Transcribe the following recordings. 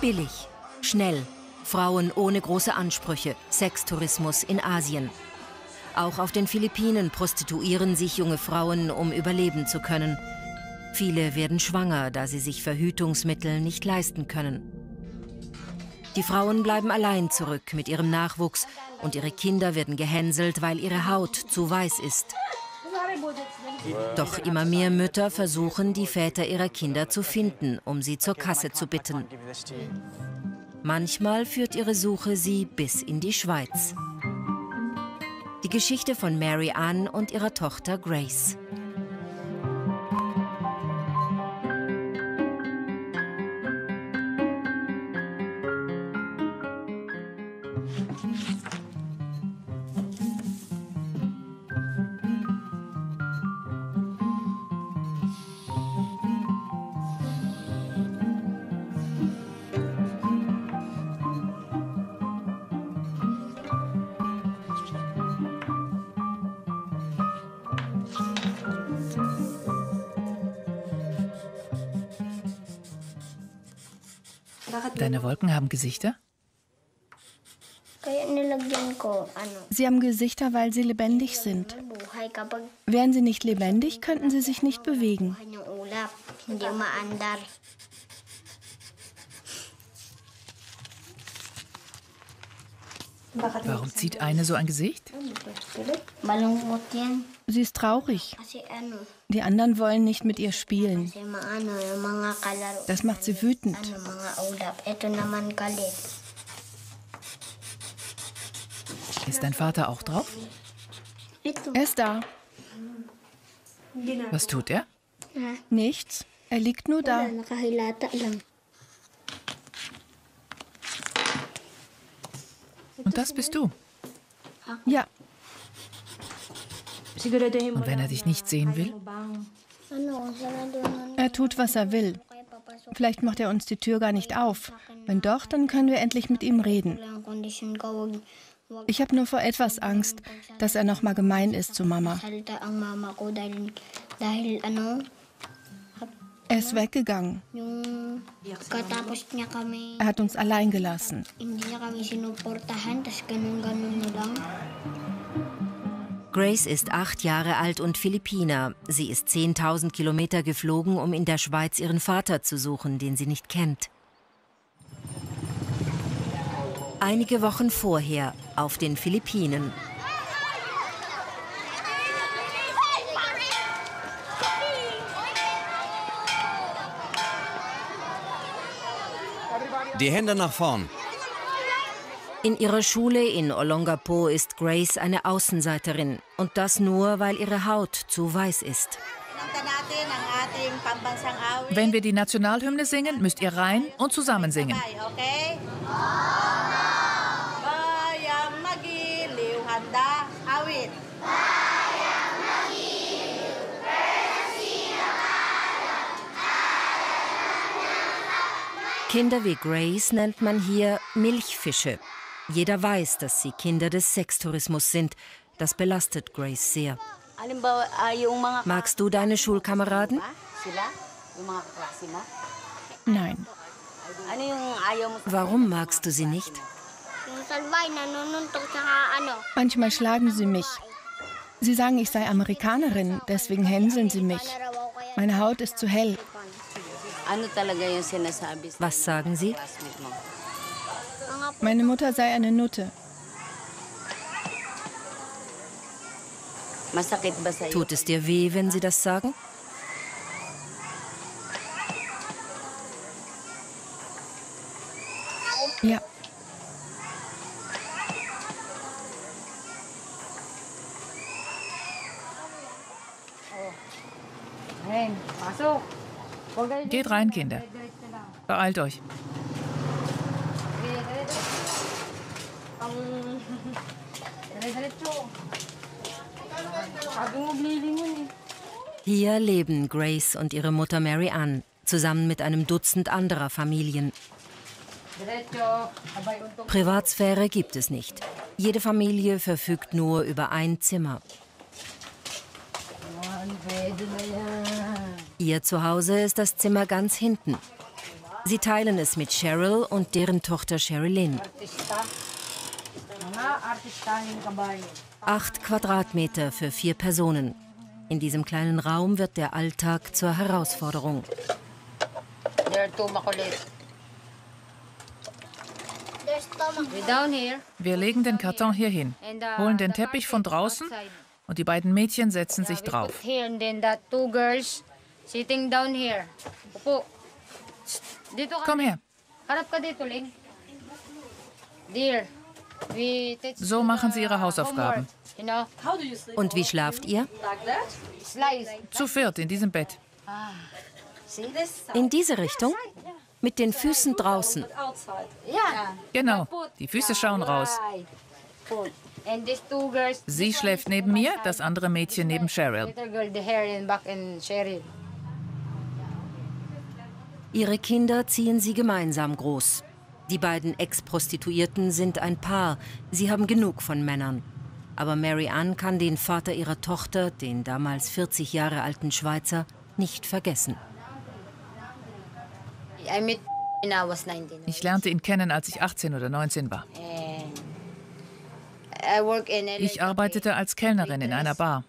Billig, schnell, Frauen ohne große Ansprüche, Sextourismus in Asien. Auch auf den Philippinen prostituieren sich junge Frauen, um überleben zu können. Viele werden schwanger, da sie sich Verhütungsmittel nicht leisten können. Die Frauen bleiben allein zurück mit ihrem Nachwuchs und ihre Kinder werden gehänselt, weil ihre Haut zu weiß ist. Doch immer mehr Mütter versuchen, die Väter ihrer Kinder zu finden, um sie zur Kasse zu bitten. Manchmal führt ihre Suche sie bis in die Schweiz. Die Geschichte von Mary Ann und ihrer Tochter Grace. Haben Gesichter? Sie haben Gesichter, weil sie lebendig sind. Wären sie nicht lebendig, könnten sie sich nicht bewegen. Warum zieht eine so ein Gesicht? Sie ist traurig. Die anderen wollen nicht mit ihr spielen. Das macht sie wütend. Ist dein Vater auch drauf? Er ist da. Was tut er? Nichts. Er liegt nur da. Und das bist du. Ja, Und wenn er dich nicht sehen will? er tut, was er will. Vielleicht macht er uns die Tür gar nicht auf. Wenn doch, dann können wir endlich mit ihm reden. Ich habe nur vor etwas Angst, dass er noch mal gemein ist zu Mama. Er ist weggegangen. Er hat uns allein gelassen. Grace ist acht Jahre alt und Philippiner. Sie ist 10.000 Kilometer geflogen, um in der Schweiz ihren Vater zu suchen, den sie nicht kennt. Einige Wochen vorher auf den Philippinen. Die Hände nach vorn. In ihrer Schule in Olongapo ist Grace eine Außenseiterin. Und das nur, weil ihre Haut zu weiß ist. Wenn wir die Nationalhymne singen, müsst ihr rein und zusammen singen. Kinder wie Grace nennt man hier Milchfische. Jeder weiß, dass sie Kinder des Sextourismus sind. Das belastet Grace sehr. Magst du deine Schulkameraden? Nein. Warum magst du sie nicht? Manchmal schlagen sie mich. Sie sagen, ich sei Amerikanerin, deswegen hänseln sie mich. Meine Haut ist zu hell. Was sagen sie? Meine Mutter sei eine Nutte. Tut es dir weh, wenn sie das sagen? Ja, Geht rein, Kinder. Beeilt euch. Dire-diretso. Blilingon eh. Hier leben Grace und ihre Mutter Mary Ann zusammen mit einem Dutzend anderer Familien. Privatsphäre gibt es nicht. Jede Familie verfügt nur über ein Zimmer. Ihr Zuhause ist das Zimmer ganz hinten. Sie teilen es mit Cheryl und deren Tochter Sherilyn. Acht Quadratmeter für vier Personen. In diesem kleinen Raum wird der Alltag zur Herausforderung. Wir legen den Karton hier hin, uh, holen den Teppich von draußen und die beiden Mädchen setzen sich drauf. Komm her. So machen sie ihre Hausaufgaben. Und wie schlaft ihr? Zu viert in diesem Bett. In diese Richtung? Mit den Füßen draußen. Genau, die Füße schauen raus. Sie schläft neben mir, das andere Mädchen neben Cheryl. Ihre Kinder ziehen sie gemeinsam groß. Die beiden Ex-Prostituierten sind ein Paar. Sie haben genug von Männern. Aber Mary Ann kann den Vater ihrer Tochter, den damals 40 Jahre alten Schweizer, nicht vergessen. I met when I was 19. Ich lernte ihn kennen, als ich 18 oder 19 war. Ich arbeitete als Kellnerin in einer Bar.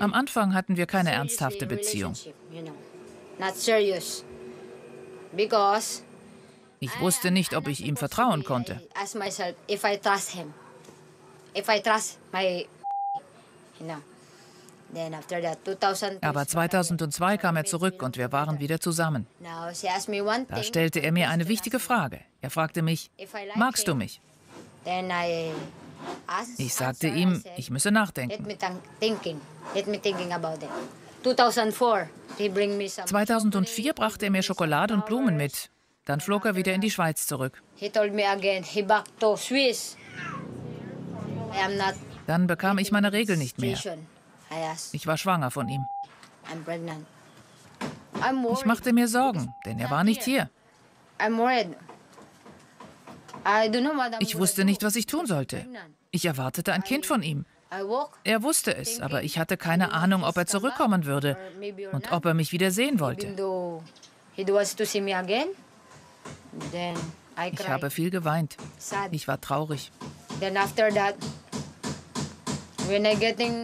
Am Anfang hatten wir keine ernsthafte Beziehung. Ich wusste nicht, ob ich ihm vertrauen konnte. I ask myself if I trust him. If I trust my you know. Then after that 2000 Aber 2002 kam er zurück und wir waren wieder zusammen. Da stellte er mir eine wichtige Frage. Er fragte mich, magst du mich? Ich sagte ihm, ich müsse nachdenken. me think, thinking. Let me thinking about it. 2004, he bring me some. 2004 brachte er mir Schokolade und Blumen mit. Dann flog er wieder in die Schweiz zurück. Dann bekam ich meine Regel nicht mehr. Ich war schwanger von ihm. Ich machte mir Sorgen, denn er war nicht hier. Ich wusste nicht, was ich tun sollte. Ich erwartete ein Kind von ihm. Er wusste es, aber ich hatte keine Ahnung, ob er zurückkommen würde und ob er mich wieder sehen wollte. Ich habe viel geweint. Ich war traurig.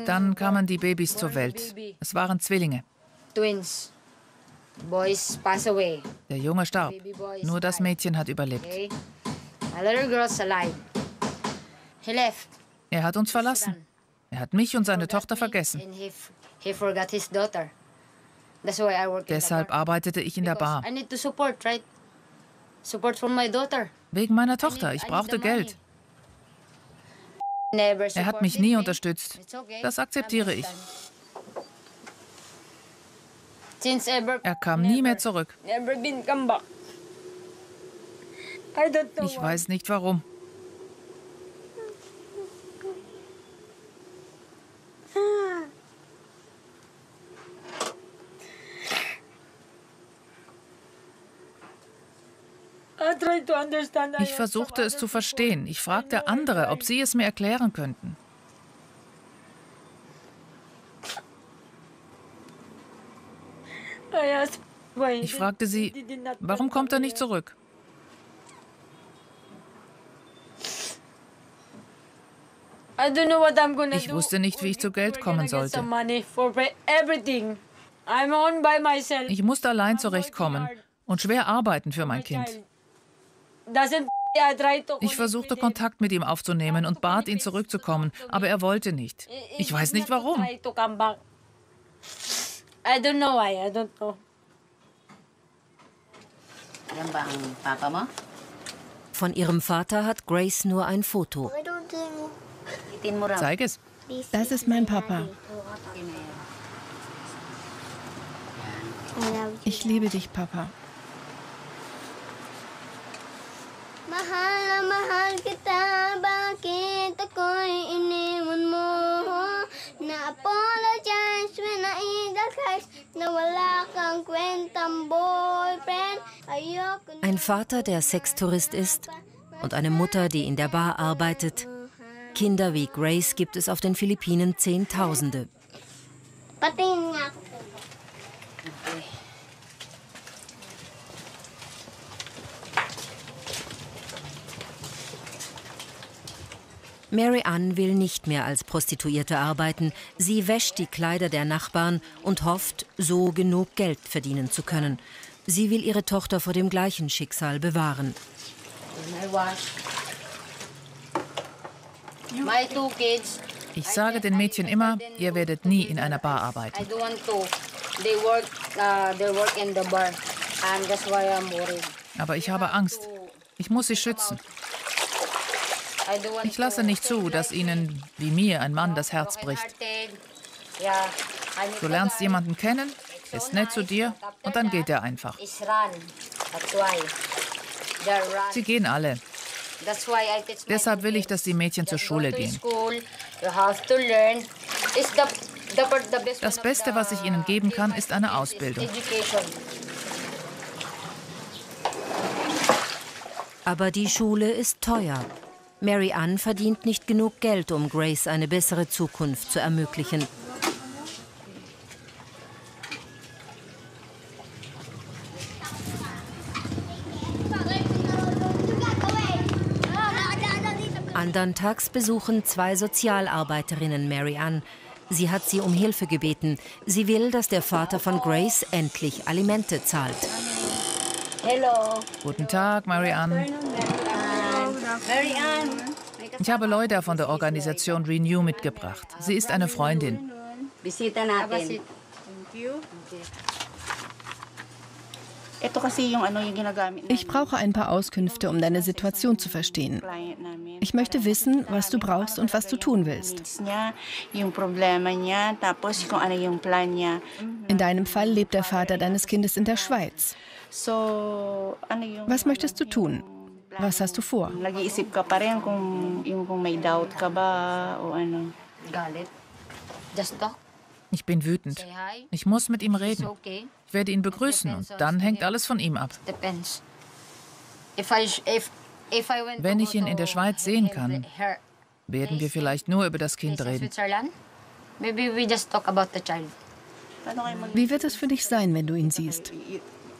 Dann kamen die Babys zur Welt. Es waren Zwillinge. twins, boys pass away. Der Junge starb. Nur das Mädchen hat überlebt. Er hat uns verlassen. Er hat mich und seine Tochter vergessen. Deshalb arbeitete ich in der Bar. Wegen meiner Tochter. Ich brauchte Geld. Er hat mich nie unterstützt. Das akzeptiere ich. Er kam nie mehr zurück. Ich weiß nicht warum. I try to understand. Ich versuchte es zu verstehen. Ich fragte andere, ob sie es mir erklären könnten. Ich fragte sie, warum kommt er nicht zurück? Ich wusste nicht, wie ich zu Geld kommen sollte. Ich musste allein zurechtkommen und schwer arbeiten für mein Kind. Doesn't I try to Ich versuchte Kontakt mit ihm aufzunehmen und bat ihn zurückzukommen, aber er wollte nicht. Ich weiß nicht warum. I don't know why. I don't know. Von ihrem Vater hat Grace nur ein Foto. Zeig es. Das ist mein Papa. I love you. Ich liebe dich, Papa. Mahal na mahal kita, bakit ako'y iniwan mo? Na-apologize when I realize na wala kang kwentang boyfriend. Ayoko Ein Vater, der Sextourist ist und eine Mutter, die in der Bar arbeitet. Kinder wie Grace gibt es auf den Philippinen Zehntausende. Mary Ann will nicht mehr als Prostituierte arbeiten. Sie wäscht die Kleider der Nachbarn und hofft, so genug Geld verdienen zu können. Sie will ihre Tochter vor dem gleichen Schicksal bewahren. I wash. My two kids, Ich sage den Mädchen immer, ihr werdet nie in einer Bar arbeiten. uh. Aber ich habe Angst. Ich muss sie schützen. Ich lasse nicht zu, dass ihnen, wie mir, ein Mann das Herz bricht. Du lernst jemanden kennen, ist nett zu dir und dann geht er einfach. Sie gehen alle. Deshalb will ich, dass die Mädchen zur Schule gehen. Das Beste, was ich ihnen geben kann, ist eine Ausbildung. Aber die Schule ist teuer. Mary Ann verdient nicht genug Geld, um Grace eine bessere Zukunft zu ermöglichen. Andern Tags besuchen zwei Sozialarbeiterinnen Mary Ann. Sie hat sie um Hilfe gebeten. Sie will, dass der Vater von Grace endlich Alimente zahlt. Hello. Guten Tag, Marianne. Mary Ann. Ich habe Leute von der Organisation Renew mitgebracht. Sie ist eine Freundin. Ich brauche ein paar Auskünfte, um deine Situation zu verstehen. Ich möchte wissen, was du brauchst und was du tun willst. In deinem Fall lebt der Vater deines Kindes in der Schweiz. Was möchtest du tun? Was hast du vor? Ich bin wütend. Ich muss mit ihm reden. Ich werde ihn begrüßen und dann hängt alles von ihm ab. Wenn ich go ihn in der to Schweiz sehen kann, Werden wir vielleicht nur über das Kind reden. Switzerland, maybe we just talk about the child. Paano kayo mag... Wie wird es für dich sein, wenn du ihn siehst?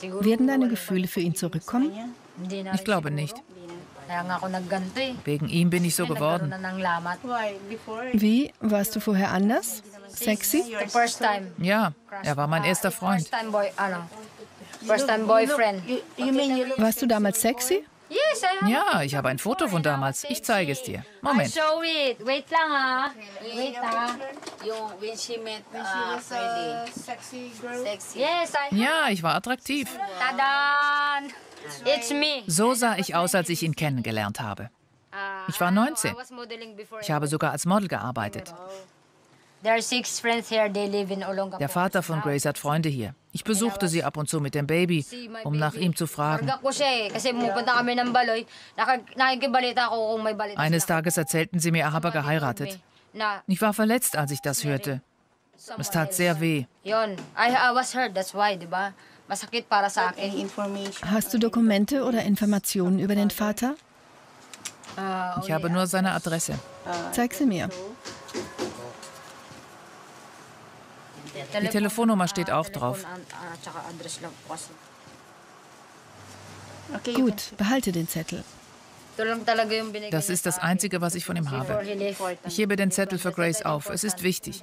Werden deine Gefühle für ihn zurückkommen? Ich glaube nicht. Eh. Wegen ihm bin ich so geworden. Wie? Warst du vorher anders? Sexy? The first time. Ja, er war mein erster Freund. First time boy, ano. First time boyfriend. you, you mean you look... Warst du damals sexy? Yes, I have. Ja, ich habe ein Foto von damals. Ich zeige es dir. I Moment. have. Ja, ich war attraktiv. Tadan! So sah ich aus, als ich ihn kennengelernt habe. Ich war I 19. was modeling before. Ich habe sogar als Model gearbeitet. Der Vater von Grace hat Freunde hier. Ich besuchte sie ab und zu mit dem Baby, um nach ihm zu fragen. Eines. Tages erzählten sie mir, er habe geheiratet. Ich war verletzt, als ich das hörte. Es tat sehr weh. Masakit para sa akin. Hast du Dokumente oder Informationen über den Vater? Ah, Ich habe nur seine Adresse. Zeig sie mir. Die Telefonnummer steht auch drauf. Ah, ah, Gut, behalte den Zettel. Das ist das Einzige, was ich von ihm habe. Ich hebe den Zettel für Grace auf. Es ist wichtig.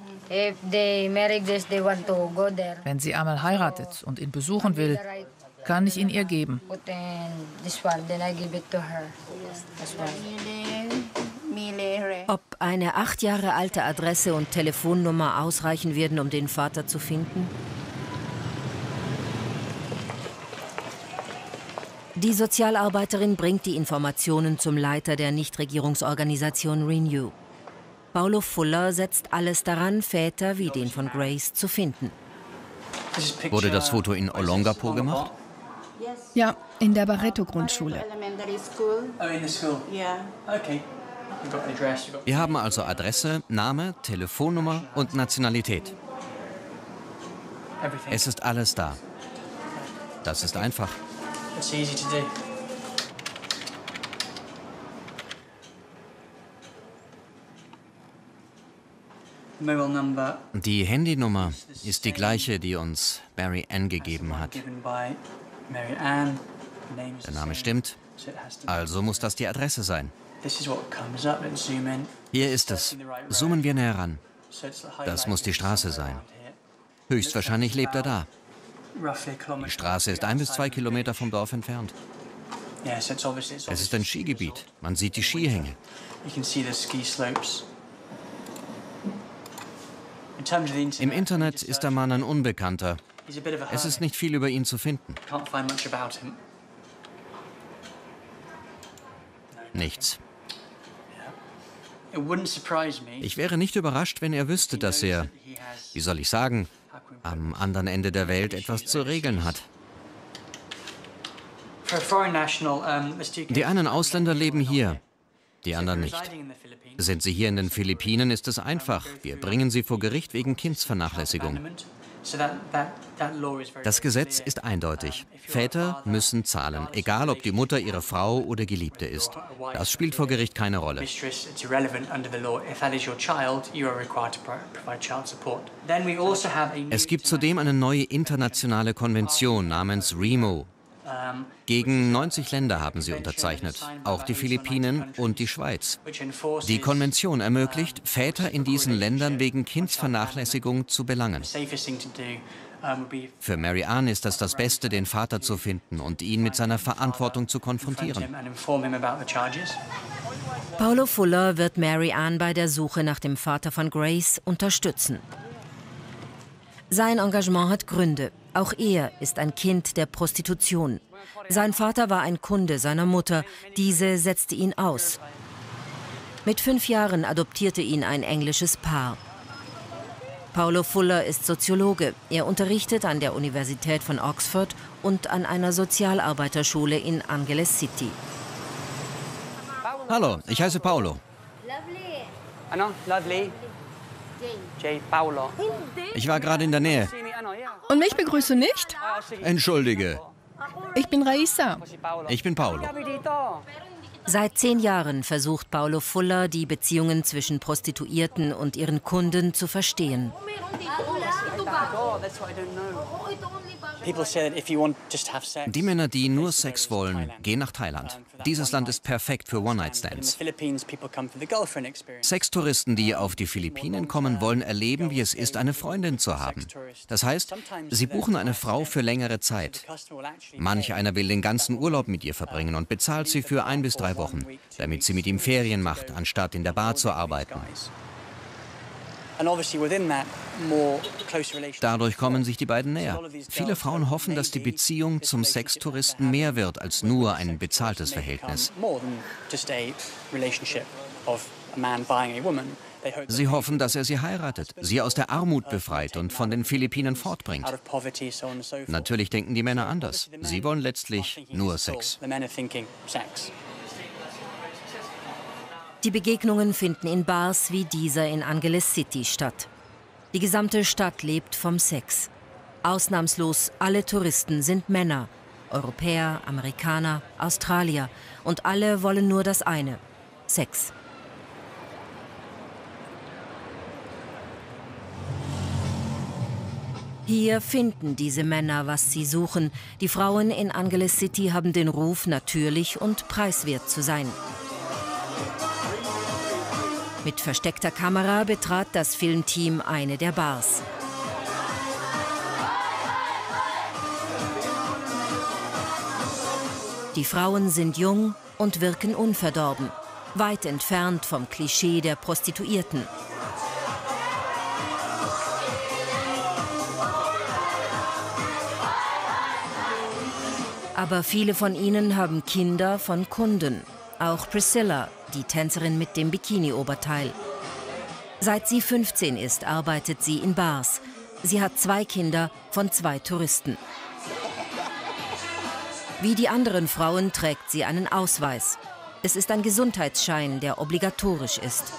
Wenn sie einmal heiratet und ihn besuchen will, kann ich ihn ihr geben. Put in this one, then I give it to her. That's why. can... Mili, Re. Ob eine acht Jahre alte Adresse und Telefonnummer ausreichen werden, um den Vater zu finden? Die Sozialarbeiterin bringt die Informationen zum Leiter der Nichtregierungsorganisation Renew. Paulo Fuller setzt alles daran, Väter wie den von Grace zu finden. Wurde das Foto in Olongapo gemacht? Ja, in der Barretto-Grundschule. Oh, Wir haben also Adresse, Name, Telefonnummer und Nationalität. Es ist alles da. Das ist einfach. It's easy to do. Die Handynummer ist die gleiche, die uns Mary Ann gegeben hat. Der the Name same, stimmt, also muss das die Adresse sein. Hier ist es. Zoomen wir näher ran. Das muss die Straße sein. Höchstwahrscheinlich lebt er da. Die. Straße ist ein bis zwei Kilometer vom Dorf entfernt. Es ist ein Skigebiet. Man sieht die Skihänge. Im Internet ist der Mann ein Unbekannter. Es ist nicht viel über ihn zu finden. Nichts. Ich wäre nicht überrascht, wenn er wüsste, dass er, wie soll ich sagen, am anderen Ende der Welt etwas zu regeln hat. Die einen. Ausländer leben hier, die anderen nicht. Sind sie hier in den Philippinen, ist es einfach. Wir bringen sie vor Gericht wegen Kindsvernachlässigung. Das Gesetz ist eindeutig. Väter müssen zahlen, egal ob die Mutter ihre Frau oder Geliebte ist. Das spielt vor Gericht keine Rolle. Also Es gibt zudem eine neue internationale Konvention namens REMO. Gegen 90 Länder haben sie unterzeichnet, auch die Philippinen und die Schweiz. Die Konvention ermöglicht, Väter in diesen Ländern wegen Kindsvernachlässigung zu belangen. Für Mary Ann ist das das Beste, den Vater zu finden und ihn mit seiner Verantwortung zu konfrontieren. Paulo Fuller wird Mary Ann bei der Suche nach dem Vater von Grace unterstützen. Sein Engagement hat Gründe. Auch er ist ein Kind der Prostitution. Sein Vater war ein Kunde seiner Mutter. Diese setzte ihn aus. Mit fünf Jahren adoptierte ihn ein englisches Paar. Paulo Fuller ist Soziologe. Er unterrichtet an der Universität von Oxford und an einer Sozialarbeiterschule in Angeles City. Hallo, ich heiße Paulo. Lovely. Ano, lovely. Jay Paulo. Ich war gerade in der Nähe. Und mich begrüßt du nicht? Entschuldige, Ich bin Raisa. ich bin Paulo. Seit zehn Jahren versucht Paulo Fuller, die Beziehungen zwischen Prostituierten und ihren Kunden zu verstehen. Die Männer, die nur Sex wollen, gehen nach Thailand. Dieses Land ist perfekt für One-Night-Stands. Sextouristen, die auf die Philippinen kommen, wollen erleben, wie es ist, eine Freundin zu haben. Das heißt, sie buchen eine Frau für längere Zeit. Manch einer will den ganzen Urlaub mit ihr verbringen und bezahlt sie für ein bis drei Wochen, damit sie mit ihm Ferien macht, anstatt in der Bar zu arbeiten. Dadurch kommen sich die beiden näher. Viele Frauen hoffen, dass die Beziehung zum Sextouristen mehr wird als nur ein bezahltes Verhältnis. Sie hoffen, dass er sie heiratet, sie aus der Armut befreit und von den Philippinen fortbringt. Natürlich denken die Männer anders. Sie wollen letztlich nur Sex. Die Begegnungen finden in Bars wie dieser in Angeles City statt. Die gesamte Stadt lebt vom Sex. Ausnahmslos alle Touristen sind Männer. Europäer, Amerikaner, Australier. Und alle wollen nur das eine. Sex. Hier finden diese Männer, was sie suchen. Die Frauen in Angeles City haben den Ruf, natürlich und preiswert zu sein. Mit versteckter Kamera betrat das Filmteam eine der Bars. Die Frauen sind jung und wirken unverdorben, weit entfernt vom Klischee der Prostituierten. Aber viele von ihnen haben Kinder von Kunden. Auch Priscilla, die Tänzerin mit dem Bikini-Oberteil. Seit sie 15 ist, arbeitet sie in Bars. Sie hat zwei Kinder von zwei Touristen. Wie die anderen Frauen trägt sie einen Ausweis. Es ist ein Gesundheitsschein, der obligatorisch ist.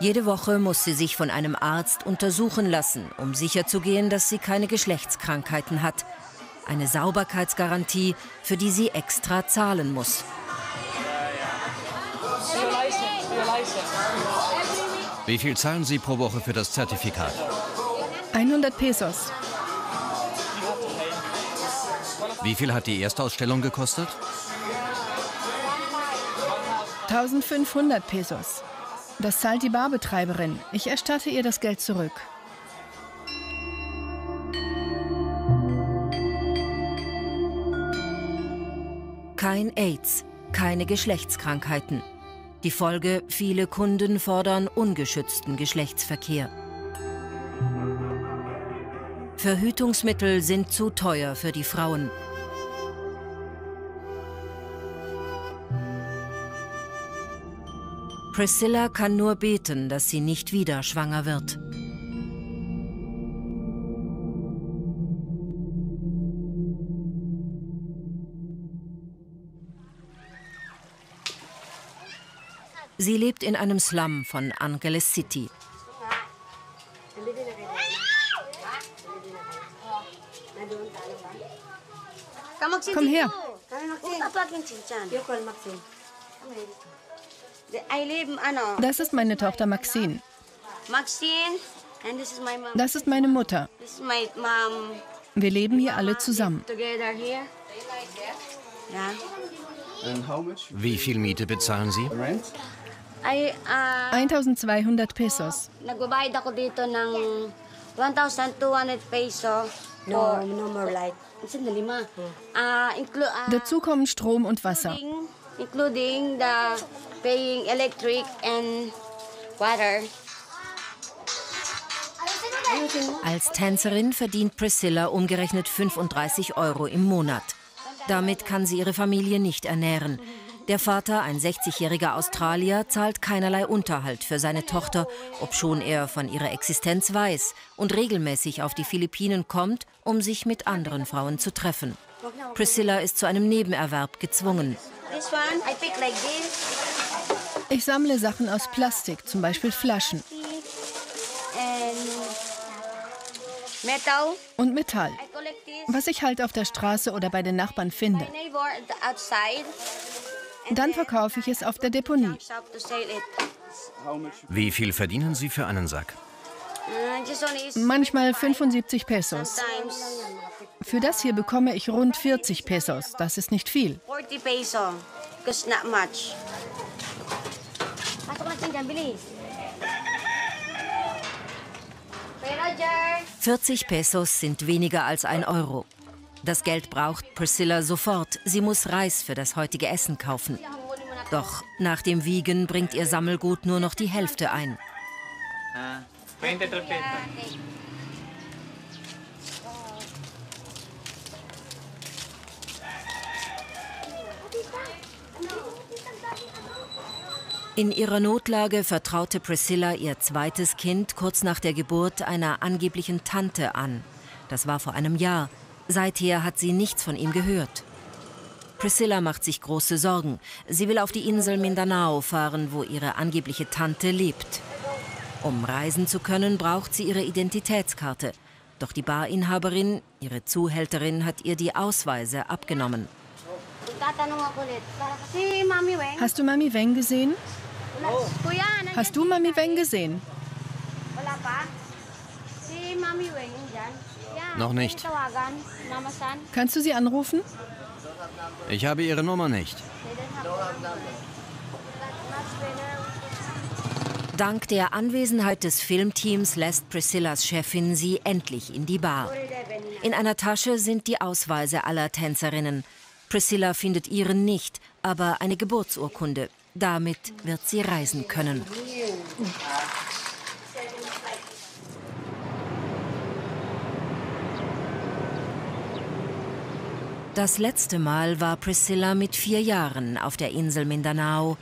Jede Woche muss sie sich von einem Arzt untersuchen lassen, um sicherzugehen, dass sie keine Geschlechtskrankheiten hat. Eine Sauberkeitsgarantie, für die sie extra zahlen muss. Wie viel zahlen Sie pro Woche für das Zertifikat? 100 Pesos. Wie viel hat die Erstausstellung gekostet? 1500 Pesos. Das zahlt die Barbetreiberin. Ich erstatte ihr das Geld zurück. Kein AIDS, keine Geschlechtskrankheiten. Die Folge, viele Kunden fordern ungeschützten Geschlechtsverkehr. Verhütungsmittel sind zu teuer für die Frauen. Priscilla kann nur beten, dass sie nicht wieder schwanger wird. Sie lebt in einem Slum von Angeles City. Komm her. Das ist meine Tochter Maxine. Das ist meine Mutter. Wir leben hier alle zusammen. Wie viel Miete bezahlen Sie? 1200 Pesos. Nagbabayad ako dito ng 1,200 peso. No, no more light. Sandali ma. Ah, inclu ah, Dazu kommen Strom und Wasser. including the paying electric and water. Als Tänzerin verdient Priscilla umgerechnet 35 Euro im Monat. Damit kann sie ihre Familie nicht ernähren. Der Vater, ein 60-jähriger Australier, zahlt keinerlei Unterhalt für seine Tochter, obschon er von ihrer Existenz weiß und regelmäßig auf die Philippinen kommt, um sich mit anderen Frauen zu treffen. Priscilla ist zu einem Nebenerwerb gezwungen. Ich sammle Sachen aus Plastik, zum Beispiel Flaschen und Metall, was ich halt auf der Straße oder bei den Nachbarn finde. Dann verkaufe ich es auf der Deponie. Wie viel verdienen Sie für einen Sack? Manchmal 75 Pesos. Für das hier bekomme ich rund 40 Pesos. Das ist nicht viel. 40 peso. Because not much. Pasok natin dyan, bilis. Kuya Roger. 40 Pesos sind weniger als ein Euro. Das Geld braucht Priscilla sofort. Sie muss Reis für das heutige Essen kaufen. Doch nach dem Wiegen bringt ihr Sammelgut nur noch die Hälfte ein. 23 pesos. In ihrer Notlage vertraute Priscilla ihr zweites Kind kurz nach der Geburt einer angeblichen Tante an. Das war vor einem Jahr. Seither hat sie nichts von ihm gehört. Priscilla macht sich große Sorgen. Sie will auf die Insel Mindanao fahren, wo ihre angebliche Tante lebt. Um reisen zu können, braucht sie ihre Identitätskarte. Doch die Barinhaberin, ihre Zuhälterin, hat ihr die Ausweise abgenommen. Hast du Mami Weng gesehen? Hast du Mami. Weng gesehen? Noch nicht. Kannst du sie anrufen? Ich habe Ihre Nummer nicht. Dank der Anwesenheit des Filmteams lässt Priscillas Chefin sie endlich in die Bar. In einer Tasche sind die Ausweise aller Tänzerinnen. Priscilla findet ihren nicht, aber eine Geburtsurkunde. Damit wird sie reisen können. Das letzte Mal war Priscilla mit vier Jahren auf der Insel Mindanao.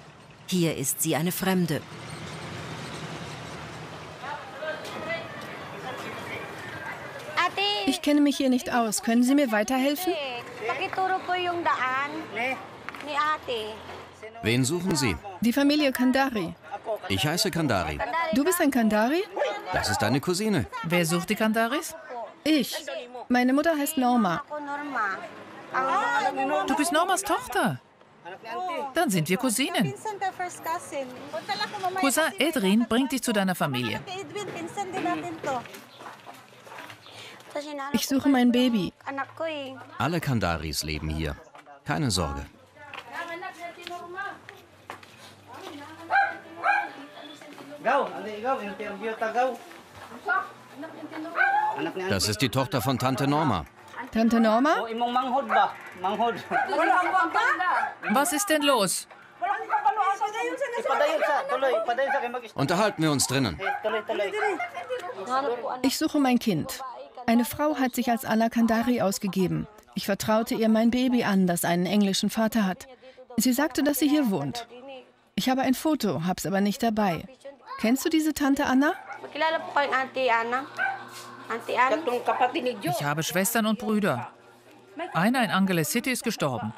Hier ist sie eine Fremde. Ich kenne mich hier nicht aus. Können Sie mir weiterhelfen? Wen suchen Sie? Die Familie Kandari. Ich heiße Kandari. Du bist ein Kandari? Das ist deine Cousine. Wer sucht die Kandaris? Ich. Meine Mutter heißt Norma. Du bist Normas Tochter. Dann sind wir Cousinen. Cousin. Edrin bringt dich zu deiner Familie. Ich suche mein Baby. Alle Kandaris leben hier. Keine Sorge. Das ist die Tochter von Tante Norma. Tante Norma? Was ist denn los? Unterhalten wir uns drinnen. Ich suche mein Kind. Eine Frau hat sich als Anna Kandari ausgegeben. Ich vertraute ihr mein Baby an, das einen englischen Vater hat. Sie sagte, dass sie hier wohnt. Ich habe ein Foto, hab's aber nicht dabei. Kennst du diese Tante Anna? Ich habe Schwestern und Brüder. Einer in Angeles City ist gestorben.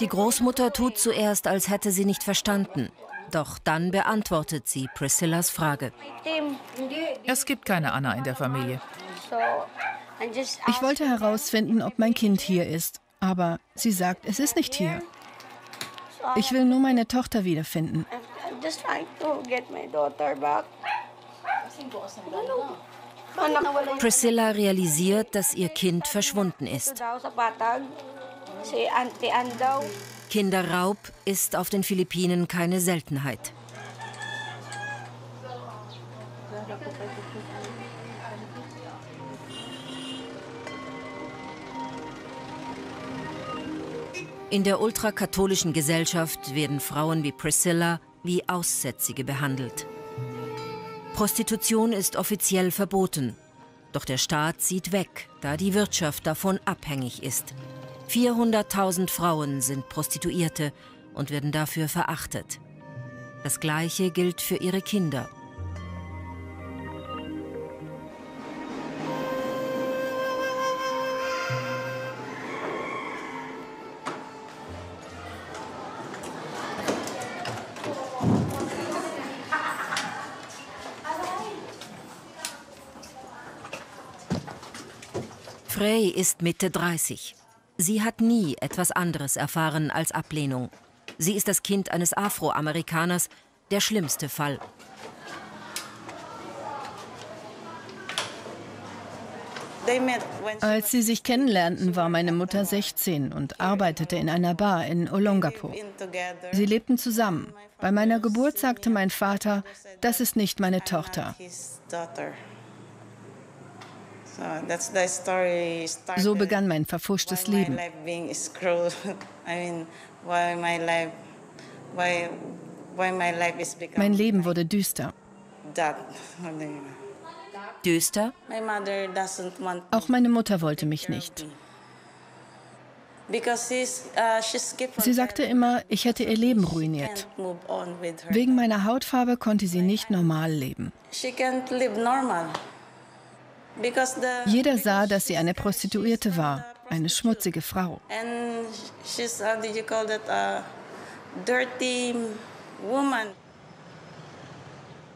Die Großmutter tut zuerst, als hätte sie nicht verstanden. Doch dann beantwortet sie Priscillas Frage. Es gibt keine Anna in der Familie. Ich wollte herausfinden, ob mein Kind hier ist. Aber sie sagt, es ist nicht hier. Ich will nur meine Tochter wiederfinden. Priscilla realisiert, dass ihr Kind verschwunden ist. Kinderraub ist auf den Philippinen keine Seltenheit. In der ultrakatholischen Gesellschaft werden Frauen wie Priscilla wie Aussätzige behandelt. Prostitution ist offiziell verboten. Doch der Staat sieht weg, da die Wirtschaft davon abhängig ist. 400.000 Frauen sind Prostituierte und werden dafür verachtet. Das Gleiche gilt für ihre Kinder. Frey ist Mitte 30. Sie hat nie etwas anderes erfahren als Ablehnung. Sie ist das Kind eines Afroamerikaners, der schlimmste Fall. Als sie sich kennenlernten, war meine Mutter 16 und arbeitete in einer Bar in Olongapo. Sie lebten zusammen. Bei meiner Geburt sagte mein Vater, das ist nicht meine Tochter. So begann mein verfuschtes Leben. Mein Leben wurde düster. Düster? Auch meine Mutter wollte mich nicht. Sie sagte immer, ich hätte ihr Leben ruiniert. Wegen meiner Hautfarbe konnte sie nicht normal leben. Jeder sah, dass sie eine Prostituierte war, eine schmutzige Frau.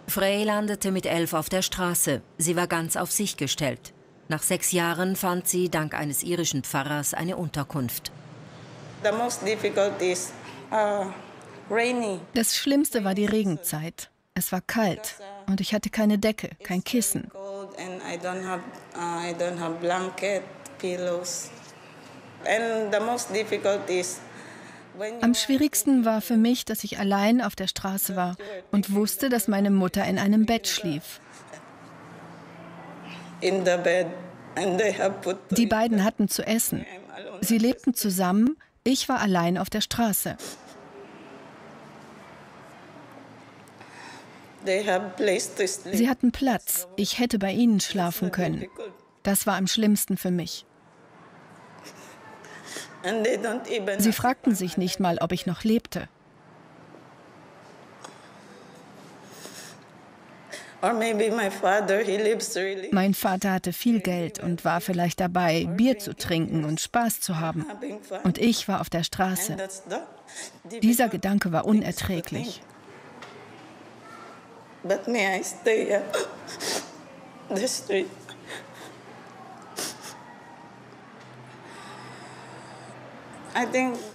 Frey landete mit elf auf der Straße. Sie war ganz auf sich gestellt. Nach sechs Jahren fand sie dank eines irischen Pfarrers eine Unterkunft. Uh, das Schlimmste war die Regenzeit. Es war kalt und ich hatte keine Decke, kein Kissen. I don't have uh, I don't have blanket, pillows. And the most difficult is am schwierigsten war für mich, dass ich allein auf der Straße war und wusste, dass meine Mutter in einem Bett schlief. Die beiden hatten zu essen. Sie lebten zusammen, ich war allein auf der Straße. Sie hatten Platz. Ich hätte bei ihnen schlafen können. Das war am schlimmsten für mich. Sie fragten sich nicht mal, ob ich noch lebte. Mein Vater hatte viel Geld und war vielleicht dabei, Bier zu trinken und Spaß zu haben. Und ich war auf der Straße. Dieser Gedanke war unerträglich. But may I stay at the street?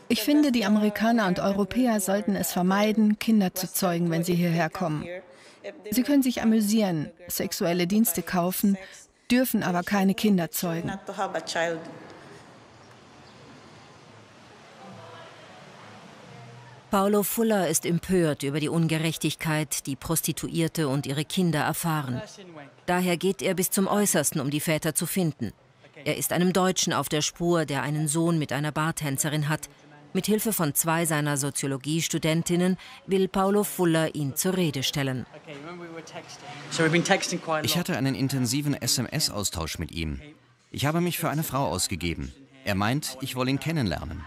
Ich finde, die Amerikaner und Europäer sollten es vermeiden, Kinder zu zeugen, wenn sie hierher kommen. Sie können sich amüsieren, sexuelle Dienste kaufen, dürfen aber keine Kinder zeugen. Paulo Fuller ist empört über die Ungerechtigkeit, die Prostituierte und ihre Kinder erfahren. Daher geht er bis zum Äußersten, um die Väter zu finden. Er ist einem Deutschen auf der Spur, der einen Sohn mit einer Bartänzerin hat. Mit Hilfe von zwei seiner Soziologiestudentinnen will Paulo Fuller ihn zur Rede stellen. Ich hatte einen intensiven SMS-Austausch mit ihm. Ich habe mich für eine Frau ausgegeben. Er meint, ich wolle ihn kennenlernen.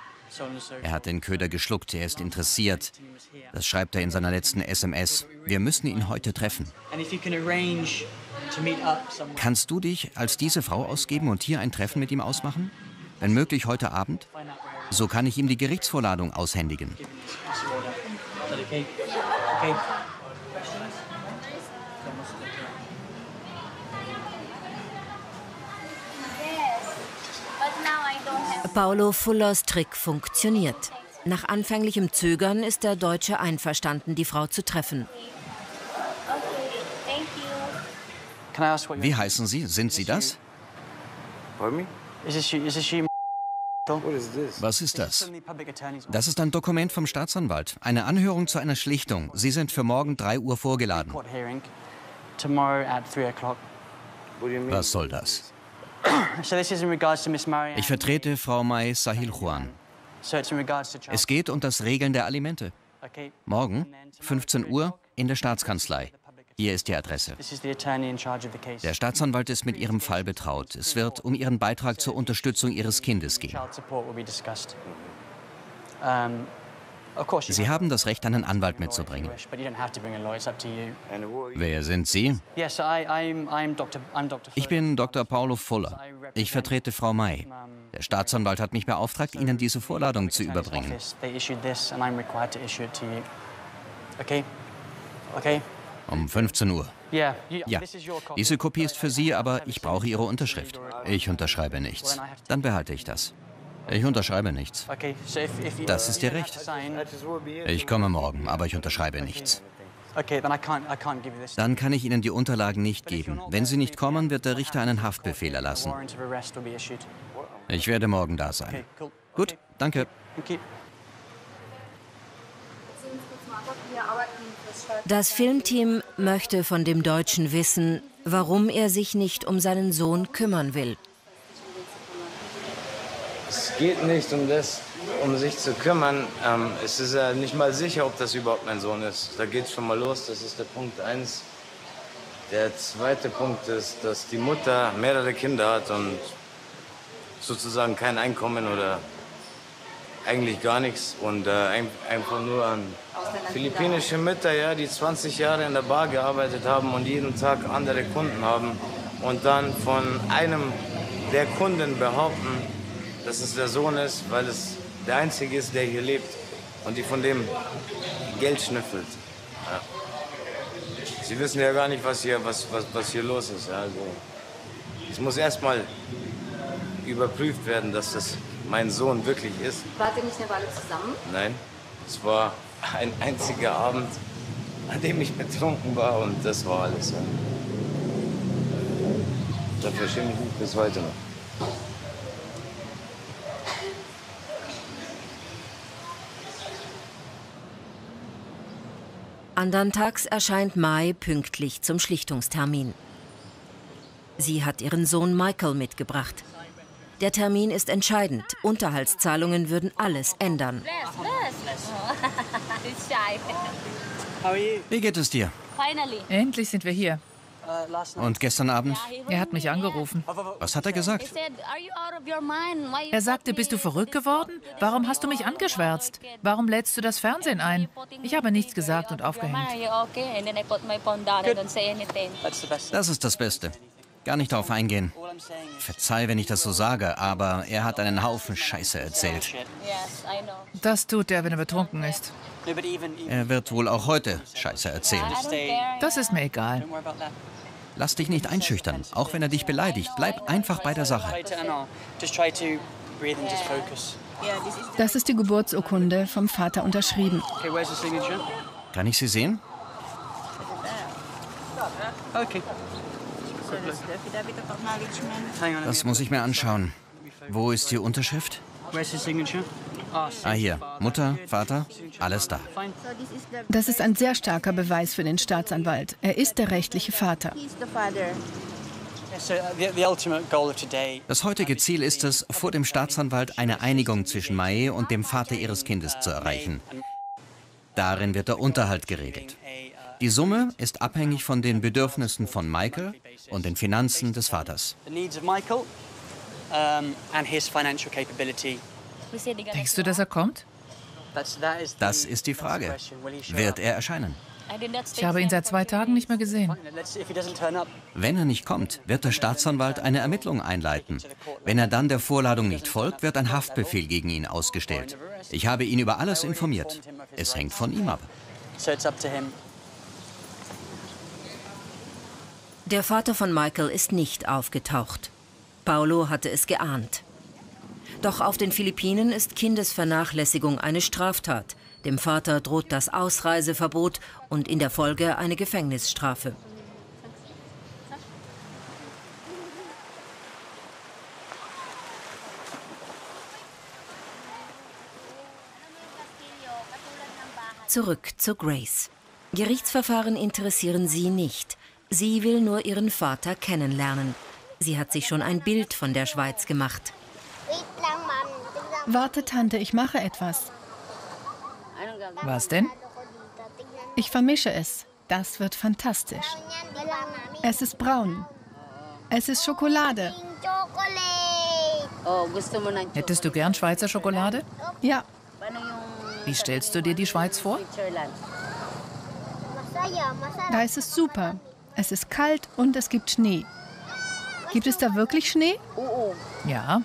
Er hat den Köder geschluckt, er ist interessiert. Das schreibt er in seiner letzten SMS. Wir müssen ihn heute treffen. Kannst du dich als diese Frau ausgeben und hier ein Treffen mit ihm ausmachen? Wenn möglich heute Abend? So kann ich ihm die Gerichtsvorladung aushändigen. Paulo Fullers Trick funktioniert. Nach anfänglichem Zögern ist der Deutsche einverstanden, die Frau zu treffen. Wie heißen Sie? Sind Sie das? Was ist das? Das ist ein Dokument vom Staatsanwalt. Eine Anhörung zu einer Schlichtung. Sie sind für morgen 3 Uhr vorgeladen. Was soll das? Ich vertrete Frau Mai Sahil Juan. Es geht um das Regeln der Alimente. Morgen, 15 Uhr, in der Staatskanzlei. Hier ist die Adresse. Der Staatsanwalt ist mit Ihrem Fall betraut. Es wird um Ihren Beitrag zur Unterstützung Ihres Kindes gehen. Sie haben das Recht, einen Anwalt mitzubringen. Wer sind Sie? Ich bin Dr. Paulo Fuller. Ich vertrete Frau May. Der Staatsanwalt hat mich beauftragt, Ihnen diese Vorladung zu überbringen. Um 15 Uhr. Ja, diese Kopie ist für Sie, aber ich brauche Ihre Unterschrift. Ich unterschreibe nichts. Dann behalte ich das. Ich unterschreibe nichts. Das ist Ihr Recht. Ich komme morgen, aber ich unterschreibe nichts. Dann kann ich Ihnen die Unterlagen nicht geben. Wenn Sie nicht kommen, wird der Richter einen Haftbefehl erlassen. Ich werde morgen da sein. Gut, danke. Das Filmteam möchte von dem Deutschen wissen, warum er sich nicht um seinen Sohn kümmern will. Es geht nicht um das, um sich zu kümmern. Ähm, es ist ja nicht mal sicher, ob das überhaupt mein Sohn ist. Da geht es schon mal los. Das ist der Punkt 1. Der zweite Punkt ist, dass die Mutter mehrere Kinder hat und sozusagen kein Einkommen oder eigentlich gar nichts und äh, einfach nur an philippinische Mütter, ja, die 20 Jahre in der Bar gearbeitet haben und jeden Tag andere Kunden haben und dann von einem der Kunden behaupten, dass es der Sohn ist, weil es der Einzige ist, der hier lebt und die von dem Geld schnüffelt. Ja. Sie wissen ja gar nicht, was hier, was, was, was hier los ist. Ja. Also, es muss erstmal überprüft werden, dass das mein Sohn wirklich ist. Wart ihr nicht eine Weile zusammen? Nein, es war ein einziger Abend, an dem ich betrunken war und das war alles. Ja. Dafür schäme ich mich bis heute noch. Andern Tags erscheint Mai pünktlich zum Schlichtungstermin. Sie hat ihren Sohn Michael mitgebracht. Der Termin ist entscheidend. Unterhaltszahlungen würden alles ändern. Wie geht es dir? Endlich sind wir hier. Und gestern Abend? Er hat mich angerufen. Was hat er gesagt? Er sagte, bist du verrückt geworden? Warum hast du mich angeschwärzt? Warum lädst du das Fernsehen ein? Ich habe nichts gesagt und aufgehängt. Das ist das Beste. Gar nicht darauf eingehen. Verzeih, wenn ich das so sage, aber er hat einen Haufen Scheiße erzählt. Das tut er, wenn er betrunken ist. Er wird wohl auch heute Scheiße erzählen. Das ist mir egal. Lass dich nicht einschüchtern, auch wenn er dich beleidigt. Bleib einfach bei der Sache. Das ist die Geburtsurkunde vom Vater unterschrieben. Kann ich sie sehen? Das muss ich mir anschauen. Wo ist die Unterschrift? Ah, hier. Mutter, Vater, alles da. Das ist ein sehr starker Beweis für den Staatsanwalt. Er ist der rechtliche Vater. Das heutige Ziel ist es, vor dem Staatsanwalt eine Einigung zwischen Mae und dem Vater ihres Kindes zu erreichen. Darin wird der Unterhalt geregelt. Die Summe ist abhängig von den Bedürfnissen von Michael und den Finanzen des Vaters. Denkst du, dass er kommt? Das ist die Frage. Wird er erscheinen? Ich habe ihn seit zwei Tagen nicht mehr gesehen. Wenn er nicht kommt, wird der Staatsanwalt eine Ermittlung einleiten. Wenn er dann der Vorladung nicht folgt, wird ein Haftbefehl gegen ihn ausgestellt. Ich habe ihn über alles informiert. Es hängt von ihm ab. Der Vater von Michael ist nicht aufgetaucht. Paulo hatte es geahnt. Doch auf den Philippinen ist Kindesvernachlässigung eine Straftat. Dem Vater droht das Ausreiseverbot und in der Folge eine Gefängnisstrafe. Zurück zu Grace. Gerichtsverfahren interessieren sie nicht. Sie will nur ihren Vater kennenlernen. Sie hat sich schon ein Bild von der Schweiz gemacht. Warte, Tante, ich mache etwas. Was denn? Ich vermische es. Das wird fantastisch. Es ist braun. Es ist Schokolade. Hättest du gern Schweizer Schokolade? Ja. Wie stellst du dir die Schweiz vor? Da ist es super. Es ist kalt und es gibt Schnee. Gibt es da wirklich Schnee? Ja.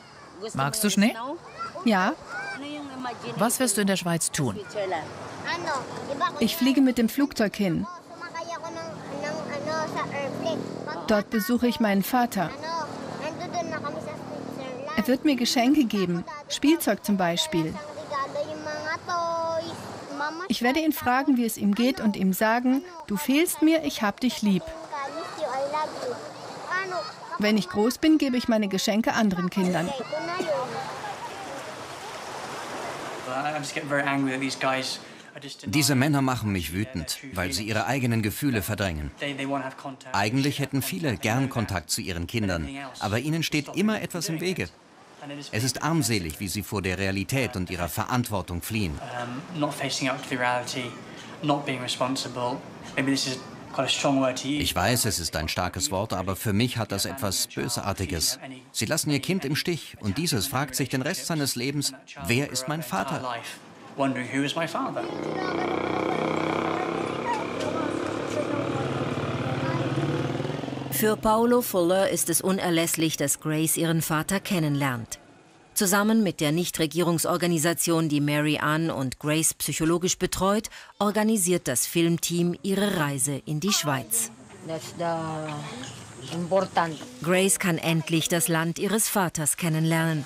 Magst du Schnee? Ja. Was wirst du in der Schweiz tun? Ich fliege mit dem Flugzeug hin. Dort besuche ich meinen Vater. Er wird mir Geschenke geben, Spielzeug zum Beispiel. Ich werde ihn fragen, wie es ihm geht und ihm sagen, du fehlst mir, ich hab dich lieb. Wenn ich groß bin, gebe ich meine Geschenke anderen Kindern. Diese Männer machen mich wütend, weil sie ihre eigenen Gefühle verdrängen. Eigentlich hätten viele gern Kontakt zu ihren Kindern, aber ihnen steht immer etwas im Wege. Es ist armselig, wie sie vor der Realität und ihrer Verantwortung fliehen. Ich weiß, es ist ein starkes Wort, aber für mich hat das etwas Bösartiges. Sie lassen ihr Kind im Stich und dieses fragt sich den Rest seines Lebens, wer ist mein Vater? Für Paulo Fuller ist es unerlässlich, dass Grace ihren Vater kennenlernt. Zusammen mit der Nichtregierungsorganisation, die Mary Ann und Grace psychologisch betreut, organisiert das Filmteam ihre Reise in die Schweiz. Grace kann endlich das Land ihres Vaters kennenlernen.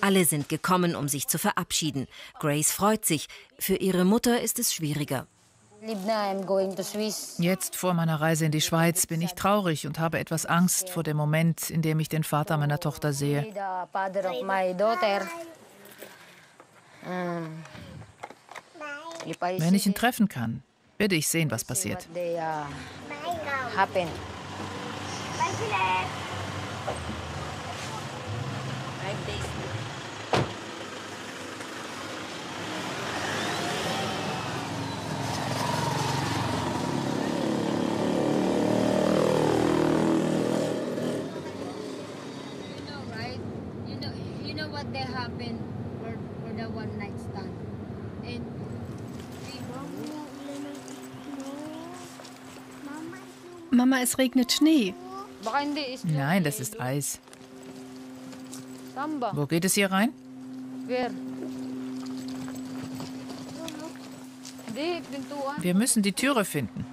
Alle sind gekommen, um sich zu verabschieden. Grace freut sich. Für ihre Mutter ist es schwieriger. Jetzt vor meiner Reise in die Schweiz bin ich traurig und habe etwas Angst vor dem Moment, in dem ich den Vater meiner Tochter sehe. Wenn ich ihn treffen kann, werde ich sehen, was passiert. Mama, es regnet Schnee. Nein, das ist Eis. Wo geht es hier rein? Wir müssen die Türe finden.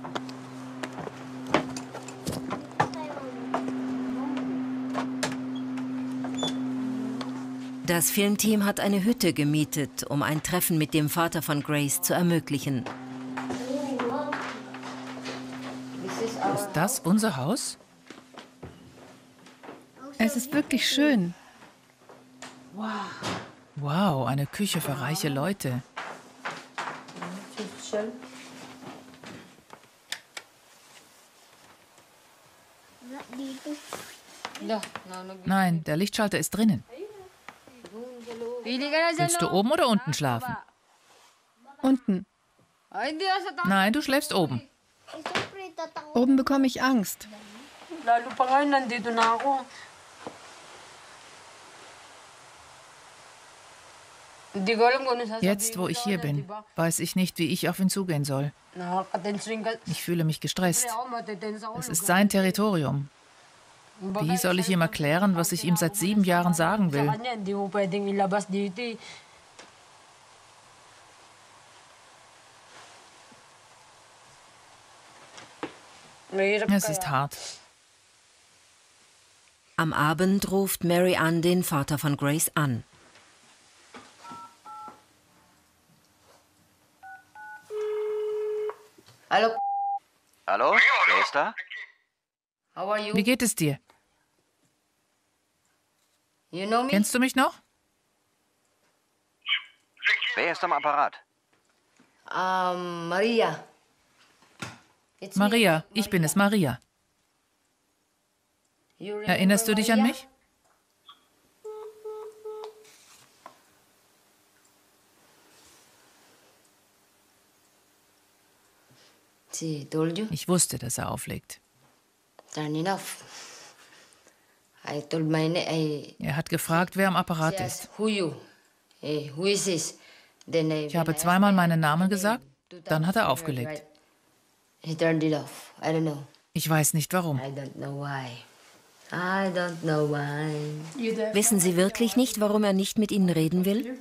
Das Filmteam hat eine Hütte gemietet, um ein Treffen mit dem Vater von Grace zu ermöglichen. Ist das unser Haus? Es ist wirklich schön. Wow, eine Küche für reiche Leute. Nein, der Lichtschalter ist drinnen. Willst du oben oder unten schlafen? Unten. Nein, du schläfst oben. Oben bekomme ich Angst. Jetzt, wo ich hier bin, weiß ich nicht, wie ich auf ihn zugehen soll. Ich fühle mich gestresst. Es ist sein Territorium. Wie soll ich ihm erklären, was ich ihm seit sieben Jahren sagen will? Es ist hart. Am Abend ruft Mary Ann den Vater von Grace an. Hallo, Hallo? Wer ist da? how are you? Wie geht es dir? You know me? Kennst du mich noch? Wer ist am Apparat? Um, Maria. Maria, ich bin es, Maria. Erinnerst du dich an mich? Ich wusste, dass er auflegt. Er hat gefragt, wer am Apparat ist. Ich habe zweimal meinen Namen gesagt, dann hat er aufgelegt. He turned it off. I don't know. Ich weiß nicht warum. I don't know why. I don't know why. Wissen Sie wirklich nicht, warum er nicht mit Ihnen reden will?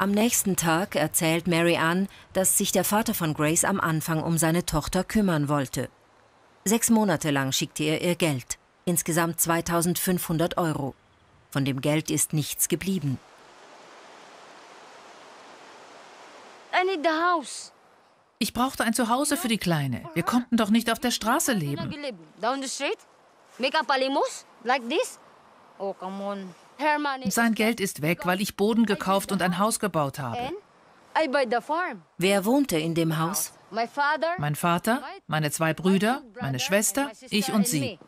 Am nächsten Tag erzählt Mary Ann, dass sich der Vater von Grace am Anfang um seine Tochter kümmern wollte. Sechs Monate lang schickte er ihr Geld, insgesamt 2500 Euro. Von dem Geld ist nichts geblieben. Ich brauchte ein Zuhause für die Kleine. Wir konnten doch nicht auf der Straße leben. Oh. Sein Geld ist weg, weil ich Boden gekauft und ein Haus gebaut habe. Wer wohnte in dem Haus? Mein Vater, meine zwei Brüder, meine Schwester, ich und sie.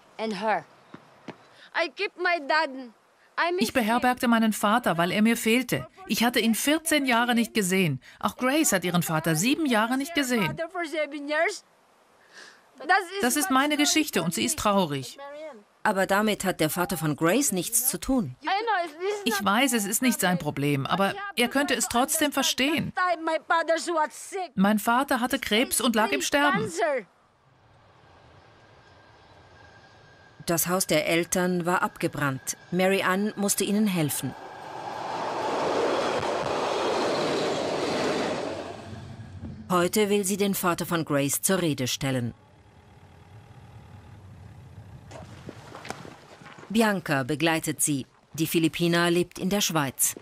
Ich beherbergte meinen Vater, weil er mir fehlte. Ich hatte ihn 14 Jahre nicht gesehen. Auch Grace hat ihren Vater sieben Jahre nicht gesehen. Das ist meine Geschichte und sie ist traurig. Aber damit hat der Vater von Grace nichts zu tun. Ich weiß, es ist nicht sein Problem, aber er könnte es trotzdem verstehen. Mein Vater hatte Krebs und lag im Sterben. Das Haus der Eltern war abgebrannt. Mary Ann musste ihnen helfen. Heute will sie den Vater von Grace zur Rede stellen. Bianca begleitet sie. Die Philippiner lebt in der Schweiz.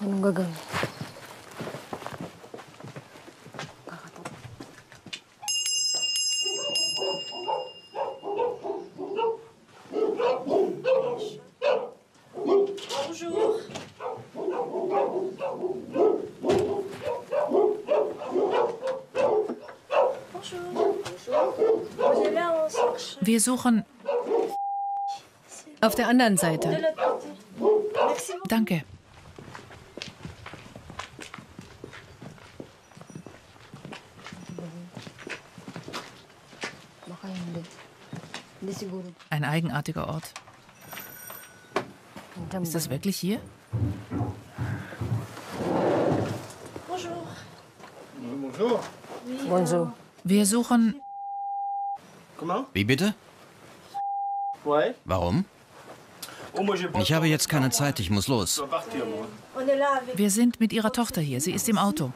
Anong gagawin? Wir suchen. Auf der anderen Seite. Danke. Ein eigenartiger Ort. Ist das wirklich hier? Bonjour. Wir suchen. Wie bitte? Warum? Ich habe jetzt keine Zeit, ich muss los. Wir sind mit ihrer Tochter hier. Sie ist im Auto.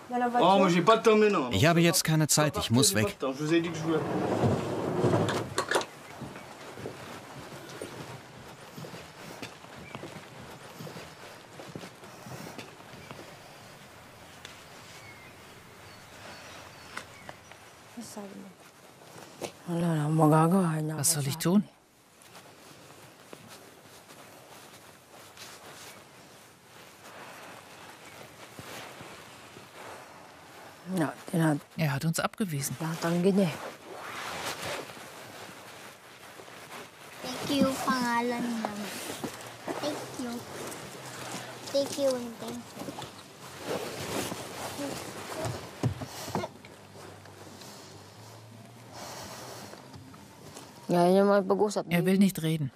Ich habe jetzt keine Zeit, ich muss weg. Was soll ich tun? Er hat uns abgewiesen. Thank you, pangalan namin. Thank you. Thank you and thank you. Er will nicht reden.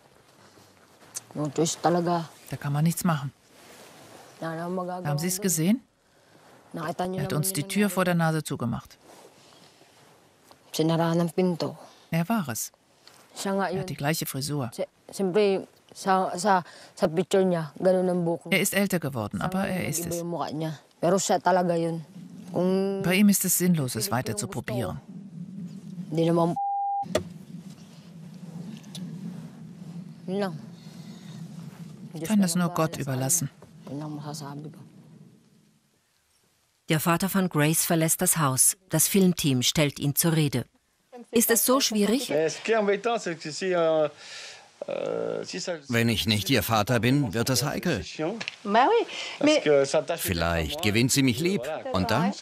Da kann man nichts machen. Haben Sie es gesehen? Er hat uns die Tür vor der Nase zugemacht. Er war es. Er hat die gleiche Frisur. Er ist älter geworden, aber er ist es. Bei ihm ist es sinnlos, es weiter zu probieren. Kann es nur Gott überlassen. Der Vater von Grace verlässt das Haus. Das Filmteam stellt ihn zur Rede. Ist es so schwierig? Wenn ich nicht ihr Vater bin, wird das heikel. Vielleicht gewinnt sie mich lieb. Und dann?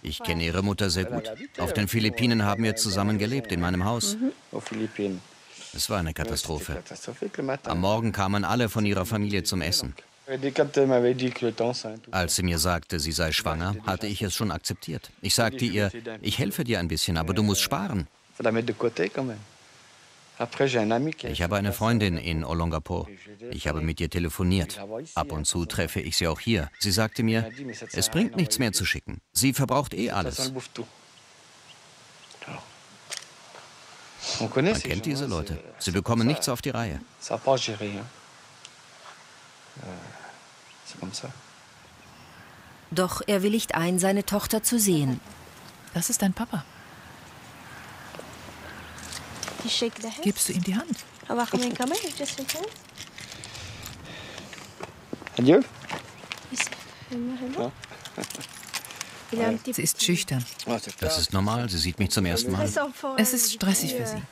Ich kenne ihre Mutter sehr gut. Auf den Philippinen haben wir zusammen gelebt, in meinem Haus. Es war eine Katastrophe. Am Morgen kamen alle von ihrer Familie zum Essen. Als sie mir sagte, sie sei schwanger, hatte ich es schon akzeptiert. Ich sagte ihr, ich helfe dir ein bisschen, aber du musst sparen. Ich habe eine Freundin in Olongapo. Ich habe mit ihr telefoniert. Ab und zu treffe ich sie auch hier. Sie sagte mir, es bringt nichts mehr zu schicken. Sie verbraucht eh alles. Man kennt diese Leute. Sie bekommen nichts auf die Reihe. Doch er willigt ein, seine Tochter zu sehen. Das ist dein Papa. Gibst du ihm die Hand? Adieu. Sie ist schüchtern. Das ist normal, sie sieht mich zum ersten Mal. Es ist stressig für sie.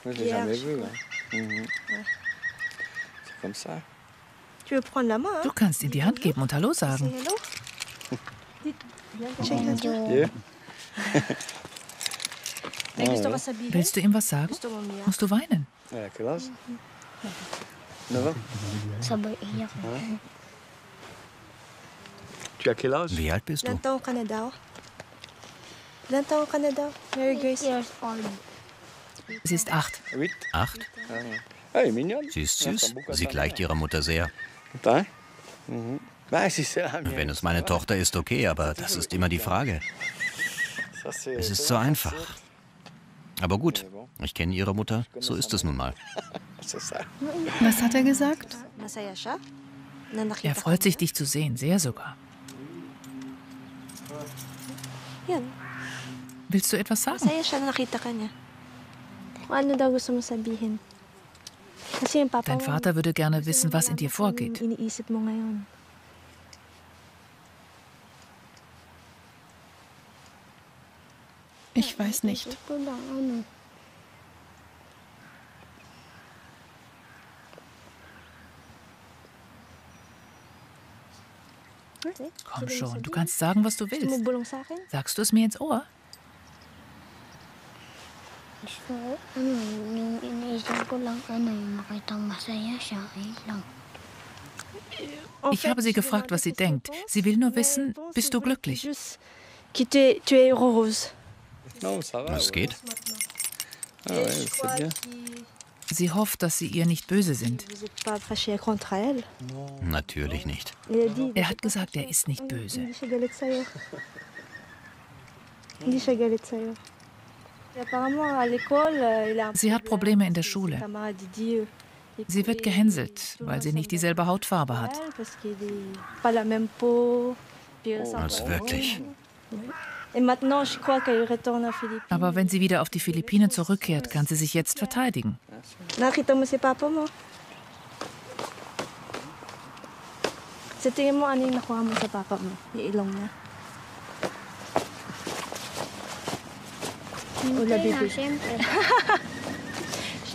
Du kannst ihm die Hand geben und Hallo sagen. Willst du ihm was sagen? Musst du weinen? Wie alt bist du? Sie ist acht. Acht? Sie ist süß. Sie gleicht ihrer Mutter sehr. Wenn es meine Tochter ist, okay, aber das ist immer die Frage. Es ist so einfach. Aber gut, ich kenne ihre Mutter, so ist es nun mal. Was hat er gesagt? Er freut sich, dich zu sehen, sehr sogar. Willst du etwas sagen? Dein Vater würde gerne wissen, was in dir vorgeht. Ich weiß nicht. Komm schon, du kannst sagen, was du willst. Sagst du es mir ins Ohr? Ich habe sie gefragt, was sie denkt. Sie will nur wissen, bist du glücklich? Es geht. Sie hofft, dass sie ihr nicht böse sind. Natürlich nicht. Er hat gesagt, er ist nicht böse. Sie hat Probleme in der Schule. Sie wird gehänselt, weil sie nicht dieselbe Hautfarbe hat. Also wirklich. Aber wenn sie wieder auf die Philippinen zurückkehrt, kann sie sich jetzt verteidigen. Sa tingin mo, ano yung nakuha mo sa papa mo? Yung ilong niya?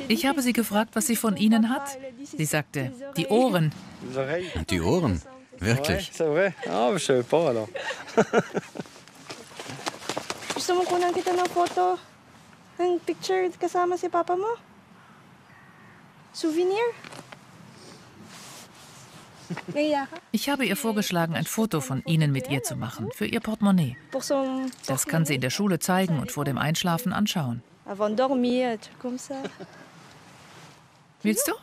Ich habe sie gefragt, was sie von ihnen hat. Sie sagte, die Ohren. Die Ohren? Wirklich? Gusto mo kunan kita ng photo? Ng picture kasama si papa mo? Souvenir? Ich habe ihr vorgeschlagen, ein Foto von ihnen mit ihr zu machen, für ihr Portemonnaie. Das kann sie in der Schule zeigen und vor dem Einschlafen anschauen. Willst du?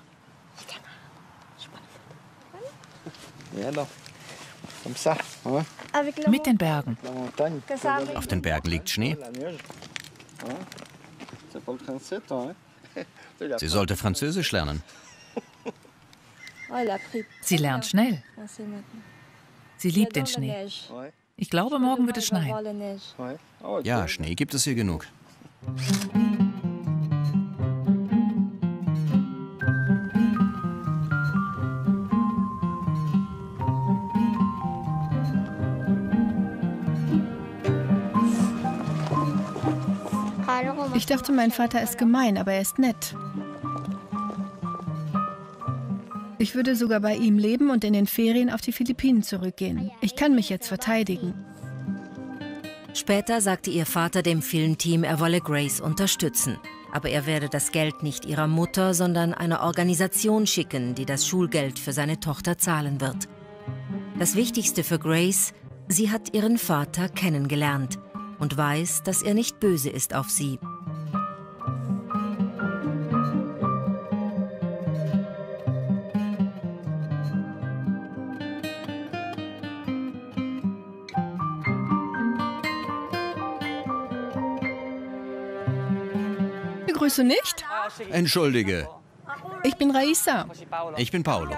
Mit den Bergen. Auf den Bergen liegt Schnee. Sie sollte Französisch lernen. Sie lernt schnell. Sie liebt den Schnee. Ich glaube, morgen wird es schneien. Ja, Schnee gibt es hier genug. Ich dachte, mein Vater ist gemein, aber er ist nett. Ich würde sogar bei ihm leben und in den Ferien auf die Philippinen zurückgehen. Ich kann mich jetzt verteidigen. Später sagte ihr Vater dem Filmteam, er wolle Grace unterstützen. Aber er werde das Geld nicht ihrer Mutter, sondern einer Organisation schicken, die das Schulgeld für seine Tochter zahlen wird. Das Wichtigste für Grace, sie hat ihren Vater kennengelernt und weiß, dass er nicht böse ist auf sie. Begrüße nicht? Entschuldige. Ich bin Raisa. Ich bin Paolo.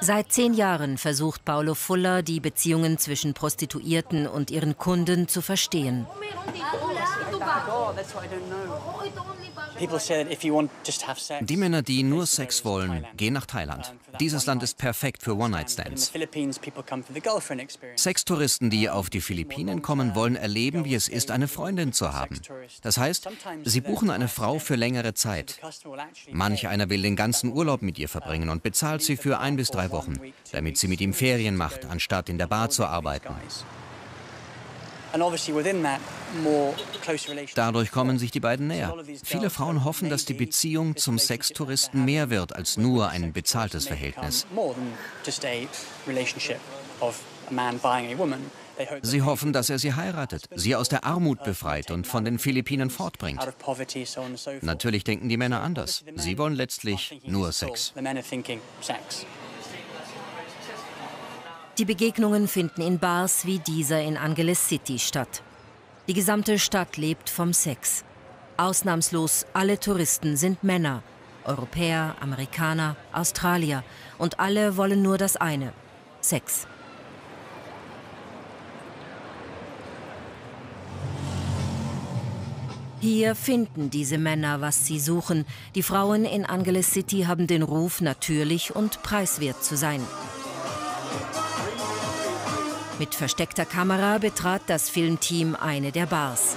Seit zehn Jahren versucht Paulo Fuller, die Beziehungen zwischen Prostituierten und ihren Kunden zu verstehen. Die Männer, die nur Sex wollen, gehen nach Thailand. Dieses Land ist perfekt für One-Night-Stands. Sextouristen, die auf die Philippinen kommen, wollen erleben, wie es ist, eine Freundin zu haben. Das heißt, sie buchen eine Frau für längere Zeit. Manch einer will den ganzen Urlaub mit ihr verbringen und bezahlt sie für ein bis drei Wochen, damit sie mit ihm Ferien macht, anstatt in der Bar zu arbeiten. Dadurch kommen sich die beiden näher. Viele Frauen hoffen, dass die Beziehung zum Sextouristen mehr wird als nur ein bezahltes Verhältnis. Sie hoffen, dass er sie heiratet, sie aus der Armut befreit und von den Philippinen fortbringt. Natürlich denken die Männer anders. Sie wollen letztlich nur Sex. Die Begegnungen finden in Bars wie dieser in Angeles City statt. Die gesamte Stadt lebt vom Sex. Ausnahmslos alle Touristen sind Männer, Europäer, Amerikaner, Australier und alle wollen nur das eine, Sex. Hier finden diese Männer, was sie suchen. Die Frauen in Angeles City haben den Ruf, natürlich und preiswert zu sein. Mit versteckter Kamera betrat das Filmteam eine der Bars.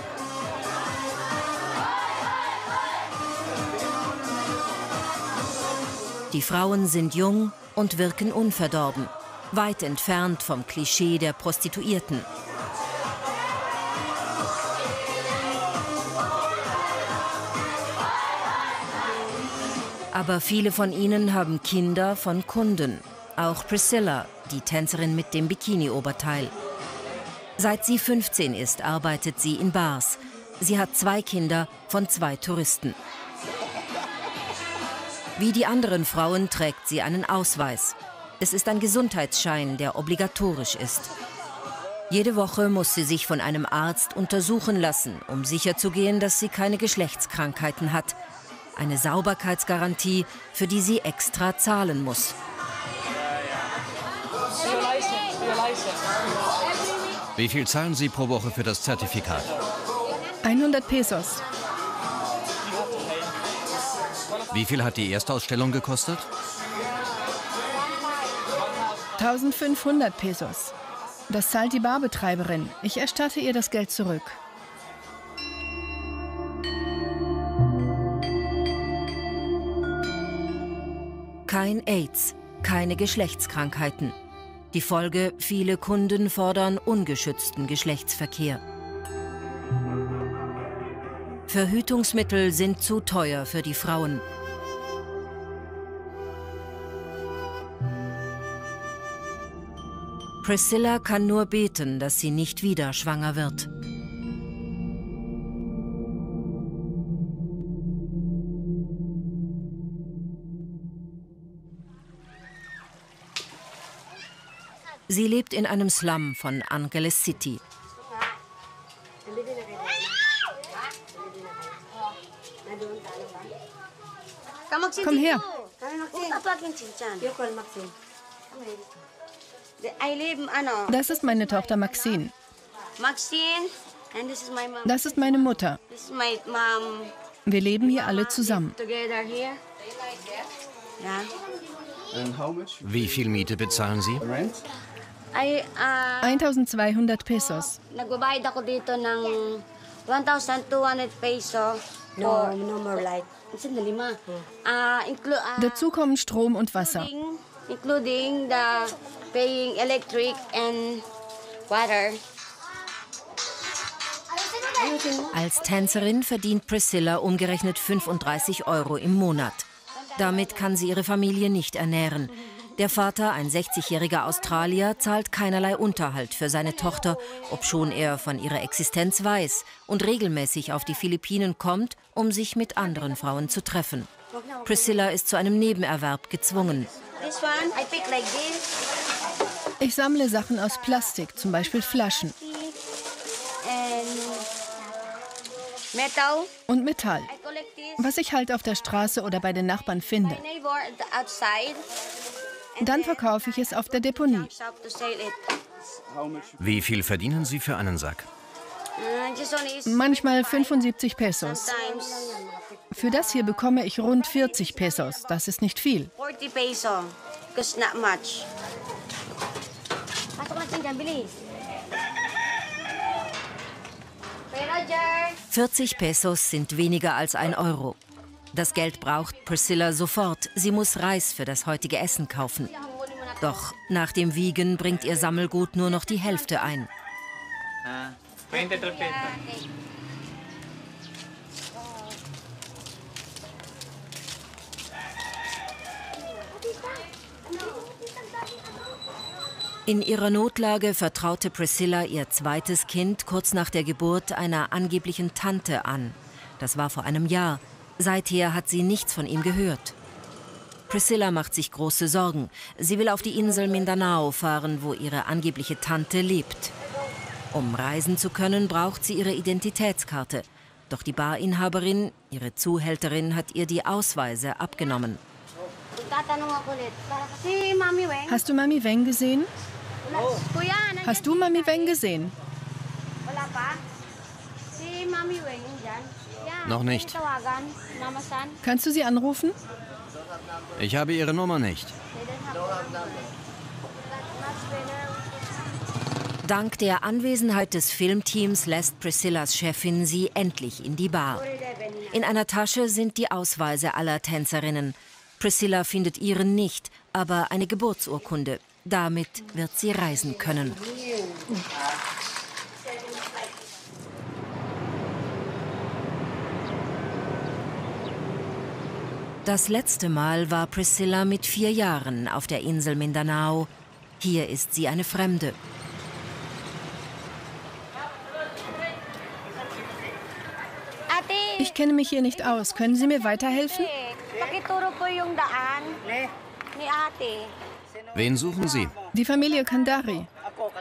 Die Frauen sind jung und wirken unverdorben, weit entfernt vom Klischee der Prostituierten. Aber viele von ihnen haben Kinder von Kunden. Auch Priscilla, die Tänzerin mit dem Bikini-Oberteil. Seit sie 15 ist, arbeitet sie in Bars. Sie hat zwei Kinder von zwei Touristen. Wie die anderen Frauen trägt sie einen Ausweis. Es ist ein Gesundheitsschein, der obligatorisch ist. Jede Woche muss sie sich von einem Arzt untersuchen lassen, um sicherzugehen, dass sie keine Geschlechtskrankheiten hat. Eine Sauberkeitsgarantie, für die sie extra zahlen muss. Wie viel zahlen Sie pro Woche für das Zertifikat? 100 Pesos. Wie viel hat die Erstausstellung gekostet? 1500 Pesos. Das zahlt die Barbetreiberin. Ich erstatte ihr das Geld zurück. Kein AIDS, keine Geschlechtskrankheiten. Die Folge, viele Kunden fordern ungeschützten Geschlechtsverkehr. Verhütungsmittel sind zu teuer für die Frauen. Priscilla kann nur beten, dass sie nicht wieder schwanger wird. Sie lebt in einem Slum von Angeles City. Komm her. Das ist meine Tochter Maxine. Das ist meine Mutter. Wir leben hier alle zusammen. Wie viel Miete bezahlen Sie? 1200 Pesos. Nagbabayad ako dito ng 1,200 peso. No, no more light. Sandali ma. Uh, inclu uh, Dazu kommen Strom und Wasser. Including the paying electric and water. Als Tänzerin verdient Priscilla umgerechnet 35 Euro im Monat. Damit kann sie ihre Familie nicht ernähren. Der Vater, ein 60-jähriger Australier, zahlt keinerlei Unterhalt für seine Tochter, obschon er von ihrer Existenz weiß und regelmäßig auf die Philippinen kommt, um sich mit anderen Frauen zu treffen. Priscilla ist zu einem Nebenerwerb gezwungen. Ich sammle Sachen aus Plastik, zum Beispiel Flaschen. Und Metall. Was ich halt auf der Straße oder bei den Nachbarn finde. Dann verkaufe ich es auf der Deponie. Wie viel verdienen Sie für einen Sack? Manchmal 75 Pesos. Für das hier bekomme ich rund 40 Pesos. Das ist nicht viel. 40 Pesos sind weniger als ein Euro. Das Geld braucht Priscilla sofort. Sie muss Reis für das heutige Essen kaufen. Doch nach dem Wiegen bringt ihr Sammelgut nur noch die Hälfte ein. In ihrer Notlage vertraute Priscilla ihr zweites Kind kurz nach der Geburt einer angeblichen Tante an. Das war vor einem Jahr. Seither hat sie nichts von ihm gehört. Priscilla macht sich große Sorgen. Sie will auf die Insel Mindanao fahren, wo ihre angebliche Tante lebt. Um reisen zu können, braucht sie ihre Identitätskarte. Doch die Barinhaberin, ihre Zuhälterin, hat ihr die Ausweise abgenommen. Hast du Mami Weng gesehen? Hast du Mami Weng gesehen? Noch nicht. Kannst du sie anrufen? Ich habe ihre Nummer nicht. Dank der Anwesenheit des Filmteams lässt Priscillas Chefin sie endlich in die Bar. In einer Tasche sind die Ausweise aller Tänzerinnen. Priscilla findet ihren nicht, aber eine Geburtsurkunde. Damit wird sie reisen können. Das letzte Mal war Priscilla mit vier Jahren auf der Insel Mindanao. Hier ist sie eine Fremde. Ich kenne mich hier nicht aus. Können Sie mir weiterhelfen? Wen suchen Sie? Die Familie Kandari.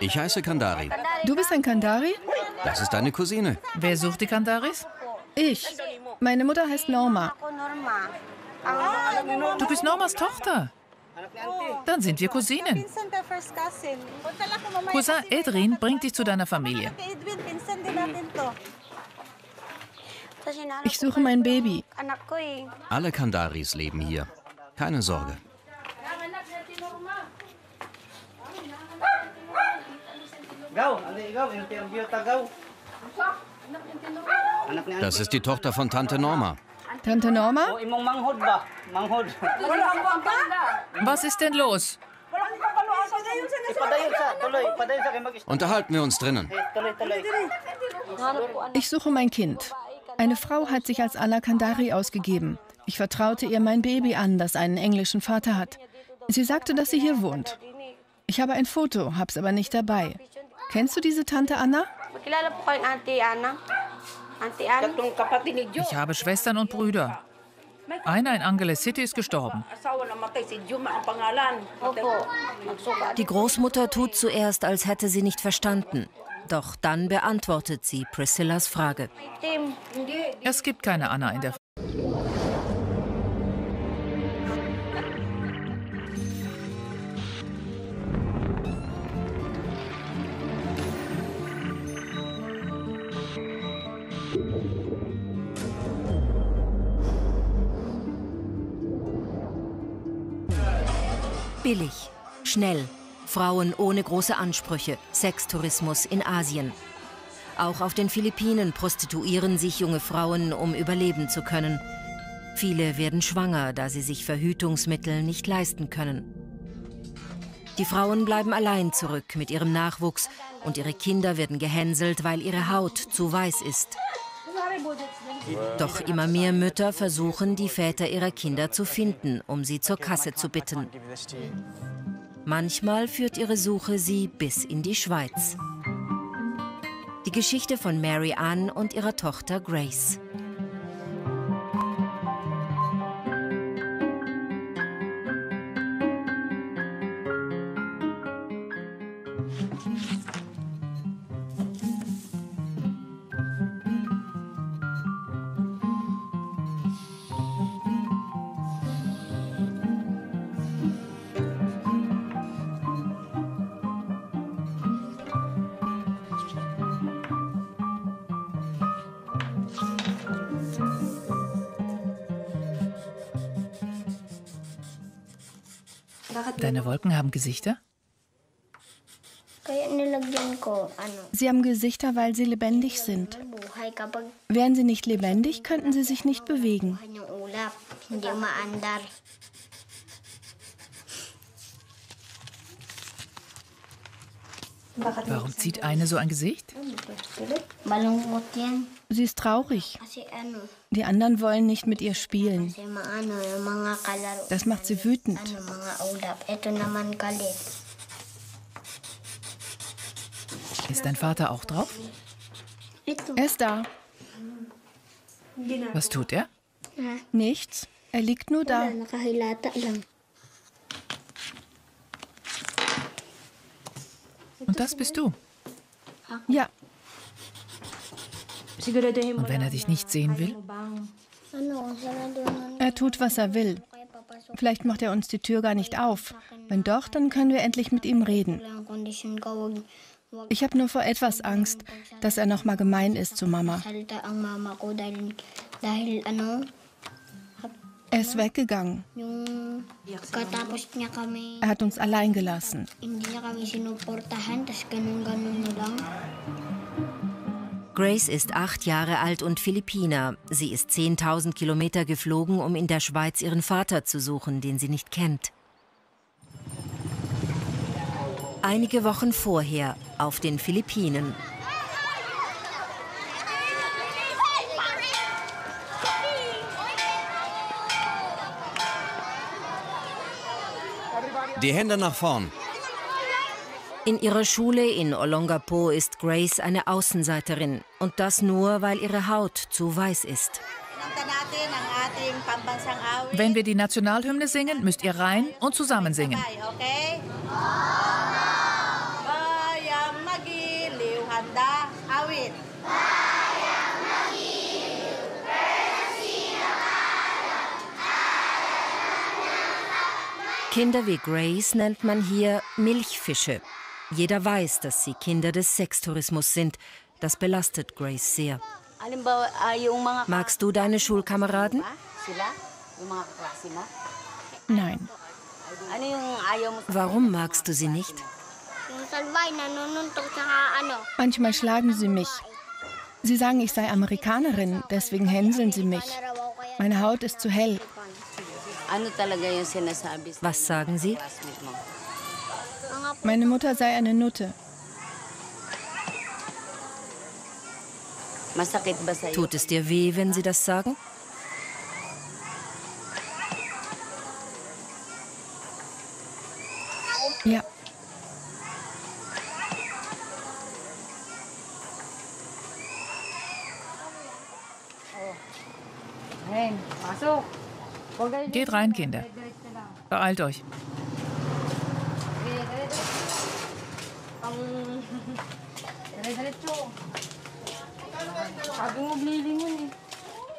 Ich heiße Kandari. Du bist ein Kandari? Das ist deine Cousine. Wer sucht die Kandaris? Ich. Meine Mutter heißt Norma. Du bist Normas Tochter. Dann sind wir Cousinen. Cousin Edrin bringt dich zu deiner Familie. Ich suche mein Baby. Alle Kandaris leben hier. Keine Sorge. Das ist die Tochter von Tante Norma. Tante Norma? Was ist denn los? Unterhalten wir uns drinnen. Ich suche mein Kind. Eine Frau hat sich als Alakandari ausgegeben. Ich vertraute ihr mein Baby an, das einen englischen Vater hat. Sie sagte, dass sie hier wohnt. Ich habe ein Foto, hab's aber nicht dabei. Kennst du diese Tante Anna? Ich habe Schwestern und Brüder. Einer in Angeles City ist gestorben. Die Großmutter tut zuerst, als hätte sie nicht verstanden. Doch dann beantwortet sie Priscillas Frage. Es gibt keine Anna in der Billig, schnell, Frauen ohne große Ansprüche, Sextourismus in Asien. Auch auf den Philippinen prostituieren sich junge Frauen, um überleben zu können. Viele werden schwanger, da sie sich Verhütungsmittel nicht leisten können. Die Frauen bleiben allein zurück mit ihrem Nachwuchs und ihre Kinder werden gehänselt, weil ihre Haut zu weiß ist. Doch immer mehr Mütter versuchen, die Väter ihrer Kinder zu finden, um sie zur Kasse zu bitten. Manchmal führt ihre Suche sie bis in die Schweiz. Die Geschichte von Mary Ann und ihrer Tochter Grace. Deine Wolken haben Gesichter? Sie haben Gesichter, weil sie lebendig sind. Wären sie nicht lebendig, könnten sie sich nicht bewegen. Warum zieht eine so ein Gesicht? Sie ist traurig. Die anderen wollen nicht mit ihr spielen. Das macht sie wütend. Ist dein Vater auch drauf? Er ist da. Was tut er? Nichts. Er liegt nur da. Und das bist du? Ja. Und wenn er dich nicht sehen will? Er tut, was er will. Vielleicht macht er uns die Tür gar nicht auf. Wenn doch, dann können wir endlich mit ihm reden. Ich habe nur vor etwas Angst, dass er noch mal gemein ist zu Mama. Er ist weggegangen. Er hat uns allein gelassen. Grace ist acht Jahre alt und Philippiner. Sie ist 10.000 Kilometer geflogen, um in der Schweiz ihren Vater zu suchen, den sie nicht kennt. Einige Wochen vorher auf den Philippinen. Die Hände nach vorn. In ihrer Schule in Olongapo ist Grace eine Außenseiterin. Und das nur, weil ihre Haut zu weiß ist. Wenn wir die Nationalhymne singen, müsst ihr rein und zusammen singen. Kinder wie Grace nennt man hier Milchfische. Jeder weiß, dass sie Kinder des Sextourismus sind. Das belastet Grace sehr. Magst du deine Schulkameraden? Nein. Warum magst du sie nicht? Manchmal schlagen sie mich. Sie sagen, ich sei Amerikanerin, deswegen hänseln sie mich. Meine Haut ist zu hell. Was sagen sie? Meine Mutter sei eine Nutte. Tut es dir weh, wenn sie das sagen? Ja. Geht rein, Kinder. Beeilt euch.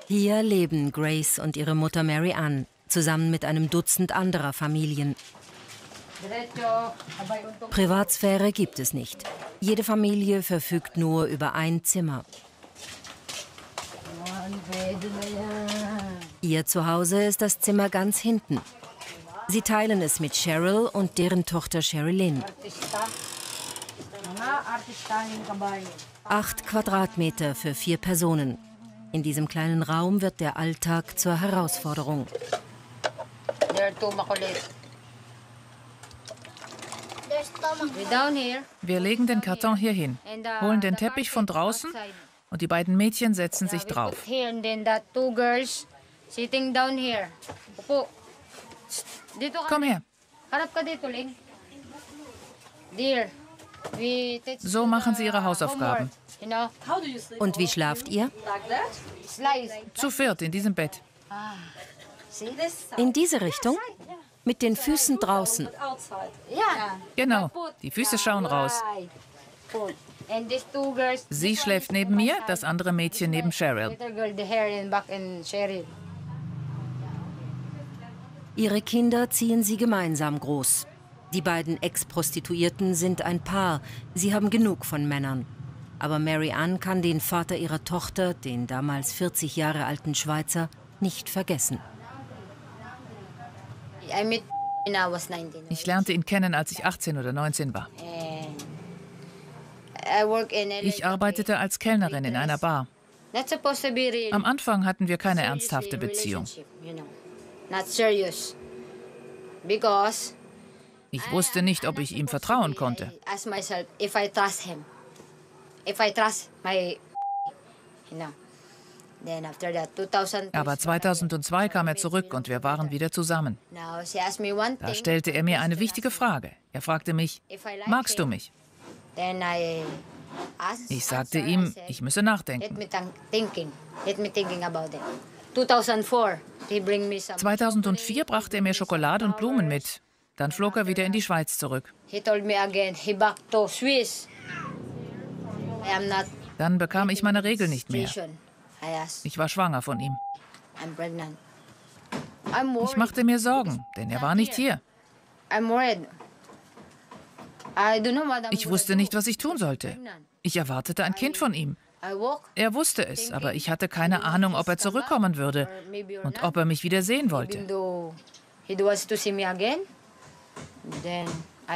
Hier leben Grace und ihre Mutter Mary Ann zusammen mit einem Dutzend anderer Familien. Privatsphäre gibt es nicht. Jede Familie verfügt nur über ein Zimmer. Ihr Zuhause ist das Zimmer ganz hinten. Sie teilen es mit Cheryl und deren Tochter Sherilyn. Acht Quadratmeter für vier Personen. In diesem kleinen Raum wird der Alltag zur Herausforderung. Wir legen den Karton hier hin, holen den Teppich von draußen und die beiden Mädchen setzen sich drauf. Komm her. So machen sie ihre Hausaufgaben. Und wie schlaft ihr? Zu viert in diesem Bett. In diese Richtung? Mit den Füßen draußen. Genau, die Füße schauen raus. Sie schläft neben mir, das andere Mädchen neben Cheryl. Ihre Kinder ziehen sie gemeinsam groß. Die beiden Ex-Prostituierten sind ein Paar. Sie haben genug von Männern. Aber Mary Ann kann den Vater ihrer Tochter, den damals 40 Jahre alten Schweizer, nicht vergessen. Ich lernte ihn kennen, als ich 18 oder 19 war. Ich arbeitete als Kellnerin in einer Bar. Am Anfang hatten wir keine ernsthafte Beziehung. Ich wusste nicht, ob ich ihm vertrauen konnte. Aber 2002 kam er zurück und wir waren wieder zusammen. Da stellte er mir eine wichtige Frage. Er fragte mich, magst du mich? Ich sagte ihm, ich müsse nachdenken. 2004 brachte er mir Schokolade und Blumen mit. Dann flog er wieder in die Schweiz zurück. Dann bekam ich meine Regel nicht mehr. Ich war schwanger von ihm. Ich machte mir Sorgen, denn er war nicht hier. Ich wusste nicht, was ich tun sollte. Ich erwartete ein Kind von ihm. Er wusste es, aber ich hatte keine Ahnung, ob er zurückkommen würde und ob er mich wieder sehen wollte.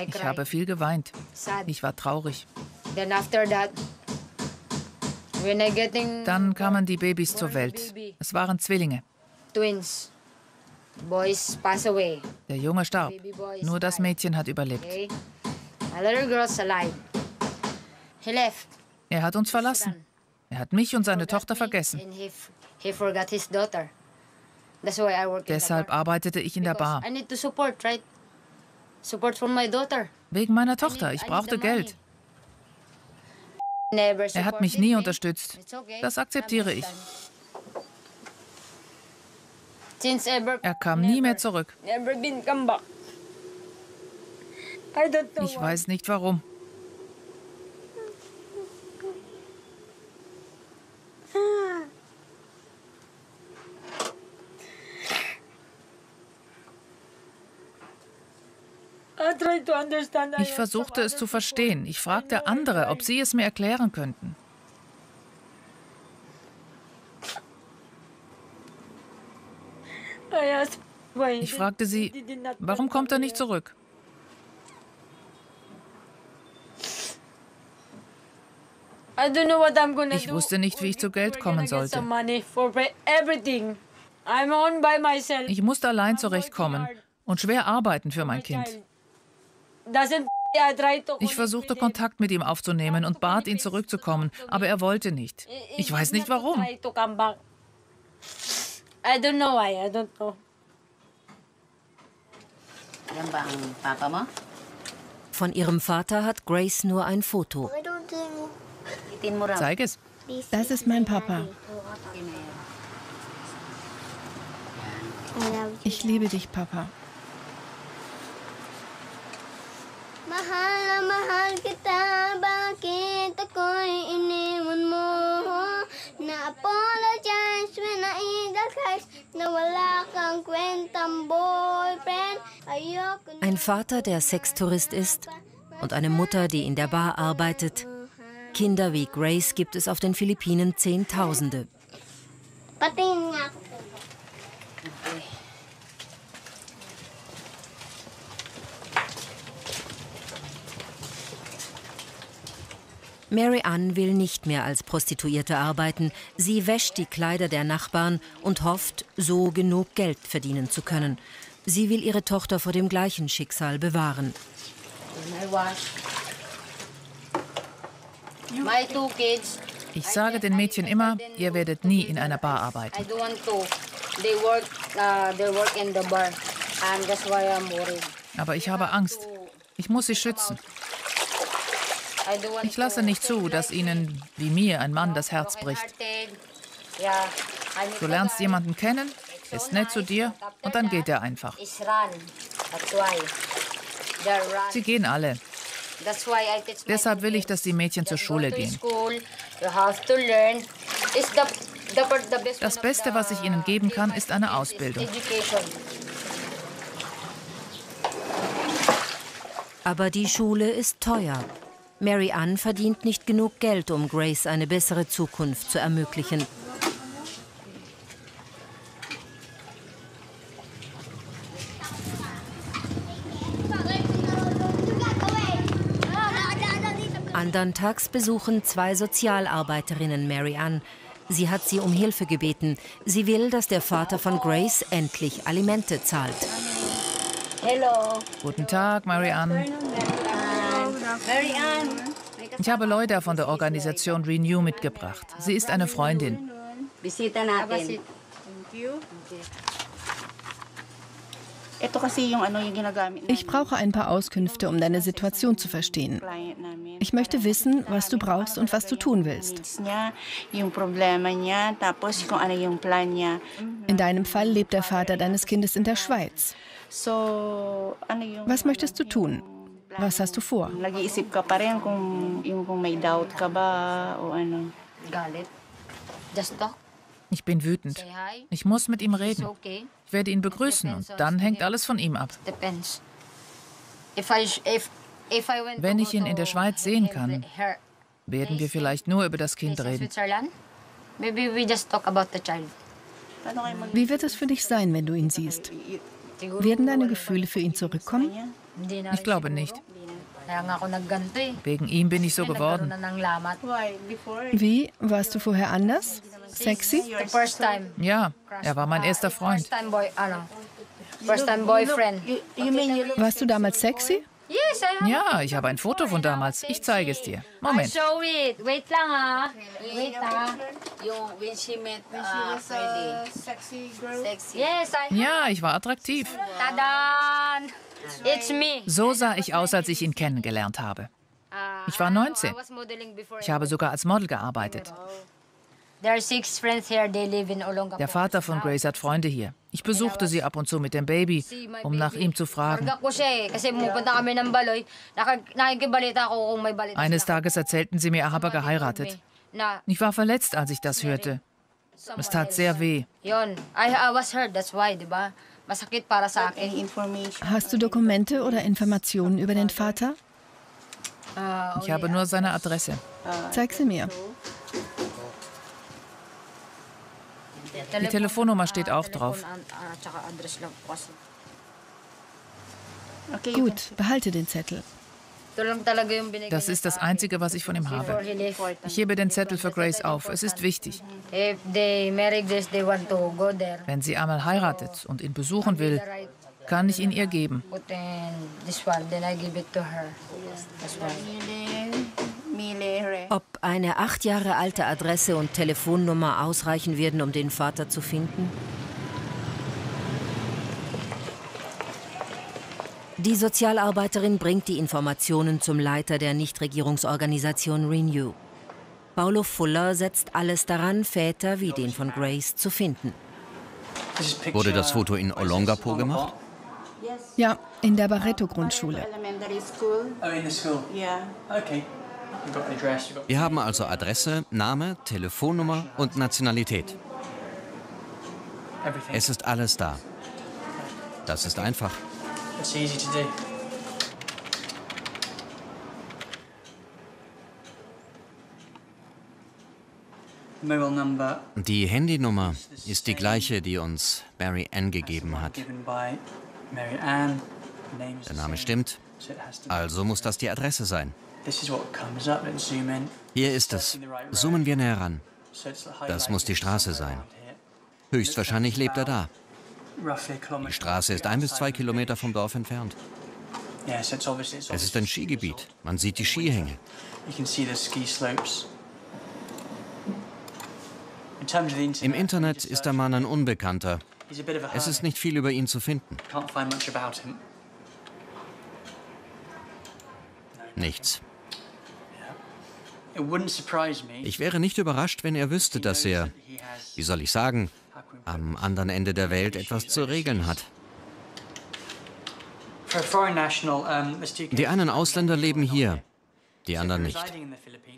Ich habe viel geweint. Ich war traurig. Dann kamen die Babys zur Welt. Es waren Zwillinge. Der Junge starb. Nur das Mädchen hat überlebt. Er hat uns verlassen. Er hat mich und seine Tochter vergessen. Deshalb arbeitete ich in der Bar. Wegen meiner Tochter. Ich brauchte Geld. Er hat mich nie unterstützt. Das akzeptiere ich. Er kam nie mehr zurück. Ich weiß nicht warum. Ich versuchte es zu verstehen. Ich fragte andere, ob sie es mir erklären könnten. Ich fragte sie, warum kommt er nicht zurück? Ich wusste nicht, wie ich zu Geld kommen sollte. Ich musste allein zurechtkommen und schwer arbeiten für mein Kind. Ich versuchte Kontakt mit ihm aufzunehmen und bat ihn zurückzukommen, aber er wollte nicht. Ich weiß nicht warum. Von ihrem Vater hat Grace nur ein Foto. Zeig es. Das ist mein Papa. Ich liebe dich, Papa. Mahal na mahal kita, bakit ako'y iniwan mo? Na-apologize when I eat na wala kang kwentang boyfriend. Ein Vater, der Sextourist ist und eine Mutter, die in der Bar arbeitet. Kinder wie Grace gibt es auf den Philippinen Zehntausende. Patingin nga ako. Mary Ann will nicht mehr als Prostituierte arbeiten. Sie wäscht die Kleider der Nachbarn und hofft, so genug Geld verdienen zu können. Sie will ihre Tochter vor dem gleichen Schicksal bewahren. Ich sage den Mädchen immer, ihr werdet nie in einer Bar arbeiten. Aber ich habe Angst. Ich muss sie schützen. Ich lasse nicht zu, dass ihnen, wie mir, ein Mann das Herz bricht. Du lernst jemanden kennen, ist nett zu dir und dann geht er einfach. Sie gehen alle. Deshalb will ich, dass die Mädchen zur Schule gehen. Das Beste, was ich ihnen geben kann, ist eine Ausbildung. Aber die Schule ist teuer. Mary Ann verdient nicht genug Geld, um Grace eine bessere Zukunft zu ermöglichen. Anderntags besuchen zwei Sozialarbeiterinnen Mary Ann. Sie hat sie um Hilfe gebeten. Sie will, dass der Vater von Grace endlich Alimente zahlt. Hallo. Guten Tag, Mary Ann. Ich habe Leute von der Organisation Renew mitgebracht. Sie ist eine Freundin. Ich brauche ein paar Auskünfte, um deine Situation zu verstehen. Ich möchte wissen, was du brauchst und was du tun willst. In deinem Fall lebt der Vater deines Kindes in der Schweiz. Was möchtest du tun? Was hast du vor? Ich bin wütend. Ich muss mit ihm reden. Ich werde ihn begrüßen und dann hängt alles von ihm ab. Wenn ich ihn in der Schweiz sehen kann, werden wir vielleicht nur über das Kind reden. Wie wird es für dich sein, wenn du ihn siehst? Werden deine Gefühle für ihn zurückkommen? Ich glaube nicht. Wegen ihm bin ich so geworden. Wie? Warst du vorher anders? Sexy? Ja, er war mein erster Freund. Warst du damals sexy? Ja, ich habe ein Foto von damals. Ich zeige es dir. Moment. Ah. Ah. girl. Ja, ich war attraktiv. Tadan. So sah ich aus, als ich ihn kennengelernt habe. Ich war 19. Ich habe sogar als Model gearbeitet. Der Vater von Grace hat Freunde hier. Ich besuchte sie ab und zu mit dem Baby, um nach ihm zu fragen. Eines Tages erzählten sie mir, er habe geheiratet. Ich war verletzt, als ich das hörte. Es tat sehr weh. Hast du Dokumente oder Informationen über den Vater? Ich habe nur seine Adresse. Zeig sie mir. Die Telefonnummer steht auch drauf. Gut, behalte den Zettel. Das ist das Einzige, was ich von ihm habe. Ich hebe den Zettel für Grace auf. Es ist wichtig. Wenn sie einmal heiratet und ihn besuchen will, kann ich ihn ihr geben. Ob eine acht Jahre alte Adresse und Telefonnummer ausreichen werden, um den Vater zu finden? Die Sozialarbeiterin bringt die Informationen zum Leiter der Nichtregierungsorganisation Renew. Paulo Fuller setzt alles daran, Väter wie den von Grace zu finden. Wurde das Foto in Olongapo gemacht? Ja, in der Barreto-Grundschule. Wir haben also Adresse, Name, Telefonnummer und Nationalität. Es ist alles da. Das ist einfach. It's easy to do. Die Handynummer ist die gleiche, die uns Mary Ann gegeben hat. Der Name stimmt, also muss das die Adresse sein. Hier ist es. Zoomen wir näher ran. Das muss die Straße sein. Höchstwahrscheinlich lebt er da. Die Straße ist ein bis zwei Kilometer vom Dorf entfernt. Es ist ein Skigebiet. Man sieht die Skihänge. Im Internet ist der Mann ein Unbekannter. Es ist nicht viel über ihn zu finden. Nichts. Ich wäre nicht überrascht, wenn er wüsste, dass er, wie soll ich sagen, am anderen Ende der Welt etwas zu regeln hat. Die einen Ausländer leben hier, die anderen nicht.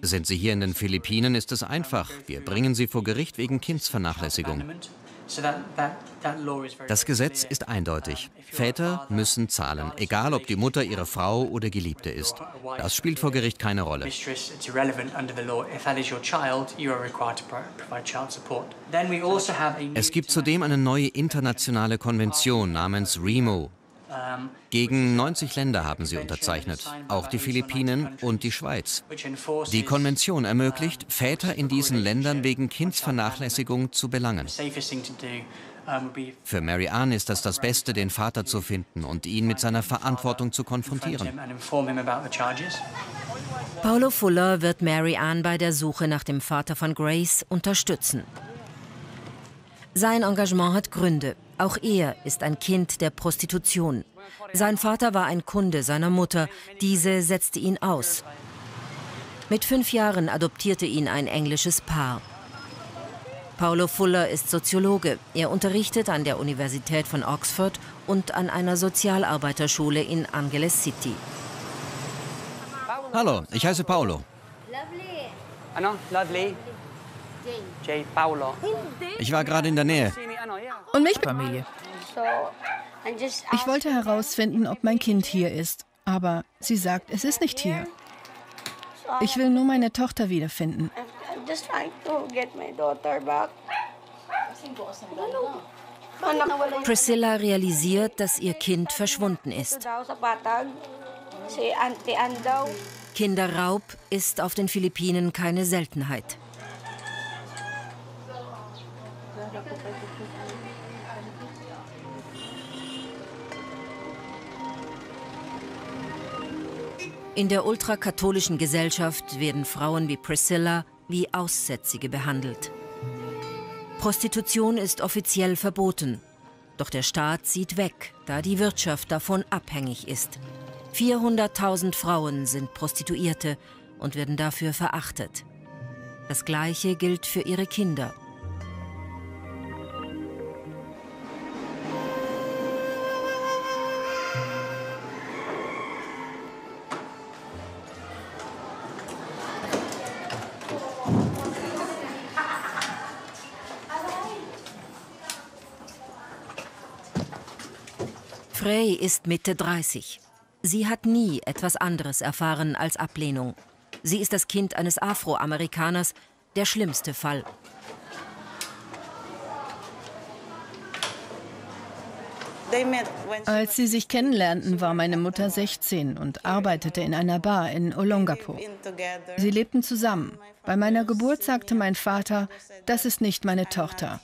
Sind sie hier in den Philippinen, ist es einfach. Wir bringen sie vor Gericht wegen Kindsvernachlässigung. Das Gesetz ist eindeutig. Väter müssen zahlen, egal ob die Mutter ihre Frau oder Geliebte ist. Das spielt vor Gericht keine Rolle. Also es gibt zudem eine neue internationale Konvention namens REMO, gegen 90 Länder haben sie unterzeichnet, auch die Philippinen und die Schweiz. Die Konvention ermöglicht, Väter in diesen Ländern wegen Kindsvernachlässigung zu belangen. Für Mary Ann ist das das Beste, den Vater zu finden und ihn mit seiner Verantwortung zu konfrontieren. Paulo Fuller wird Mary Ann bei der Suche nach dem Vater von Grace unterstützen. Sein Engagement hat Gründe. Auch er ist ein Kind der Prostitution. Sein Vater war ein Kunde seiner Mutter. Diese setzte ihn aus. Mit fünf Jahren adoptierte ihn ein englisches Paar. Paulo Fuller ist Soziologe. Er unterrichtet an der Universität von Oxford und an einer Sozialarbeiterschule in Angeles City. Hallo, ich heiße Paulo. Lovely. Ano, lovely. Ich war gerade in der Nähe. Und mich Familie. Ich wollte herausfinden, ob mein Kind hier ist, aber sie sagt, es ist nicht hier. Ich will nur meine Tochter wiederfinden. Priscilla realisiert, dass ihr Kind verschwunden ist. Kinderraub ist auf den Philippinen keine Seltenheit. In der ultrakatholischen Gesellschaft werden Frauen wie Priscilla wie Aussätzige behandelt. Prostitution ist offiziell verboten. Doch der Staat sieht weg, da die Wirtschaft davon abhängig ist. 400.000 Frauen sind Prostituierte und werden dafür verachtet. Das Gleiche gilt für ihre Kinder. Ist Mitte 30. Sie hat nie etwas anderes erfahren als Ablehnung. Sie ist das Kind eines Afroamerikaners, der schlimmste Fall. Als sie sich kennenlernten, war meine Mutter 16 und arbeitete in einer Bar in Olongapo. Sie lebten zusammen. Bei meiner Geburt sagte mein Vater, das ist nicht meine Tochter.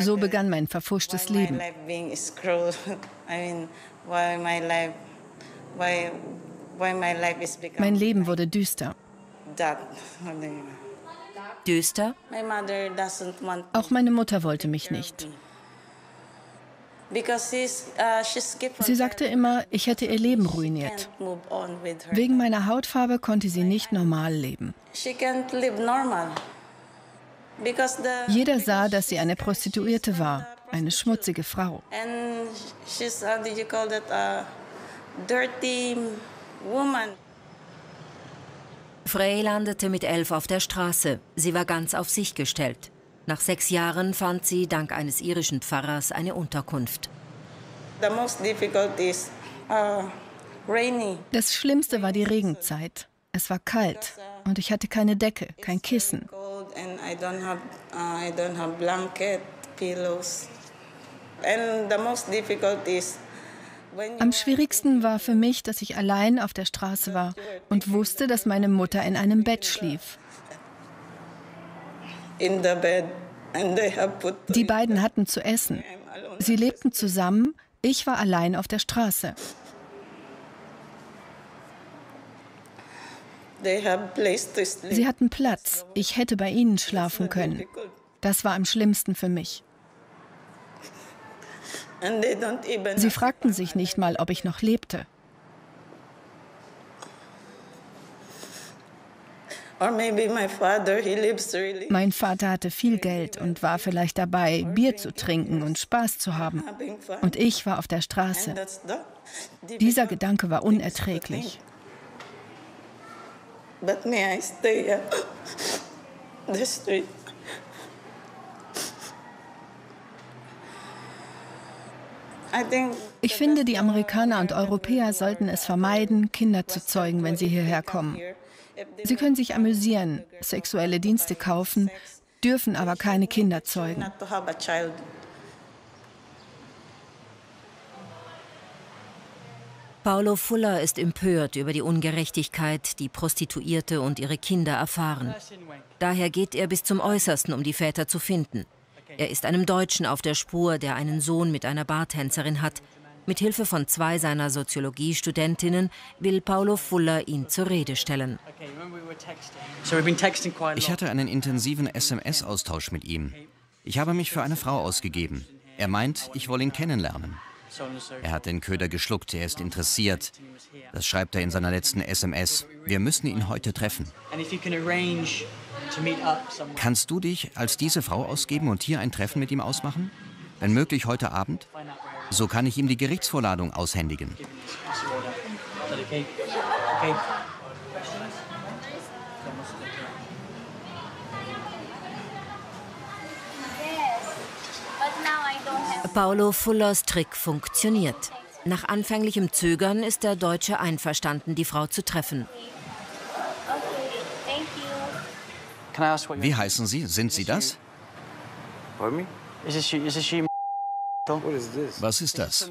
So begann mein verfuschtes Leben. Mein Leben wurde düster. Düster? Auch meine Mutter wollte mich nicht. Uh, sie sagte immer, ich hätte ihr Leben ruiniert. Wegen meiner Hautfarbe konnte sie nicht normal leben. Jeder sah, dass sie eine Prostituierte war, eine schmutzige Frau. Frey landete mit elf auf der Straße. Sie war ganz auf sich gestellt. Nach sechs Jahren fand sie dank eines irischen Pfarrers eine Unterkunft. Uh, das Schlimmste war die Regenzeit. Es war kalt und ich hatte keine Decke, kein Kissen. Am schwierigsten war für mich, dass ich allein auf der Straße war und wusste, dass meine Mutter in einem Bett schlief. Die beiden hatten zu essen. Sie lebten zusammen, ich war allein auf der Straße. Sie hatten Platz, ich hätte bei ihnen schlafen können. Das war am schlimmsten für mich. Sie fragten sich nicht mal, ob ich noch lebte. Mein Vater hatte viel Geld und war vielleicht dabei, Bier zu trinken und Spaß zu haben. Und ich war auf der Straße. Dieser Gedanke war unerträglich. But may I stay at the street? Ich finde, die Amerikaner und Europäer sollten es vermeiden, Kinder zu zeugen, wenn sie hierher kommen. Sie können sich amüsieren, sexuelle Dienste kaufen, dürfen aber keine Kinder zeugen. Paulo Fuller ist empört über die Ungerechtigkeit, die Prostituierte und ihre Kinder erfahren. Daher geht er bis zum Äußersten, um die Väter zu finden. Er ist einem Deutschen auf der Spur, der einen Sohn mit einer Bartänzerin hat. Mit Hilfe von zwei seiner Soziologiestudentinnen will Paulo Fuller ihn zur Rede stellen. Ich hatte einen intensiven SMS-Austausch mit ihm. Ich habe mich für eine Frau ausgegeben. Er meint, ich wolle ihn kennenlernen. Er hat den Köder geschluckt, er ist interessiert. Das schreibt er in seiner letzten SMS. Wir müssen ihn heute treffen. Kannst du dich als diese Frau ausgeben und hier ein Treffen mit ihm ausmachen? Wenn möglich heute Abend? So kann ich ihm die Gerichtsvorladung aushändigen. Paulo Fullers Trick funktioniert. Nach anfänglichem Zögern ist der Deutsche einverstanden, die Frau zu treffen. Wie heißen Sie? Sind Sie das? Was ist das?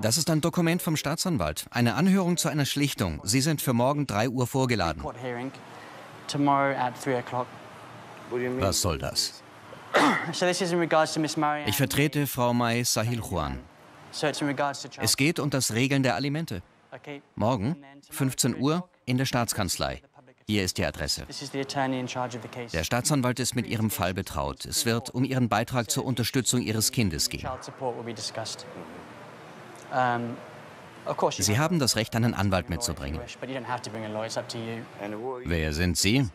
Das ist ein Dokument vom Staatsanwalt. Eine Anhörung zu einer Schlichtung. Sie sind für morgen 3 Uhr vorgeladen. Was soll das? Ich vertrete Frau Mai Sahil Juan. Es geht um das Regeln der Alimente. Morgen, 15 Uhr, in der Staatskanzlei. Hier ist die Adresse. Der Staatsanwalt ist mit Ihrem Fall betraut. Es wird um Ihren Beitrag zur Unterstützung Ihres Kindes gehen. Sie haben das Recht, einen Anwalt mitzubringen. Wer sind Sie?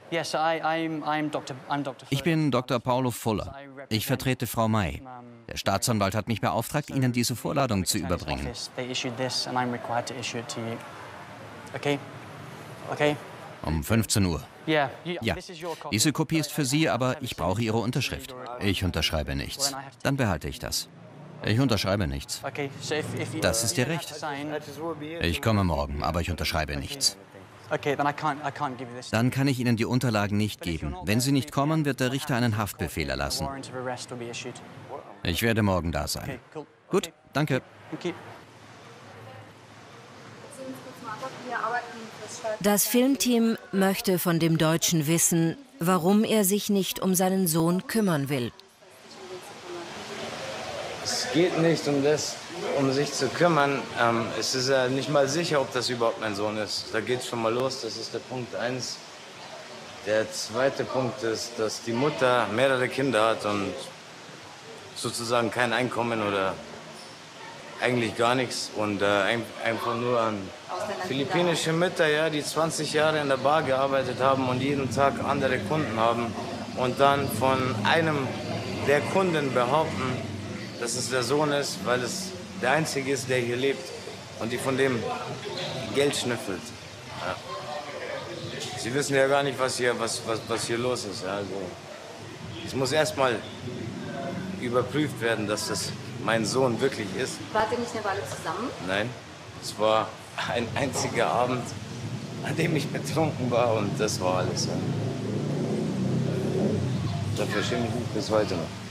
Ich bin Dr. Paulo Fuller. Ich vertrete Frau May. Der Staatsanwalt hat mich beauftragt, Ihnen diese Vorladung zu überbringen. Um 15 Uhr. Ja, diese Kopie ist für Sie, aber ich brauche Ihre Unterschrift. Ich unterschreibe nichts. Dann behalte ich das. Ich unterschreibe nichts. Das ist Ihr Recht. Ich komme morgen, aber ich unterschreibe nichts. Dann kann ich Ihnen die Unterlagen nicht geben. Wenn Sie nicht kommen, wird der Richter einen Haftbefehl erlassen. Ich werde morgen da sein. Gut, danke. Das Filmteam möchte von dem Deutschen wissen, warum er sich nicht um seinen Sohn kümmern will. Es geht nicht um das, um sich zu kümmern. Ähm, es ist ja nicht mal sicher, ob das überhaupt mein Sohn ist. Da geht es schon mal los. Das ist der Punkt 1. Der zweite Punkt ist, dass die Mutter mehrere Kinder hat und sozusagen kein Einkommen oder eigentlich gar nichts und äh, einfach nur an philippinische Mütter, ja, die 20 Jahre in der Bar gearbeitet haben und jeden Tag andere Kunden haben und dann von einem der Kunden behaupten, dass es der Sohn ist, weil es der Einzige ist, der hier lebt und die von dem Geld schnüffelt. Ja. Sie wissen ja gar nicht, was hier, was, was, was hier los ist. Also, es muss erstmal überprüft werden, dass das mein Sohn wirklich ist. Wart ihr nicht eine Weile zusammen? Nein, es war ein einziger Abend, an dem ich betrunken war und das war alles. Ja. Dafür schäme ich mich bis heute noch.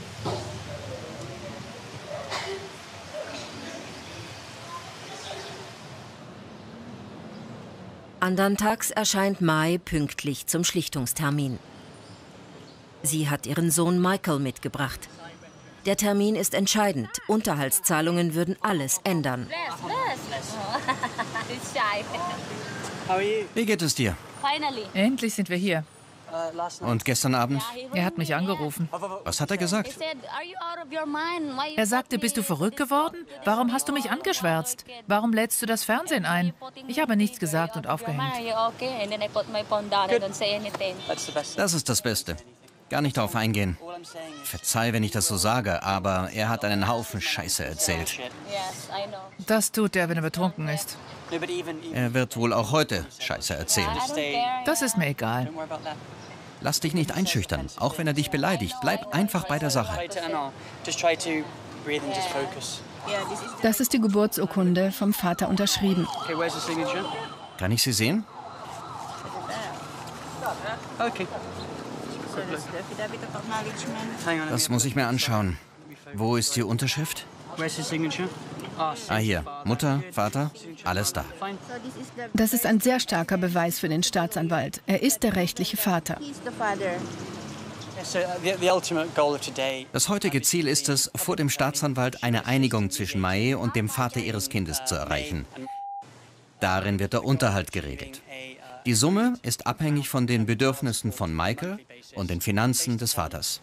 Andern Tags erscheint Mai pünktlich zum Schlichtungstermin. Sie hat ihren Sohn Michael mitgebracht. Der Termin ist entscheidend. Unterhaltszahlungen würden alles ändern. Wie geht es dir? Endlich sind wir hier. Und gestern Abend? Er hat mich angerufen. Was hat er gesagt? Er sagte, bist du verrückt geworden? Warum hast du mich angeschwärzt? Warum lädst du das Fernsehen ein? Ich habe nichts gesagt und aufgehängt. Das ist das Beste. Gar nicht darauf eingehen. Verzeih, wenn ich das so sage, aber er hat einen Haufen Scheiße erzählt. Das tut er, wenn er betrunken ist. Er wird wohl auch heute Scheiße erzählen. Das ist mir egal. Lass dich nicht einschüchtern, auch wenn er dich beleidigt. Bleib einfach bei der Sache. Das ist die Geburtsurkunde vom Vater unterschrieben. Kann ich sie sehen? Das muss ich mir anschauen. Wo ist die Unterschrift? Ah, hier. Mutter, Vater, alles da. Das ist ein sehr starker Beweis für den Staatsanwalt. Er ist der rechtliche Vater. Das heutige Ziel ist es, vor dem Staatsanwalt eine Einigung zwischen Mae und dem Vater ihres Kindes zu erreichen. Darin wird der Unterhalt geregelt. Die Summe ist abhängig von den Bedürfnissen von Michael und den Finanzen des Vaters.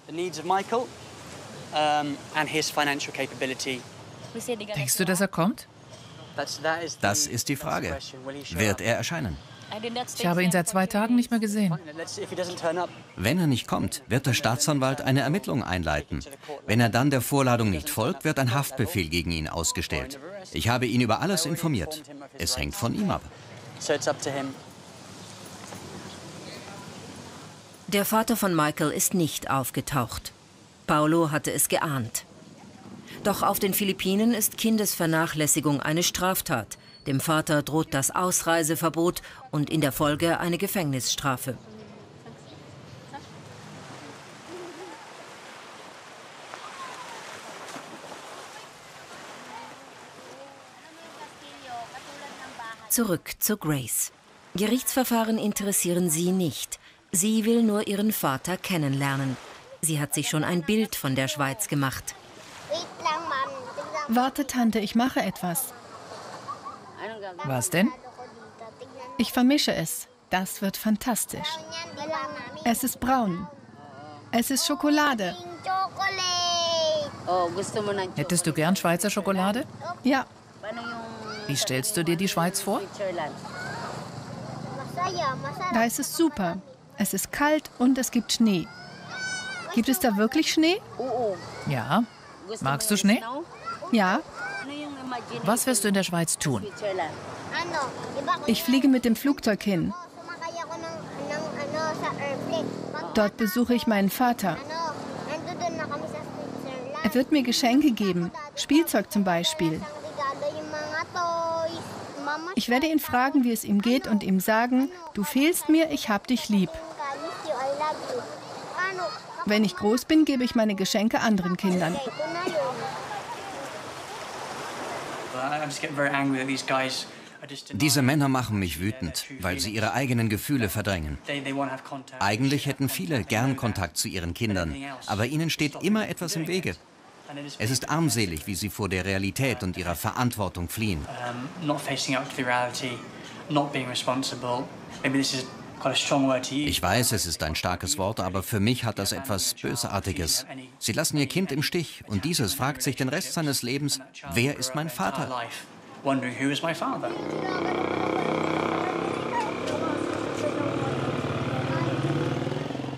Denkst du, dass er kommt? Das ist die Frage. Wird er erscheinen? Ich habe ihn seit zwei Tagen nicht mehr gesehen. Wenn er nicht kommt, wird der Staatsanwalt eine Ermittlung einleiten. Wenn er dann der Vorladung nicht folgt, wird ein Haftbefehl gegen ihn ausgestellt. Ich habe ihn über alles informiert. Es hängt von ihm ab. Der Vater von Michael ist nicht aufgetaucht. Paulo hatte es geahnt. Doch auf den Philippinen ist Kindesvernachlässigung eine Straftat. Dem Vater droht das Ausreiseverbot und in der Folge eine Gefängnisstrafe. Zurück zu Grace. Gerichtsverfahren interessieren sie nicht. Sie will nur ihren Vater kennenlernen. Sie hat sich schon ein Bild von der Schweiz gemacht. Warte, Tante, ich mache etwas. Was denn? Ich vermische es. Das wird fantastisch. Es ist braun. Es ist Schokolade. Hättest du gern Schweizer Schokolade? Ja. Wie stellst du dir die Schweiz vor? Da ist es super. Es ist kalt und es gibt Schnee. Gibt es da wirklich Schnee? Ja. Magst du Schnee? Ja. Was wirst du in der Schweiz tun? Ich fliege mit dem Flugzeug hin. Dort besuche ich meinen Vater. Er wird mir Geschenke geben, Spielzeug zum Beispiel. Ich werde ihn fragen, wie es ihm geht und ihm sagen, du fehlst mir, ich hab dich lieb. Wenn ich groß bin, gebe ich meine Geschenke anderen Kindern. Diese Männer machen mich wütend, weil sie ihre eigenen Gefühle verdrängen. Eigentlich hätten viele gern Kontakt zu ihren Kindern, aber ihnen steht immer etwas im Wege. Es ist armselig, wie sie vor der Realität und ihrer Verantwortung fliehen. Ich weiß, es ist ein starkes Wort, aber für mich hat das etwas Bösartiges. Sie lassen ihr Kind im Stich und dieses fragt sich den Rest seines Lebens, wer ist mein Vater?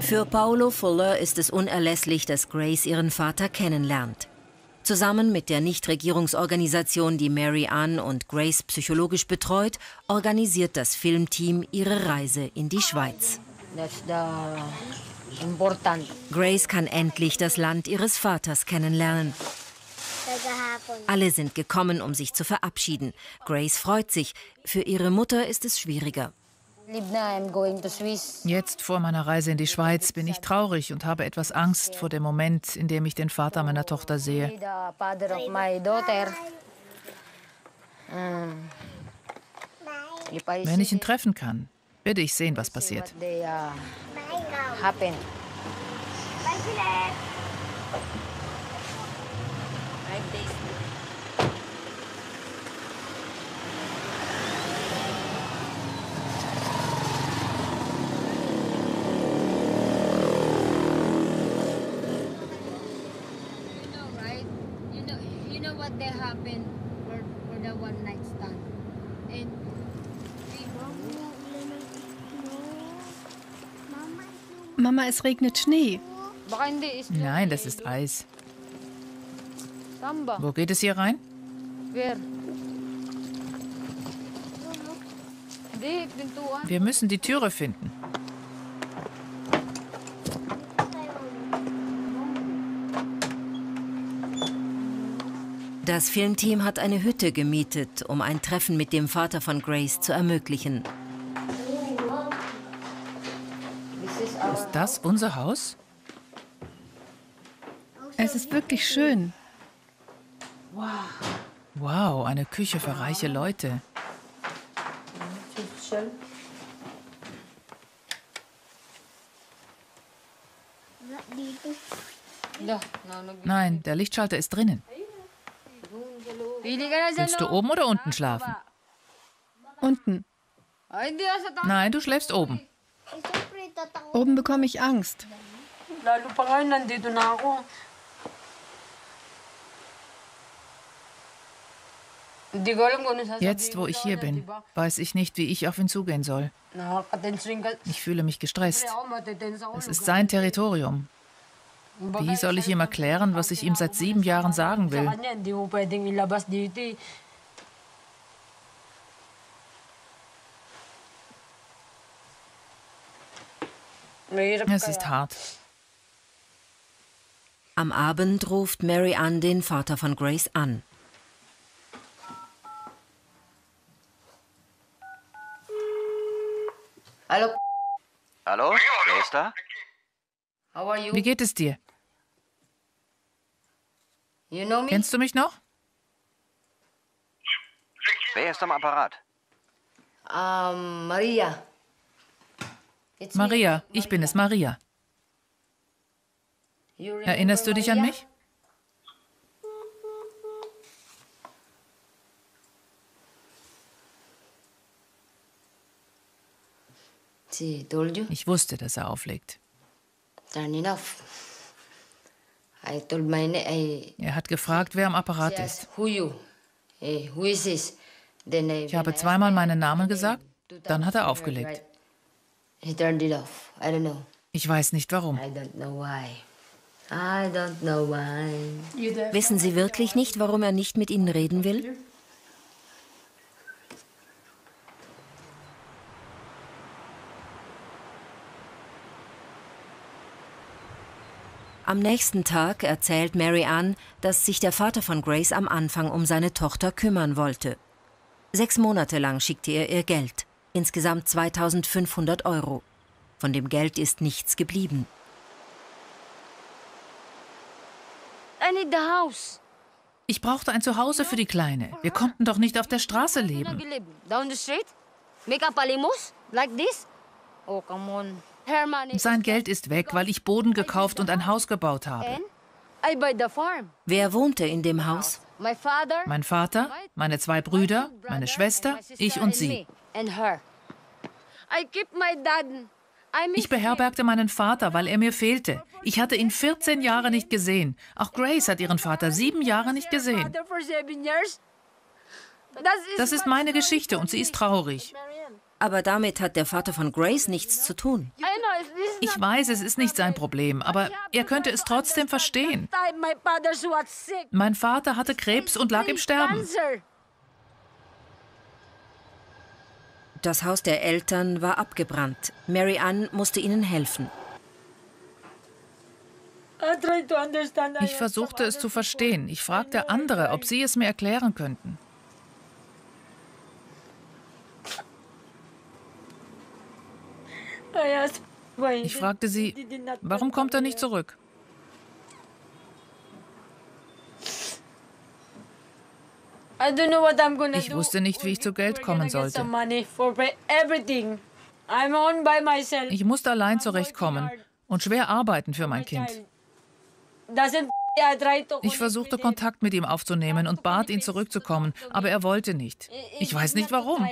Für Paulo Fuller ist es unerlässlich, dass Grace ihren Vater kennenlernt. Zusammen mit der Nichtregierungsorganisation, die Mary Ann und Grace psychologisch betreut, organisiert das Filmteam ihre Reise in die Schweiz. Grace kann endlich das Land ihres Vaters kennenlernen. Alle sind gekommen, um sich zu verabschieden. Grace freut sich. Für ihre Mutter ist es schwieriger. Jetzt vor meiner Reise in die Schweiz bin ich traurig und habe etwas Angst vor dem Moment, in dem ich den Vater meiner Tochter sehe. Wenn ich ihn treffen kann, werde ich sehen, was passiert. Mama, es regnet Schnee. Nein, das ist Eis. Wo geht es hier rein? Wir müssen die Türe finden. Das Filmteam hat eine Hütte gemietet, um ein Treffen mit dem Vater von Grace zu ermöglichen. Das unser Haus? Es ist wirklich schön. Wow, eine Küche für reiche Leute. Nein, der Lichtschalter ist drinnen. Willst du oben oder unten schlafen? Unten. Nein, du schläfst oben. Oben bekomme ich Angst. Jetzt, wo ich hier bin, weiß ich nicht, wie ich auf ihn zugehen soll. Ich fühle mich gestresst. Es ist sein Territorium. Wie soll ich ihm erklären, was ich ihm seit sieben Jahren sagen will? Es ist hart. Am Abend ruft Mary Ann den Vater von Grace an. Hallo. Hallo, wer ist da? Wie geht es dir? Kennst du mich noch? Wer ist am Apparat? Um, Maria. Maria, ich bin es, Maria. Erinnerst du dich an mich? Ich wusste, dass er auflegt. Er hat gefragt, wer am Apparat ist. Ich habe zweimal meinen Namen gesagt, dann hat er aufgelegt. Ich weiß nicht warum. Wissen Sie wirklich nicht, warum er nicht mit Ihnen reden will? Am nächsten Tag erzählt Mary Ann, dass sich der Vater von Grace am Anfang um seine Tochter kümmern wollte. Sechs Monate lang schickte er ihr Geld, insgesamt 2500 Euro. Von dem Geld ist nichts geblieben. Ich brauchte ein Zuhause für die Kleine. Wir konnten doch nicht auf der Straße leben. Sein Geld ist weg, weil ich Boden gekauft und ein Haus gebaut habe. Wer wohnte in dem Haus? Mein Vater, meine zwei Brüder, meine Schwester, ich und sie. Ich beherbergte meinen Vater, weil er mir fehlte. Ich hatte ihn 14 Jahre nicht gesehen. Auch Grace hat ihren Vater sieben Jahre nicht gesehen. Das ist meine Geschichte und sie ist traurig. Aber damit hat der Vater von Grace nichts zu tun. Ich weiß, es ist nicht sein Problem, aber er könnte es trotzdem verstehen. Mein Vater hatte Krebs und lag im Sterben. Das Haus der Eltern war abgebrannt. Mary Ann musste ihnen helfen. Ich versuchte es zu verstehen. Ich fragte andere, ob sie es mir erklären könnten. Ich fragte sie, warum kommt er nicht zurück? Ich wusste nicht, wie ich zu Geld kommen sollte. Ich musste allein zurechtkommen und schwer arbeiten für mein Kind. Ich versuchte Kontakt mit ihm aufzunehmen und bat ihn zurückzukommen, aber er wollte nicht. Ich weiß nicht warum.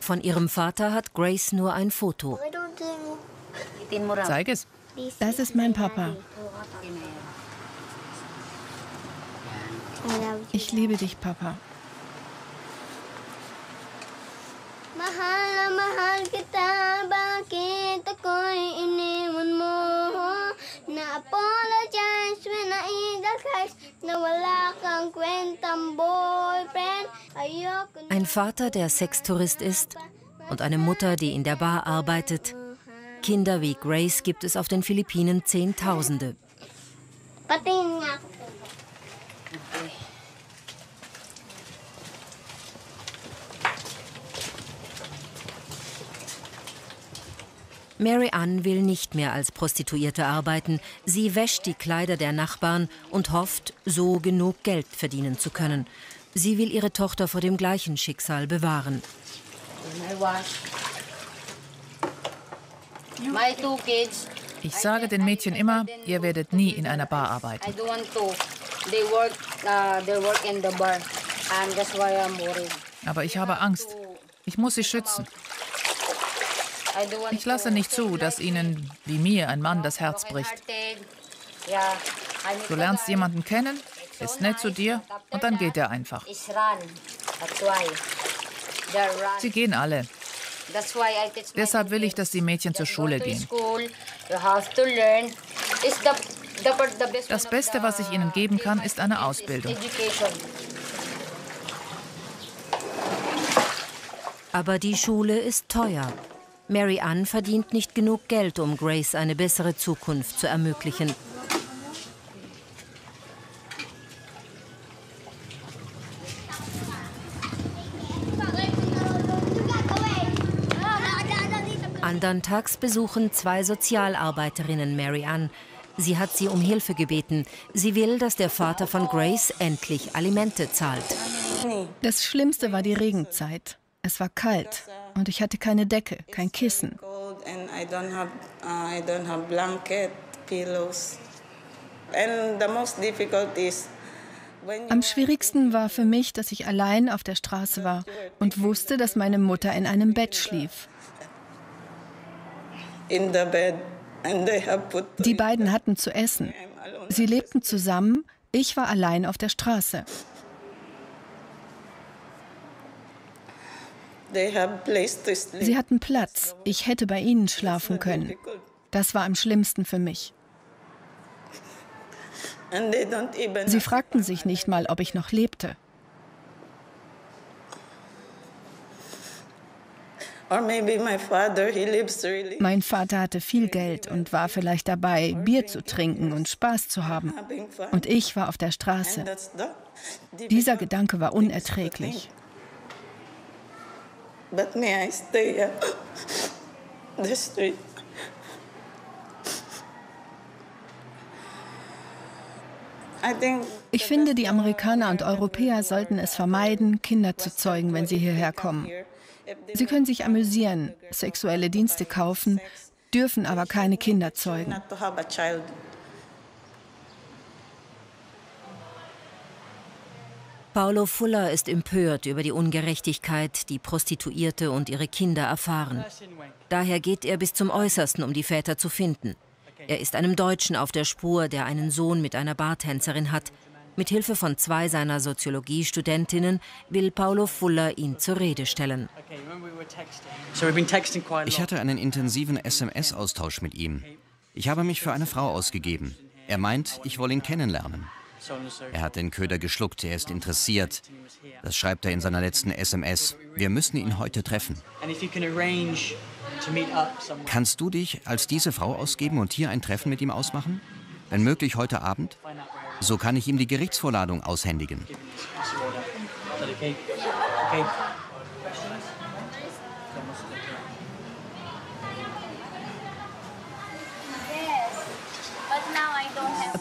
Von ihrem Vater hat Grace nur ein Foto. Zeig es. Das ist mein Papa. Ich liebe dich, Papa. Mahal na mahal kita, bakit ako'y inimon mo? Na-apologize when I idagkas na wala kang kwentang boyfriend. Ein Vater, der Sextourist ist und eine Mutter, die in der Bar arbeitet, Kinder wie Grace gibt es auf den Philippinen Zehntausende. Mary Ann will nicht mehr als Prostituierte arbeiten. Sie wäscht die Kleider der Nachbarn und hofft, so genug Geld verdienen zu können. Sie will ihre Tochter vor dem gleichen Schicksal bewahren. Ich sage den Mädchen immer, ihr werdet nie in einer Bar arbeiten. Aber ich habe Angst. Ich muss sie schützen. Ich lasse nicht zu, dass ihnen, wie mir, ein Mann das Herz bricht. Du lernst jemanden kennen, ist nett zu dir und dann geht er einfach. Sie gehen alle. Deshalb will ich, dass die Mädchen zur Schule gehen. Das Beste, was ich ihnen geben kann, ist eine Ausbildung. Aber die Schule ist teuer. Mary Ann verdient nicht genug Geld, um Grace eine bessere Zukunft zu ermöglichen. Andern Tags besuchen zwei Sozialarbeiterinnen Mary Ann. Sie hat sie um Hilfe gebeten. Sie will, dass der Vater von Grace endlich Alimente zahlt. Das Schlimmste war die Regenzeit. Es war kalt und ich hatte keine Decke, kein Kissen. Am schwierigsten war für mich, dass ich allein auf der Straße war und wusste, dass meine Mutter in einem Bett schlief. Die beiden hatten zu essen. Sie lebten zusammen, ich war allein auf der Straße. Sie hatten Platz. Ich hätte bei ihnen schlafen können. Das war am schlimmsten für mich. Sie fragten sich nicht mal, ob ich noch lebte. Mein Vater hatte viel Geld und war vielleicht dabei, Bier zu trinken und Spaß zu haben. Und ich war auf der Straße. Dieser Gedanke war unerträglich. But may I stay at the street? Ich finde, die Amerikaner und Europäer sollten es vermeiden, Kinder zu zeugen, wenn sie hierher kommen. Sie können sich amüsieren, sexuelle Dienste kaufen, dürfen aber keine Kinder zeugen. Paulo Fuller ist empört über die Ungerechtigkeit, die Prostituierte und ihre Kinder erfahren. Daher geht er bis zum Äußersten, um die Väter zu finden. Er ist einem Deutschen auf der Spur, der einen Sohn mit einer Bartänzerin hat. Mit Hilfe von zwei seiner Soziologiestudentinnen will Paulo Fuller ihn zur Rede stellen. Ich hatte einen intensiven SMS-Austausch mit ihm. Ich habe mich für eine Frau ausgegeben. Er meint, ich wolle ihn kennenlernen. Er hat den Köder geschluckt, er ist interessiert. Das schreibt er in seiner letzten SMS. Wir müssen ihn heute treffen. Kannst du dich als diese Frau ausgeben und hier ein Treffen mit ihm ausmachen? Wenn möglich heute Abend? So kann ich ihm die Gerichtsvorladung aushändigen.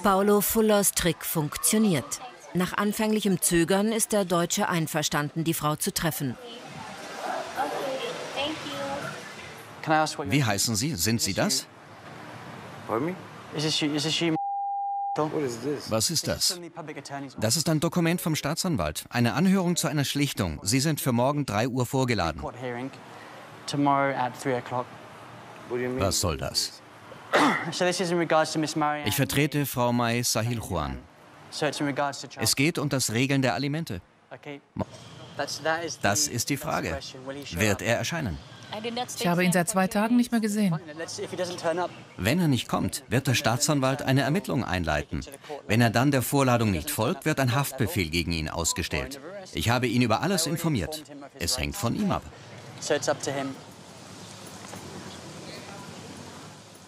Paulo Fullers Trick funktioniert. Nach anfänglichem Zögern ist der Deutsche einverstanden, die Frau zu treffen. Wie heißen Sie? Sind Sie das? Was ist das? Das ist ein Dokument vom Staatsanwalt. Eine Anhörung zu einer Schlichtung. Sie sind für morgen 3 Uhr vorgeladen. Was soll das? Ich vertrete Frau Mai Sahil Juan. Es geht um das Regeln der Alimente. Das ist die Frage. Wird er erscheinen? Ich habe ihn seit zwei Tagen nicht mehr gesehen. Wenn er nicht kommt, wird der Staatsanwalt eine Ermittlung einleiten. Wenn er dann der Vorladung nicht folgt, wird ein Haftbefehl gegen ihn ausgestellt. Ich habe ihn über alles informiert. Es hängt von ihm ab.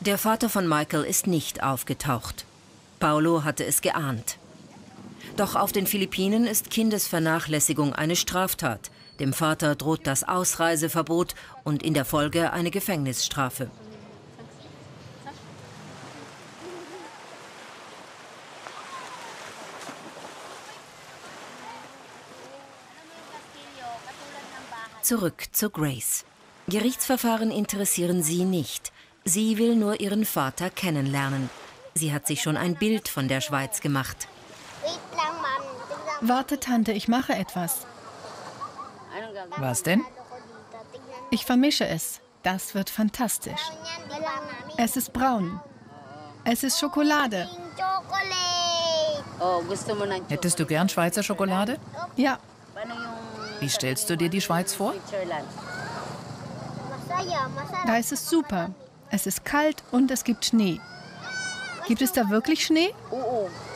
Der Vater von Michael ist nicht aufgetaucht. Paulo hatte es geahnt. Doch auf den Philippinen ist Kindesvernachlässigung eine Straftat. Dem Vater droht das Ausreiseverbot und in der Folge eine Gefängnisstrafe. Zurück zu Grace. Gerichtsverfahren interessieren sie nicht. Sie will nur ihren Vater kennenlernen. Sie hat sich schon ein Bild von der Schweiz gemacht. Warte, Tante, ich mache etwas. Was denn? Ich vermische es. Das wird fantastisch. Es ist braun. Es ist Schokolade. Hättest du gern Schweizer Schokolade? Ja. Wie stellst du dir die Schweiz vor? Da ist es super. Es ist kalt und es gibt Schnee. Gibt es da wirklich Schnee?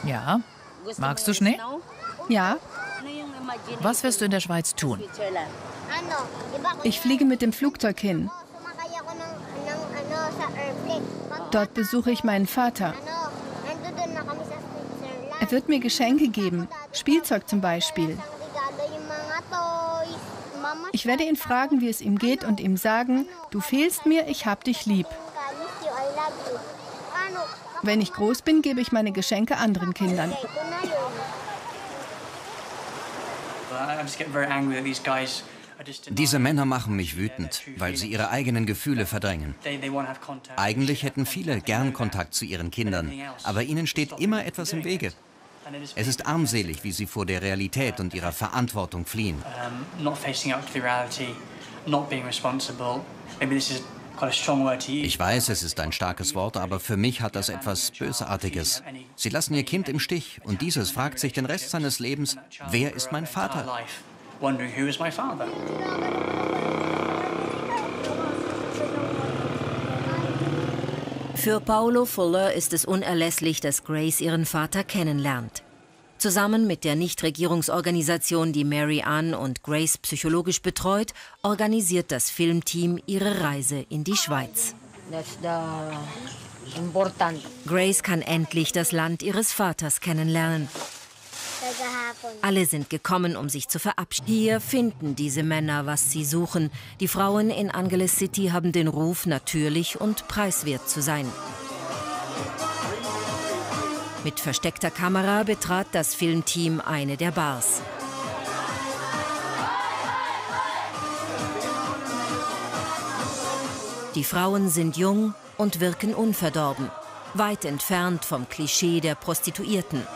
Ja. Magst du Schnee? Ja. Was wirst du in der Schweiz tun? Ich fliege mit dem Flugzeug hin. Dort besuche ich meinen Vater. Er wird mir Geschenke geben, Spielzeug zum Beispiel. Ich werde ihn fragen, wie es ihm geht und ihm sagen, du fehlst mir, ich hab dich lieb. Wenn ich groß bin, gebe ich meine Geschenke anderen Kindern. Diese Männer machen mich wütend, weil sie ihre eigenen Gefühle verdrängen. Eigentlich hätten viele gern Kontakt zu ihren Kindern, aber ihnen steht immer etwas im Wege. Es ist armselig, wie sie vor der Realität und ihrer Verantwortung fliehen. Ich weiß, es ist ein starkes Wort, aber für mich hat das etwas Bösartiges. Sie lassen ihr Kind im Stich und dieses fragt sich den Rest seines Lebens, wer ist mein Vater? Für Paulo Fuller ist es unerlässlich, dass Grace ihren Vater kennenlernt. Zusammen mit der Nichtregierungsorganisation, die Mary Ann und Grace psychologisch betreut, organisiert das Filmteam ihre Reise in die Schweiz. Grace kann endlich das Land ihres Vaters kennenlernen. Alle sind gekommen, um sich zu verabschieden. Hier finden diese Männer, was sie suchen. Die Frauen in Angeles City haben den Ruf, natürlich und preiswert zu sein. Mit versteckter Kamera betrat das Filmteam eine der Bars. Die Frauen sind jung und wirken unverdorben, weit entfernt vom Klischee der Prostituierten.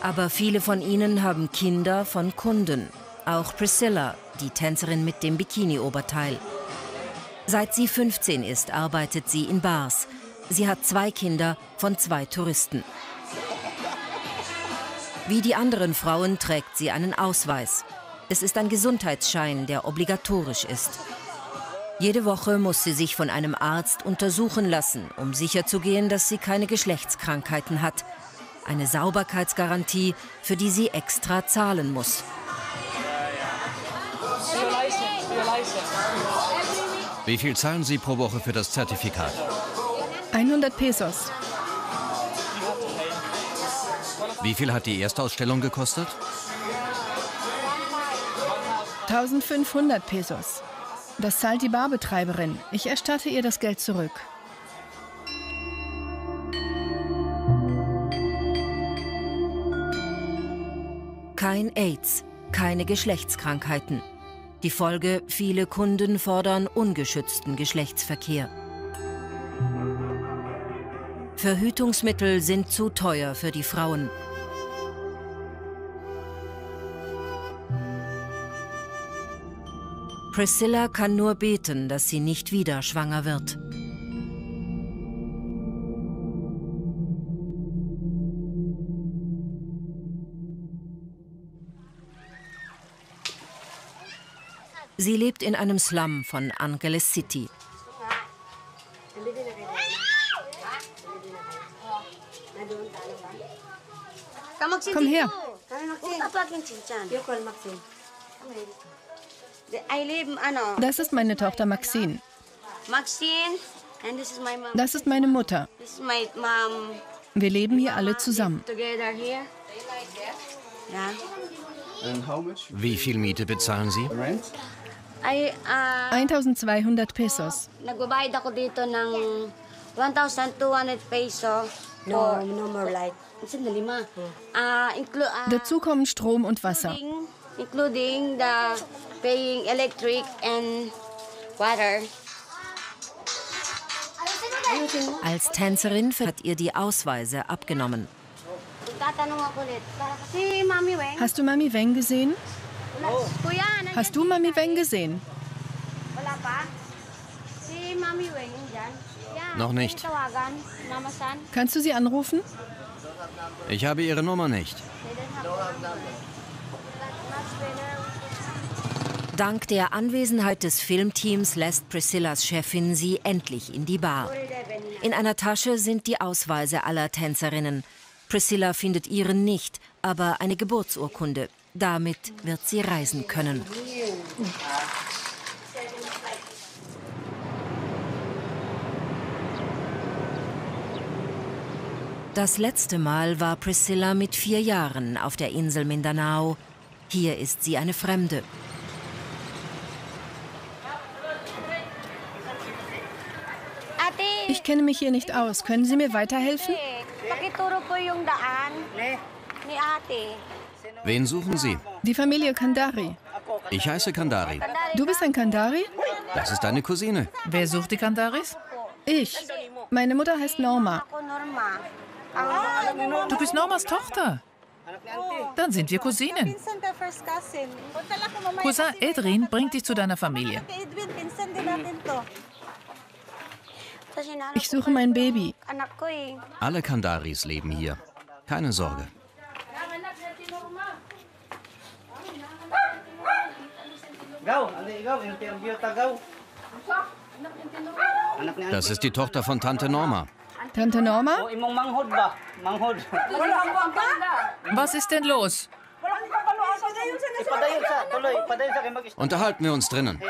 Aber viele von ihnen haben Kinder von Kunden. Auch Priscilla, die Tänzerin mit dem Bikini-Oberteil. Seit sie 15 ist, arbeitet sie in Bars. Sie hat zwei Kinder von zwei Touristen. Wie die anderen Frauen trägt sie einen Ausweis. Es ist ein Gesundheitsschein, der obligatorisch ist. Jede Woche muss sie sich von einem Arzt untersuchen lassen, um sicherzugehen, dass sie keine Geschlechtskrankheiten hat. Eine Sauberkeitsgarantie, für die sie extra zahlen muss. Wie viel zahlen Sie pro Woche für das Zertifikat? 100 Pesos. Wie viel hat die Erstausstellung gekostet? 1500 Pesos. Das zahlt die Barbetreiberin. Ich erstatte ihr das Geld zurück. Kein AIDS, keine Geschlechtskrankheiten. Die Folge, viele Kunden fordern ungeschützten Geschlechtsverkehr. Verhütungsmittel sind zu teuer für die Frauen. Priscilla kann nur beten, dass sie nicht wieder schwanger wird. Sie lebt in einem Slum von Angeles City. Komm her. Das ist meine Tochter Maxine. Das ist meine Mutter. Wir leben hier alle zusammen. Wie viel Miete bezahlen Sie? Ay, uh, 1,200 Pesos. Nagbabayad ako dito ng 1,200 peso. No, no more light. Uh, inclu uh, Dazu kommen Strom und Wasser. Including the paying electric and water. Als Tänzerin hat ihr die Ausweise abgenommen. Hast du Mami Weng gesehen? Hast du Mami Weng gesehen? Noch nicht. Kannst du sie anrufen? Ich habe ihre Nummer nicht. Dank der Anwesenheit des Filmteams lässt Priscillas Chefin sie endlich in die Bar. In einer Tasche sind die Ausweise aller Tänzerinnen. Priscilla findet ihren nicht, aber eine Geburtsurkunde. Damit wird sie reisen können. Das letzte Mal war Priscilla mit vier Jahren auf der Insel Mindanao. Hier ist sie eine Fremde. Ich kenne mich hier nicht aus. Können Sie mir weiterhelfen? Wen suchen Sie? Die Familie Kandari. Ich heiße Kandari. Du bist ein Kandari? Das ist deine Cousine. Wer sucht die Kandaris? Ich. Meine Mutter heißt Norma. Du bist Normas Tochter. Dann sind wir Cousinen. Cousin Edrin bringt dich zu deiner Familie. Ich suche mein Baby. Alle Kandaris leben hier. Keine Sorge. Das ist die Tochter von Tante Norma. Tante Norma? Was ist denn los? Unterhalten wir uns drinnen.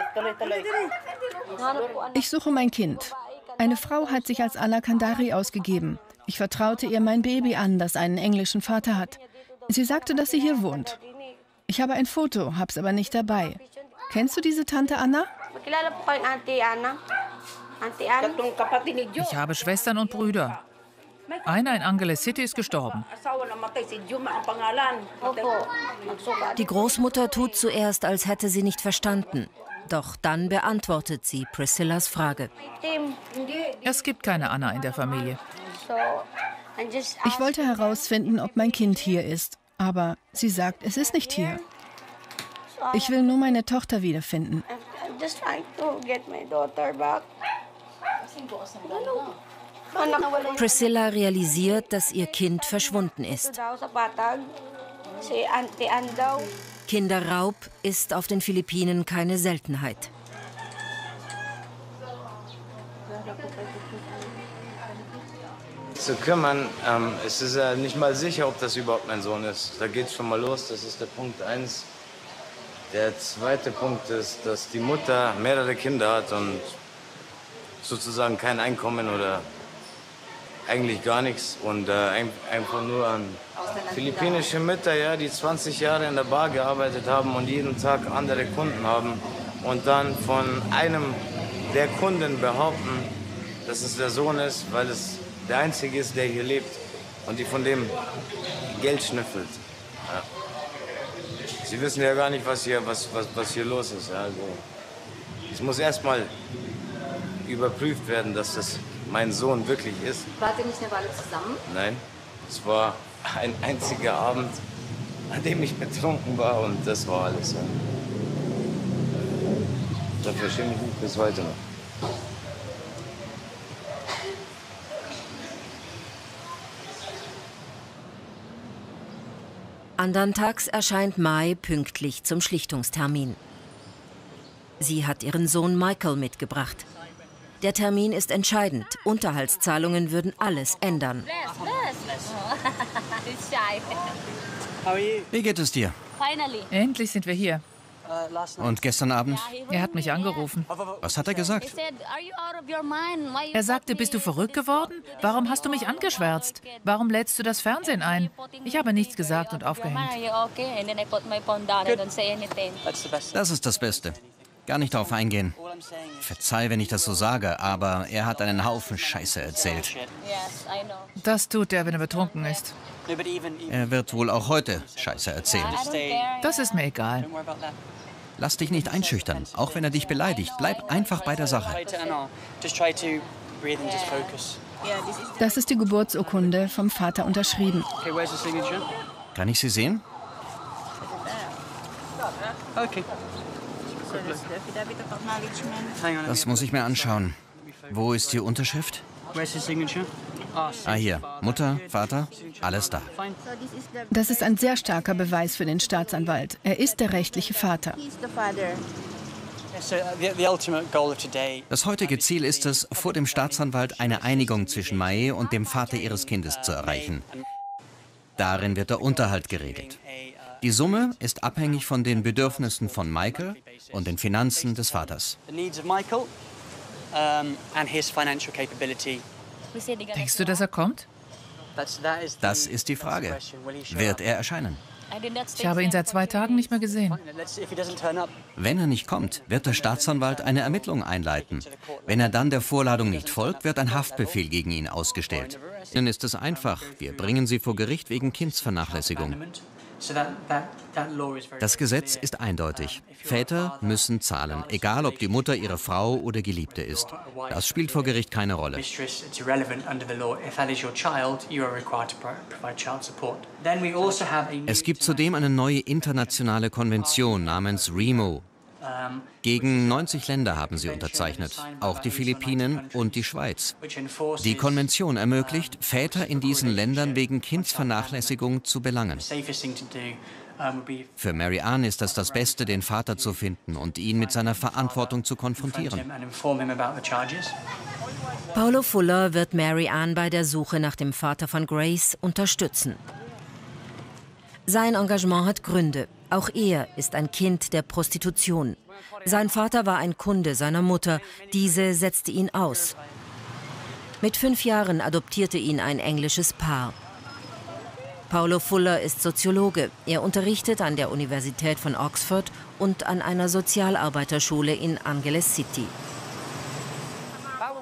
Ich suche mein Kind. Eine Frau hat sich als Anna Kandari ausgegeben. Ich vertraute ihr mein Baby an, das einen englischen Vater hat. Sie sagte, dass sie hier wohnt. Ich habe ein Foto, hab's aber nicht dabei. Kennst du diese Tante Anna? Ich habe Schwestern und Brüder. Einer in Angeles City ist gestorben. Die Großmutter tut zuerst, als hätte sie nicht verstanden. Doch dann beantwortet sie Priscillas Frage. Es gibt keine Anna in der Familie. Ich wollte herausfinden, ob mein Kind hier ist. Aber sie sagt, es ist nicht hier. Ich will nur meine Tochter wiederfinden. Priscilla realisiert, dass ihr Kind verschwunden ist. Kinderraub ist auf den Philippinen keine Seltenheit. Zu kümmern, ähm, es ist ja nicht mal sicher, ob das überhaupt mein Sohn ist. Da geht es schon mal los, das ist der Punkt 1. Der zweite Punkt ist, dass die Mutter mehrere Kinder hat und sozusagen kein Einkommen oder eigentlich gar nichts und äh, einfach nur an philippinische Mütter, ja, die 20 Jahre in der Bar gearbeitet haben und jeden Tag andere Kunden haben und dann von einem der Kunden behaupten, dass es der Sohn ist, weil es der einzige ist, der hier lebt und die von dem Geld schnüffelt. Ja. Sie wissen ja gar nicht, was hier, was, was, was hier los ist. Ja. Also, es muss erstmal überprüft werden, dass das mein Sohn wirklich ist. Wart ihr nicht eine Weile zusammen? Nein, es war ein einziger Abend, an dem ich betrunken war und das war alles. Ja. Dafür schäme ich mich bis heute noch. Andern Tags erscheint Mai pünktlich zum Schlichtungstermin. Sie hat ihren Sohn Michael mitgebracht. Der Termin ist entscheidend. Unterhaltszahlungen würden alles ändern. Wie geht es dir? Endlich sind wir hier. Und gestern Abend? Er hat mich angerufen. Was hat er gesagt? Er sagte, bist du verrückt geworden? Warum hast du mich angeschwärzt? Warum lädst du das Fernsehen ein? Ich habe nichts gesagt und aufgehängt. Das ist das Beste. Gar nicht darauf eingehen. Verzeih, wenn ich das so sage, aber er hat einen Haufen Scheiße erzählt. Das tut er, wenn er betrunken ist. Er wird wohl auch heute Scheiße erzählen. Das ist mir egal. Lass dich nicht einschüchtern, auch wenn er dich beleidigt. Bleib einfach bei der Sache. Das ist die Geburtsurkunde vom Vater unterschrieben. Kann ich sie sehen? Okay. Das muss ich mir anschauen. Wo ist die Unterschrift? Ah, hier. Mutter, Vater, alles da. Das ist ein sehr starker Beweis für den Staatsanwalt. Er ist der rechtliche Vater. Das heutige Ziel ist es, vor dem Staatsanwalt eine Einigung zwischen Mae und dem Vater ihres Kindes zu erreichen. Darin wird der Unterhalt geregelt. Die Summe ist abhängig von den Bedürfnissen von Michael und den Finanzen des Vaters. Denkst du, dass er kommt? Das ist die Frage. Wird er erscheinen? Ich habe ihn seit zwei Tagen nicht mehr gesehen. Wenn er nicht kommt, wird der Staatsanwalt eine Ermittlung einleiten. Wenn er dann der Vorladung nicht folgt, wird ein Haftbefehl gegen ihn ausgestellt. Dann ist es einfach. Wir bringen sie vor Gericht wegen Kindsvernachlässigung. Das Gesetz ist eindeutig. Väter müssen zahlen, egal ob die Mutter ihre Frau oder Geliebte ist. Das spielt vor Gericht keine Rolle. Also es gibt zudem eine neue internationale Konvention namens REMO, gegen 90 Länder haben sie unterzeichnet, auch die Philippinen und die Schweiz. Die Konvention ermöglicht, Väter in diesen Ländern wegen Kindsvernachlässigung zu belangen. Für Mary Ann ist das das Beste, den Vater zu finden und ihn mit seiner Verantwortung zu konfrontieren. Paulo Fuller wird Mary Ann bei der Suche nach dem Vater von Grace unterstützen. Sein Engagement hat Gründe. Auch er ist ein Kind der Prostitution. Sein Vater war ein Kunde seiner Mutter. Diese setzte ihn aus. Mit fünf Jahren adoptierte ihn ein englisches Paar. Paulo Fuller ist Soziologe. Er unterrichtet an der Universität von Oxford und an einer Sozialarbeiterschule in Angeles City.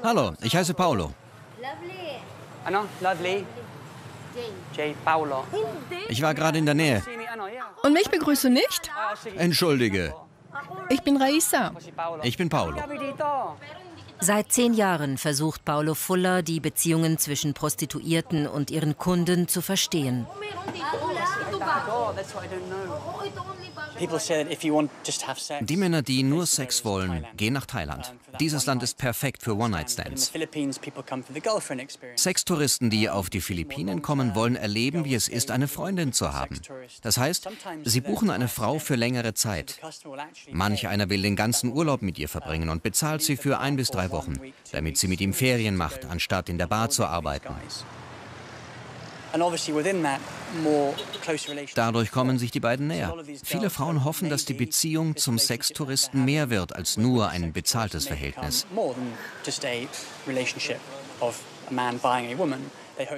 Hallo, ich heiße Paulo. Lovely. J. Paulo. Ich war gerade in der Nähe. Und mich begrüßt du nicht? Entschuldige. Ich bin Raisa. Ich bin Paulo. Seit zehn Jahren versucht Paulo Fuller, die Beziehungen zwischen Prostituierten und ihren Kunden zu verstehen. Die Männer, die nur Sex wollen, gehen nach Thailand. Dieses Land ist perfekt für One-Night-Stands. Sextouristen, die auf die Philippinen kommen, wollen erleben, wie es ist, eine Freundin zu haben. Das heißt, sie buchen eine Frau für längere Zeit. Manch einer will den ganzen Urlaub mit ihr verbringen und bezahlt sie für ein bis drei Wochen, damit sie mit ihm Ferien macht, anstatt in der Bar zu arbeiten. Dadurch kommen sich die beiden näher. Viele Frauen hoffen, dass die Beziehung zum Sextouristen mehr wird als nur ein bezahltes Verhältnis.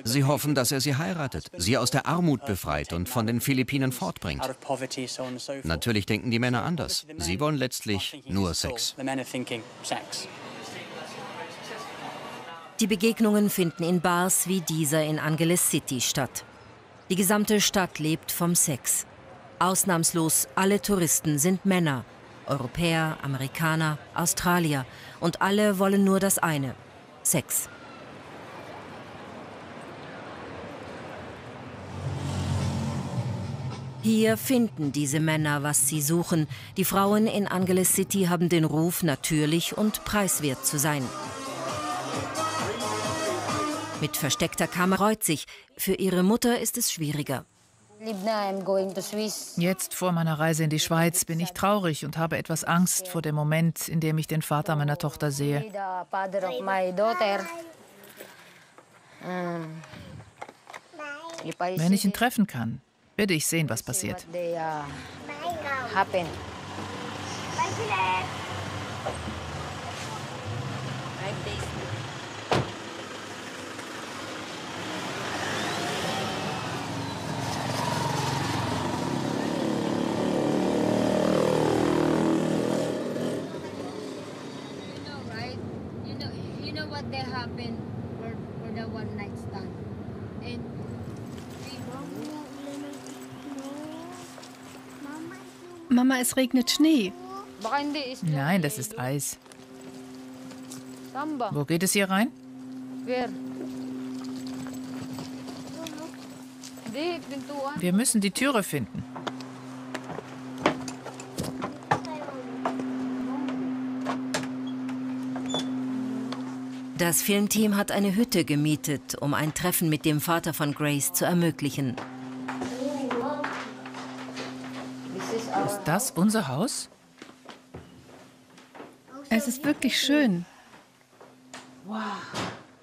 Sie hoffen, dass er sie heiratet, sie aus der Armut befreit und von den Philippinen fortbringt. Natürlich denken die Männer anders. Sie wollen letztlich nur Sex. Die Begegnungen finden in Bars wie dieser in Angeles City statt. Die gesamte Stadt lebt vom Sex. Ausnahmslos alle Touristen sind Männer, Europäer, Amerikaner, Australier und alle wollen nur das eine, Sex. Hier finden diese Männer, was sie suchen. Die Frauen in Angeles City haben den Ruf, natürlich und preiswert zu sein. Mit versteckter Kamera reut sich. Für ihre Mutter ist es schwieriger. Jetzt vor meiner Reise in die Schweiz bin ich traurig und habe etwas Angst vor dem Moment, in dem ich den Vater meiner Tochter sehe. Wenn ich ihn treffen kann, werde ich sehen, was passiert. Mama, es regnet Schnee. Nein, das ist Eis. Wo geht es hier rein? Wir müssen die Türe finden. Das Filmteam hat eine Hütte gemietet, um ein Treffen mit dem Vater von Grace zu ermöglichen. Ist das unser Haus? Es ist wirklich schön.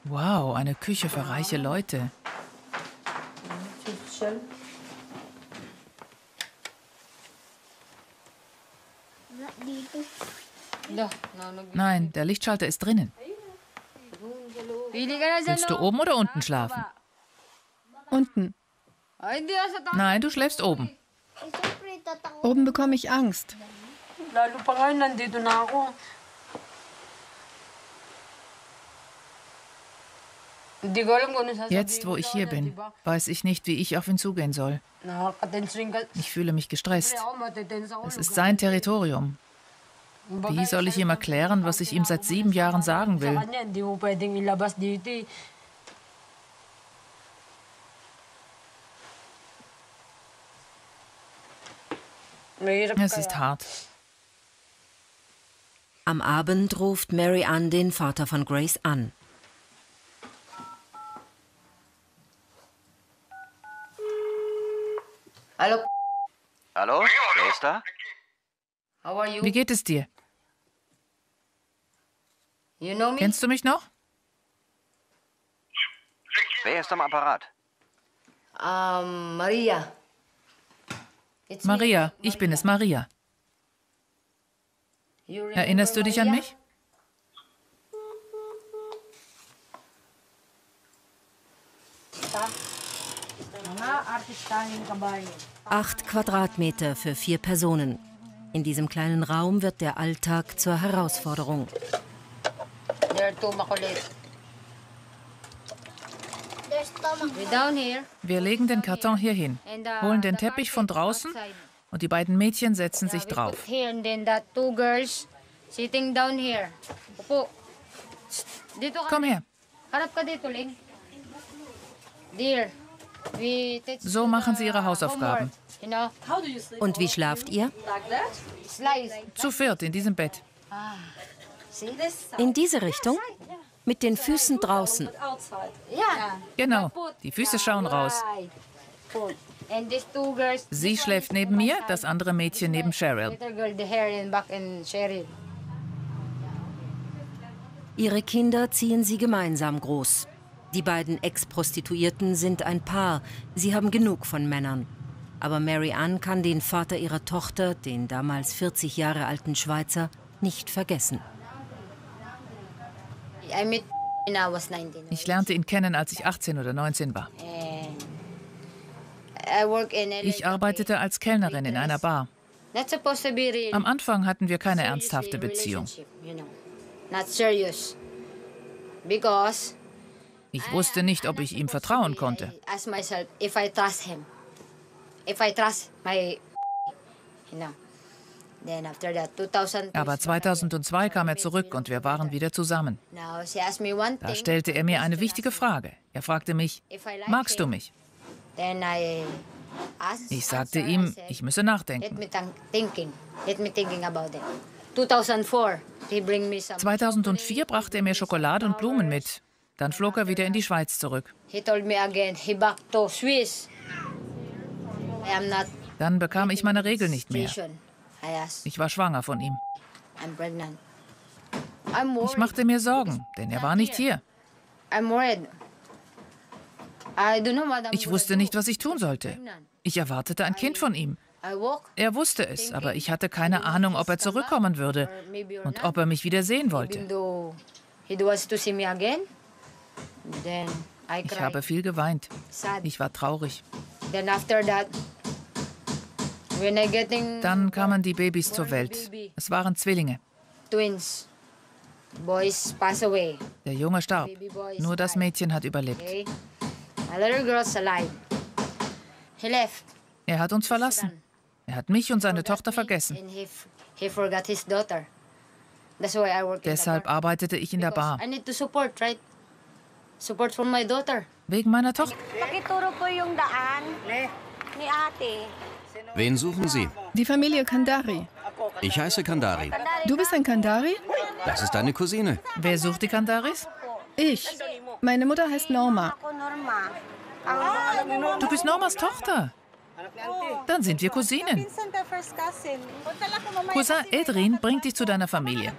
Wow, eine Küche für reiche Leute. Nein, der Lichtschalter ist drinnen. Willst du oben oder unten schlafen? Unten. Nein, du schläfst oben. Oben bekomme ich Angst. Jetzt, wo ich hier bin, weiß ich nicht, wie ich auf ihn zugehen soll. Ich fühle mich gestresst. Es ist sein Territorium. Wie soll ich ihm erklären, was ich ihm seit sieben Jahren sagen will? Es ist hart. Am Abend ruft Mary Ann den Vater von Grace an. Hallo. Hallo? Wer ist da? Wie geht es dir? Kennst du mich noch? Wer ist am Apparat? Um, Maria. Maria, ich bin es, Maria. Erinnerst du dich an mich? Acht Quadratmeter für vier Personen. In diesem kleinen Raum wird der Alltag zur Herausforderung. Wir legen den Karton hier hin, holen den Teppich von draußen und die beiden Mädchen setzen sich drauf. Komm her. So machen sie ihre Hausaufgaben. Und wie schlaft ihr? Zu viert in diesem Bett. In diese Richtung? Mit den Füßen draußen. Genau, die Füße schauen raus. Sie schläft neben mir, das andere Mädchen neben Cheryl. Ihre Kinder ziehen sie gemeinsam groß. Die beiden Ex-Prostituierten sind ein Paar. Sie haben genug von Männern. Aber Mary Ann kann den Vater ihrer Tochter, den damals 40 Jahre alten Schweizer, nicht vergessen. Ich lernte ihn kennen, als ich 18 oder 19 war. Ich arbeitete als Kellnerin in einer Bar. Am Anfang hatten wir keine ernsthafte Beziehung. Ich wusste nicht, ob ich ihm vertrauen konnte. Aber 2002 kam er zurück und wir waren wieder zusammen. Da stellte er mir eine wichtige Frage. Er fragte mich, magst du mich? Ich sagte ihm, ich müsse nachdenken. 2004 brachte er mir Schokolade und Blumen mit. Dann flog er wieder in die Schweiz zurück. Dann bekam ich meine Regel nicht mehr. Ich war schwanger von ihm. Ich machte mir Sorgen, denn er war nicht hier. Ich wusste nicht, was ich tun sollte. Ich erwartete ein Kind von ihm. Er wusste es, aber ich hatte keine Ahnung, ob er zurückkommen würde und ob er mich wieder sehen wollte. Ich habe viel geweint. Ich war traurig. Dann kamen die Babys zur Welt. Es waren Zwillinge. Der Junge starb. Nur das Mädchen hat überlebt. Er hat uns verlassen. Er hat mich und seine Tochter vergessen. Deshalb arbeitete ich in der Bar. Wegen meiner Tochter. Wen suchen Sie? Die Familie Kandari. Ich heiße Kandari. Du bist ein Kandari? Das ist deine Cousine. Wer sucht die Kandaris? Ich. Meine Mutter heißt Norma. Du bist Normas Tochter. Dann sind wir Cousinen. Cousin Edrin bringt dich zu deiner Familie.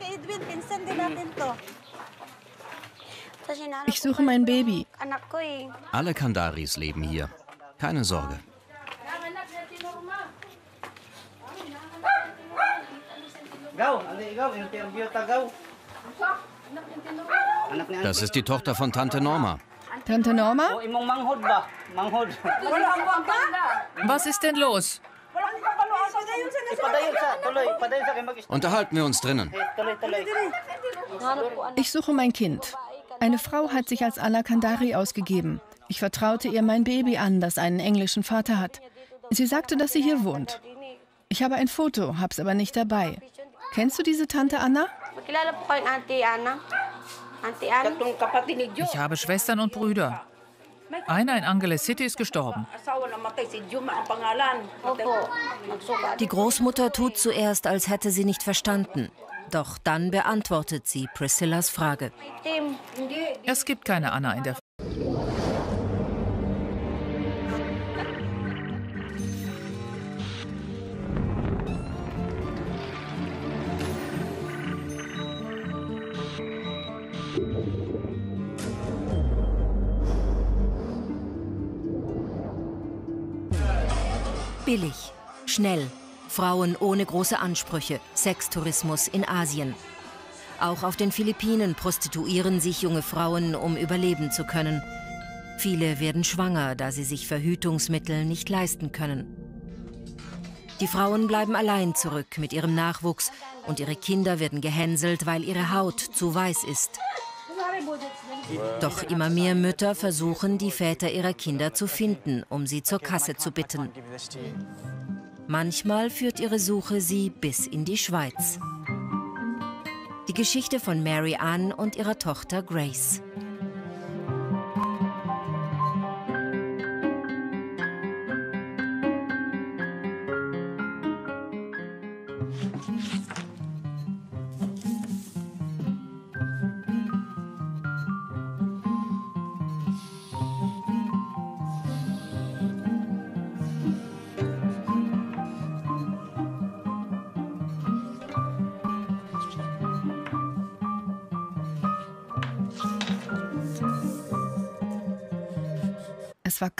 Ich suche mein Baby. Alle Kandaris leben hier. Keine Sorge. Das ist die Tochter von Tante Norma. Tante Norma? Was ist denn los? Unterhalten wir uns drinnen. Ich suche mein Kind. Eine Frau hat sich als Anna Kandari ausgegeben. Ich vertraute ihr mein Baby an, das einen englischen Vater hat. Sie sagte, dass sie hier wohnt. Ich habe ein Foto, hab's aber nicht dabei. Kennst du diese Tante Anna? Ich habe Schwestern und Brüder. Einer in Angeles City ist gestorben. Die Großmutter tut zuerst, als hätte sie nicht verstanden. Doch dann beantwortet sie Priscillas Frage. Es gibt keine Anna in der Billig, schnell, Frauen ohne große Ansprüche, Sextourismus in Asien. Auch auf den Philippinen prostituieren sich junge Frauen, um überleben zu können. Viele werden schwanger, da sie sich Verhütungsmittel nicht leisten können. Die Frauen bleiben allein zurück mit ihrem Nachwuchs und ihre Kinder werden gehänselt, weil ihre Haut zu weiß ist. Doch immer mehr Mütter versuchen, die Väter ihrer Kinder zu finden, um sie zur Kasse zu bitten. Manchmal führt ihre Suche sie bis in die Schweiz. Die Geschichte von Mary Ann und ihrer Tochter Grace.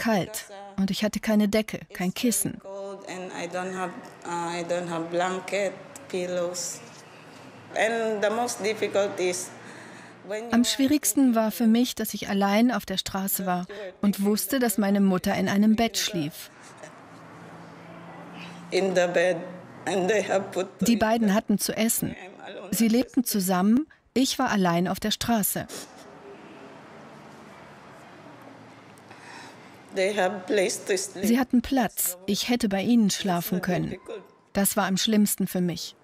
Kalt und ich hatte keine Decke, kein Kissen. Am schwierigsten war für mich, dass ich allein auf der Straße war und wusste, dass meine Mutter in einem Bett schlief. Die beiden hatten zu essen. Sie lebten zusammen, ich war allein auf der Straße. Sie hatten Platz. Ich hätte bei ihnen schlafen können. Das war am schlimmsten für mich.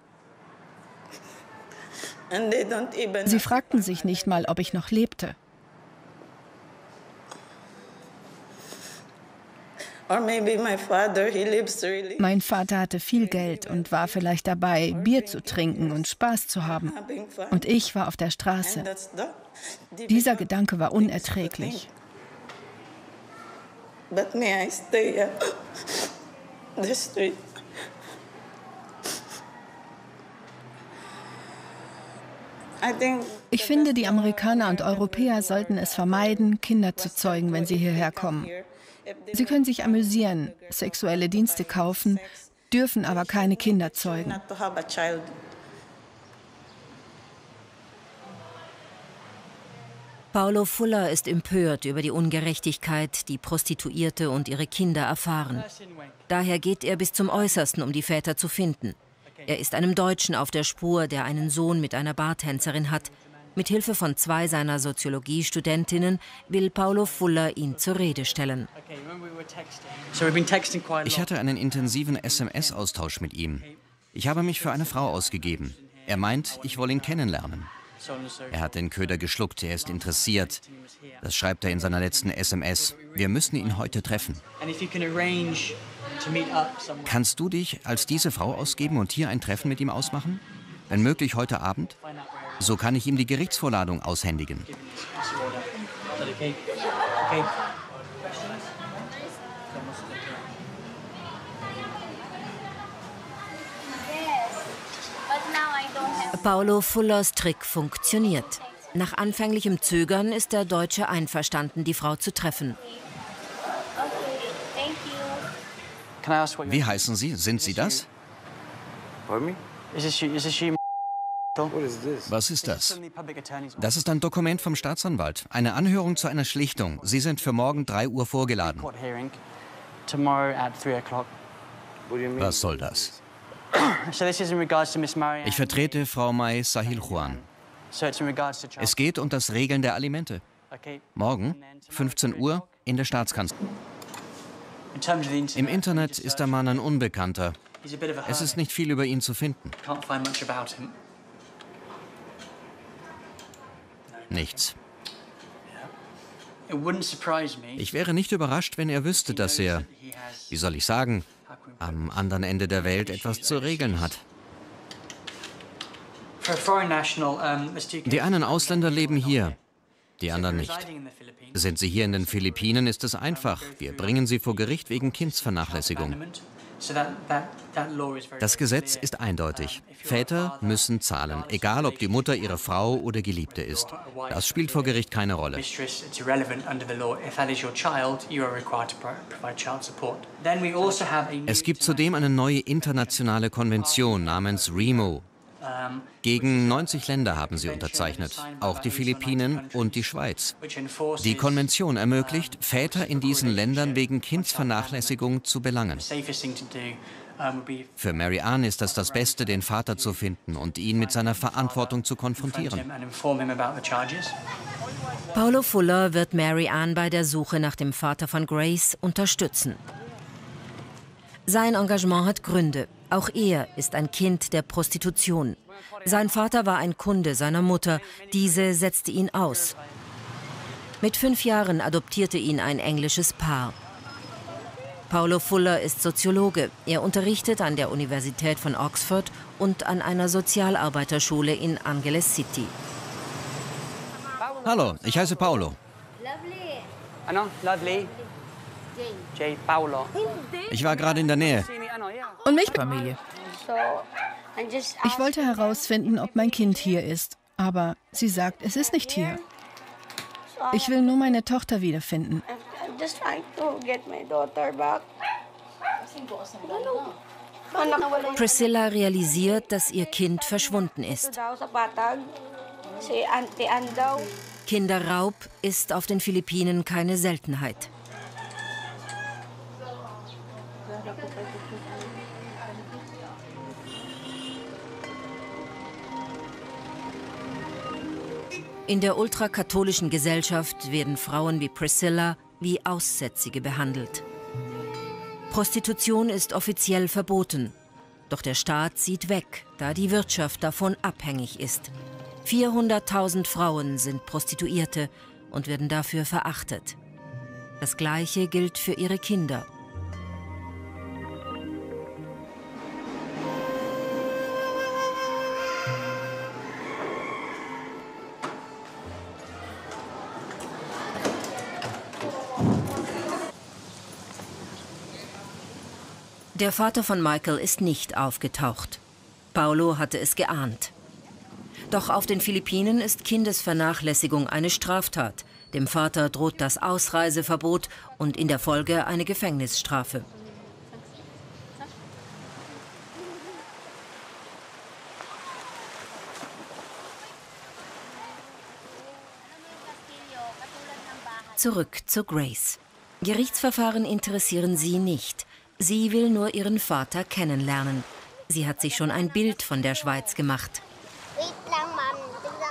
Sie fragten sich nicht mal, ob ich noch lebte. Mein Vater hatte viel Geld und war vielleicht dabei, Bier zu trinken und Spaß zu haben. Und ich war auf der Straße. Dieser Gedanke war unerträglich. But may I stay at the street? Ich finde, die Amerikaner und Europäer sollten es vermeiden, Kinder zu zeugen, wenn sie hierher kommen. Sie können sich amüsieren, sexuelle Dienste kaufen, dürfen aber keine Kinder zeugen. Paulo Fuller ist empört über die Ungerechtigkeit, die Prostituierte und ihre Kinder erfahren. Daher geht er bis zum Äußersten, um die Väter zu finden. Er ist einem Deutschen auf der Spur, der einen Sohn mit einer Bartänzerin hat. Mit Hilfe von zwei seiner Soziologiestudentinnen will Paulo Fuller ihn zur Rede stellen. Ich hatte einen intensiven SMS-Austausch mit ihm. Ich habe mich für eine Frau ausgegeben. Er meint, ich wolle ihn kennenlernen. Er hat den Köder geschluckt, er ist interessiert. Das schreibt er in seiner letzten SMS. Wir müssen ihn heute treffen. Kannst du dich als diese Frau ausgeben und hier ein Treffen mit ihm ausmachen? Wenn möglich heute Abend? So kann ich ihm die Gerichtsvorladung aushändigen. Paulo Fullers Trick funktioniert. Nach anfänglichem Zögern ist der Deutsche einverstanden, die Frau zu treffen. Wie heißen Sie? Sind Sie das? Was ist das? Das ist ein Dokument vom Staatsanwalt. Eine Anhörung zu einer Schlichtung. Sie sind für morgen 3 Uhr vorgeladen. Was soll das? Ich vertrete Frau Mai Sahil Juan. Es geht um das Regeln der Alimente. Morgen, 15 Uhr, in der Staatskanzlei. Im Internet ist der Mann ein Unbekannter. Es ist nicht viel über ihn zu finden. Nichts. Ich wäre nicht überrascht, wenn er wüsste, dass er, wie soll ich sagen, am anderen Ende der Welt etwas zu regeln hat. Die einen Ausländer leben hier, die anderen nicht. Sind sie hier in den Philippinen, ist es einfach. Wir bringen sie vor Gericht wegen Kindsvernachlässigung. Das Gesetz ist eindeutig. Väter müssen zahlen, egal ob die Mutter ihre Frau oder Geliebte ist. Das spielt vor Gericht keine Rolle. Es gibt zudem eine neue internationale Konvention namens REMO, gegen 90 Länder haben sie unterzeichnet, auch die Philippinen und die Schweiz. Die Konvention ermöglicht, Väter in diesen Ländern wegen Kindsvernachlässigung zu belangen. Für Mary Ann ist das das Beste, den Vater zu finden und ihn mit seiner Verantwortung zu konfrontieren. Paulo Fuller wird Mary Ann bei der Suche nach dem Vater von Grace unterstützen. Sein Engagement hat Gründe. Auch er ist ein Kind der Prostitution. Sein Vater war ein Kunde seiner Mutter. Diese setzte ihn aus. Mit fünf Jahren adoptierte ihn ein englisches Paar. Paulo Fuller ist Soziologe. Er unterrichtet an der Universität von Oxford und an einer Sozialarbeiterschule in Angeles City. Hallo, ich heiße Paulo. Lovely. Ich war gerade in der Nähe. Und mich Familie. Ich wollte herausfinden, ob mein Kind hier ist. Aber sie sagt, es ist nicht hier. Ich will nur meine Tochter wiederfinden. Priscilla realisiert, dass ihr Kind verschwunden ist. Kinderraub ist auf den Philippinen keine Seltenheit. In der ultrakatholischen Gesellschaft werden Frauen wie Priscilla wie Aussätzige behandelt. Prostitution ist offiziell verboten. Doch der Staat sieht weg, da die Wirtschaft davon abhängig ist. 400.000 Frauen sind Prostituierte und werden dafür verachtet. Das Gleiche gilt für ihre Kinder. Der Vater von Michael ist nicht aufgetaucht. Paulo hatte es geahnt. Doch auf den Philippinen ist Kindesvernachlässigung eine Straftat. Dem Vater droht das Ausreiseverbot und in der Folge eine Gefängnisstrafe. Zurück zu Grace. Gerichtsverfahren interessieren sie nicht. Sie will nur ihren Vater kennenlernen. Sie hat sich schon ein Bild von der Schweiz gemacht.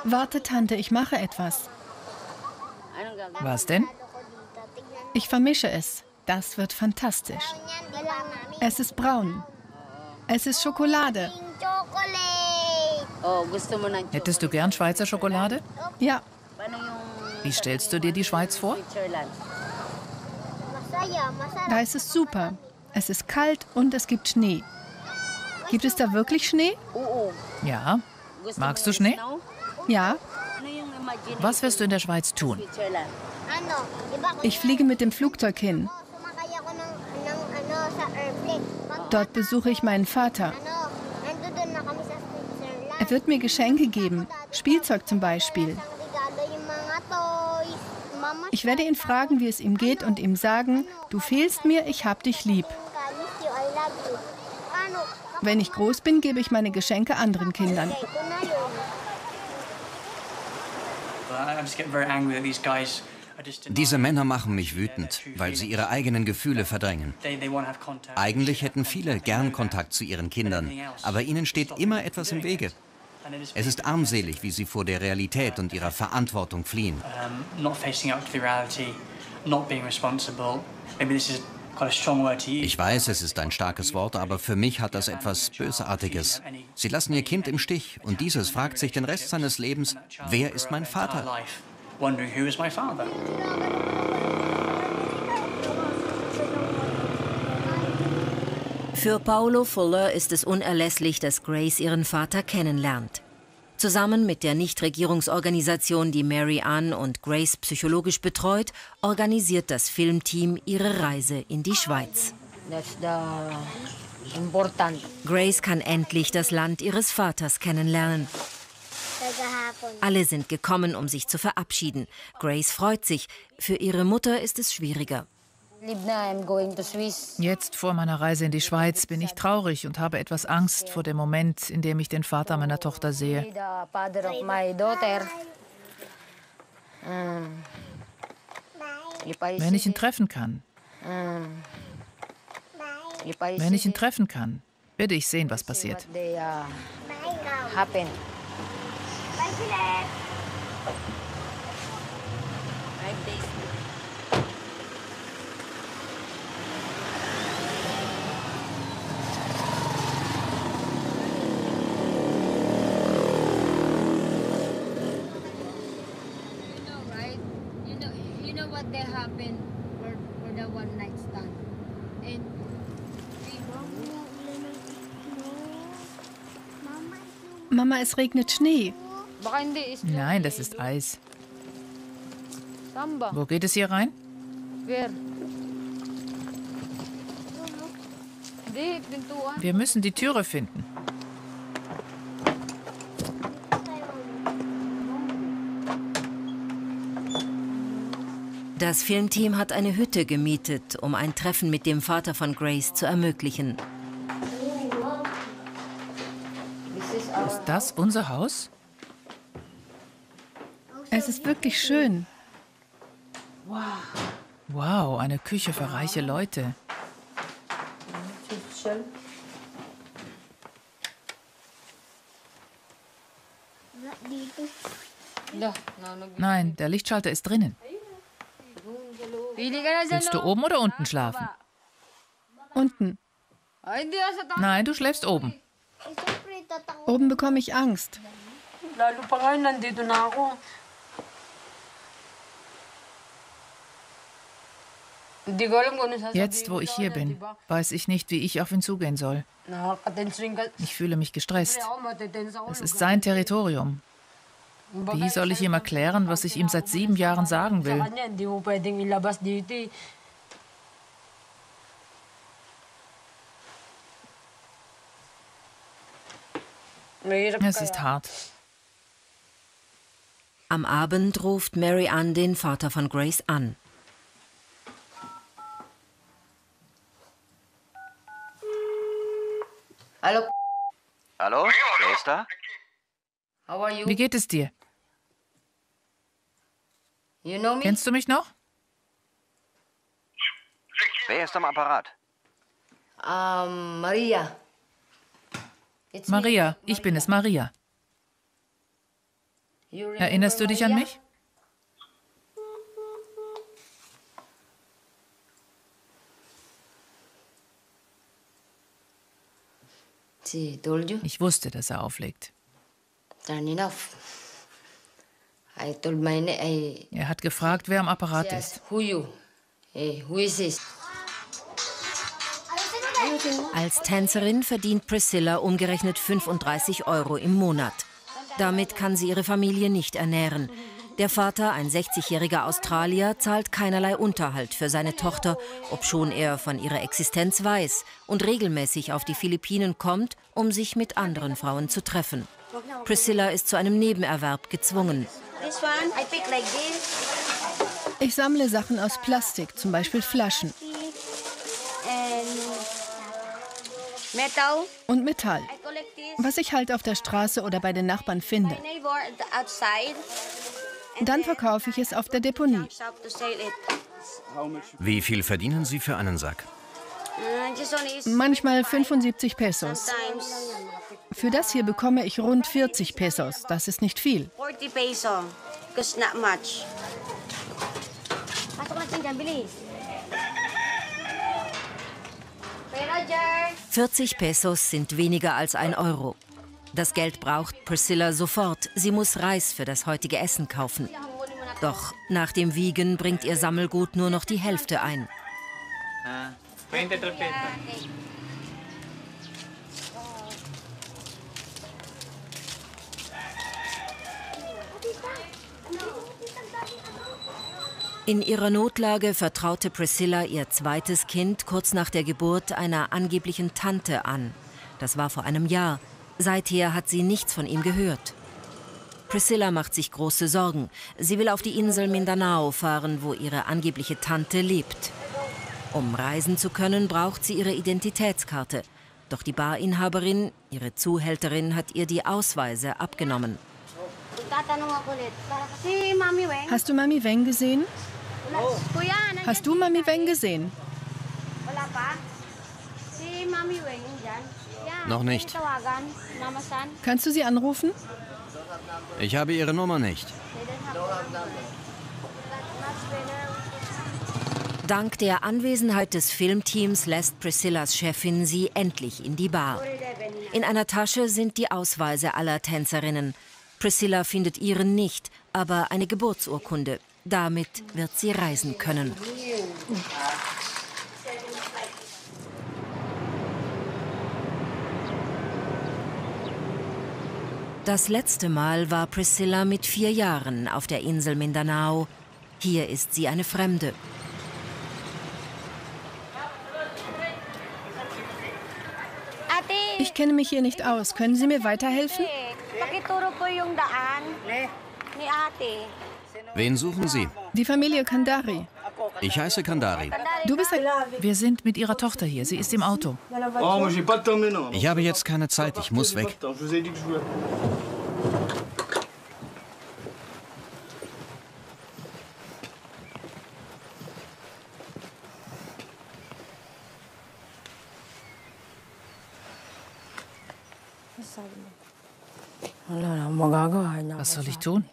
Warte, Tante, ich mache etwas. Was denn? Ich vermische es. Das wird fantastisch. Es ist braun. Es ist Schokolade. Hättest du gern Schweizer Schokolade? Ja. Wie stellst du dir die Schweiz vor? Da ist es super. Es ist kalt und es gibt Schnee. Gibt es da wirklich Schnee? Ja. Magst du Schnee? Ja. Was wirst du in der Schweiz tun? Ich fliege mit dem Flugzeug hin. Dort besuche ich meinen Vater. Er wird mir Geschenke geben, Spielzeug zum Beispiel. Ich werde ihn fragen, wie es ihm geht und ihm sagen, du fehlst mir, ich hab dich lieb. Wenn ich groß bin, gebe ich meine Geschenke anderen Kindern. Diese Männer machen mich wütend, weil sie ihre eigenen Gefühle verdrängen. Eigentlich hätten viele gern Kontakt zu ihren Kindern, aber ihnen steht immer etwas im Wege. Es ist armselig, wie sie vor der Realität und ihrer Verantwortung fliehen. Ich weiß, es ist ein starkes Wort, aber für mich hat das etwas Bösartiges. Sie lassen ihr Kind im Stich und dieses fragt sich den Rest seines Lebens, wer ist mein Vater? Für Paulo Fuller ist es unerlässlich, dass Grace ihren Vater kennenlernt. Zusammen mit der Nichtregierungsorganisation, die Mary Ann und Grace psychologisch betreut, organisiert das Filmteam ihre Reise in die Schweiz. Grace kann endlich das Land ihres Vaters kennenlernen. Alle sind gekommen, um sich zu verabschieden. Grace freut sich. Für ihre Mutter ist es schwieriger. Jetzt vor meiner Reise in die Schweiz bin ich traurig und habe etwas Angst vor dem Moment, in dem ich den Vater meiner Tochter sehe. Wenn ich ihn treffen kann. Wenn ich ihn treffen kann, werde ich sehen, was passiert. Mama, es regnet Schnee. Nein, das ist Eis. Wo geht es hier rein? Wir müssen die Türe finden. Das Filmteam hat eine Hütte gemietet, um ein Treffen mit dem Vater von Grace zu ermöglichen. Das unser Haus? Es ist wirklich schön. Wow, eine Küche für reiche Leute. Nein, der Lichtschalter ist drinnen. Willst du oben oder unten schlafen? Unten. Nein, du schläfst oben. Oben bekomme ich Angst. Jetzt, wo ich hier bin, weiß ich nicht, wie ich auf ihn zugehen soll. Ich fühle mich gestresst. Es ist sein Territorium. Wie soll ich ihm erklären, was ich ihm seit sieben Jahren sagen will? Es ist hart. Am Abend ruft Mary Ann den Vater von Grace an. Hallo. Hallo, wer ist da? Wie geht es dir? Kennst du mich noch? Wer ist am Apparat? Um, Maria. Maria, ich bin es, Maria. Erinnerst du dich an mich? Ich wusste, dass er auflegt. Er hat gefragt, wer am Apparat ist. Als Tänzerin verdient Priscilla umgerechnet 35 Euro im Monat. Damit kann sie ihre Familie nicht ernähren. Der Vater, ein 60-jähriger Australier, zahlt keinerlei Unterhalt für seine Tochter, obschon er von ihrer Existenz weiß und regelmäßig auf die Philippinen kommt, um sich mit anderen Frauen zu treffen. Priscilla ist zu einem Nebenerwerb gezwungen. Ich sammle Sachen aus Plastik, zum Beispiel Flaschen. Und Metall. Was ich halt auf der Straße oder bei den Nachbarn finde. Dann verkaufe ich es auf der Deponie. Wie viel verdienen Sie für einen Sack? Manchmal 75 Pesos. Für das hier bekomme ich rund 40 Pesos. Das ist nicht viel. 40 Pesos sind weniger als ein Euro. Das Geld braucht Priscilla sofort. Sie muss Reis für das heutige Essen kaufen. Doch nach dem Wiegen bringt ihr Sammelgut nur noch die Hälfte ein. In ihrer Notlage vertraute Priscilla ihr zweites Kind kurz nach der Geburt einer angeblichen Tante an. Das war vor einem Jahr. Seither hat sie nichts von ihm gehört. Priscilla macht sich große Sorgen. Sie will auf die Insel Mindanao fahren, wo ihre angebliche Tante lebt. Um reisen zu können, braucht sie ihre Identitätskarte. Doch die Barinhaberin, ihre Zuhälterin, hat ihr die Ausweise abgenommen. Hast du Mami Weng gesehen? Hast du Mami Weng gesehen? Noch nicht. Kannst du sie anrufen? Ich habe ihre Nummer nicht. Dank der Anwesenheit des Filmteams lässt Priscillas Chefin sie endlich in die Bar. In einer Tasche sind die Ausweise aller Tänzerinnen. Priscilla findet ihren nicht, aber eine Geburtsurkunde. Damit wird sie reisen können. Das letzte Mal war Priscilla mit vier Jahren auf der Insel Mindanao. Hier ist sie eine Fremde. Ich kenne mich hier nicht aus. Können Sie mir weiterhelfen? Wen suchen Sie? Die Familie Kandari. Ich heiße Kandari. Du bist ein... Wir sind mit ihrer Tochter hier. Sie ist im Auto. Ich habe jetzt keine Zeit. Ich muss weg. Was soll ich tun?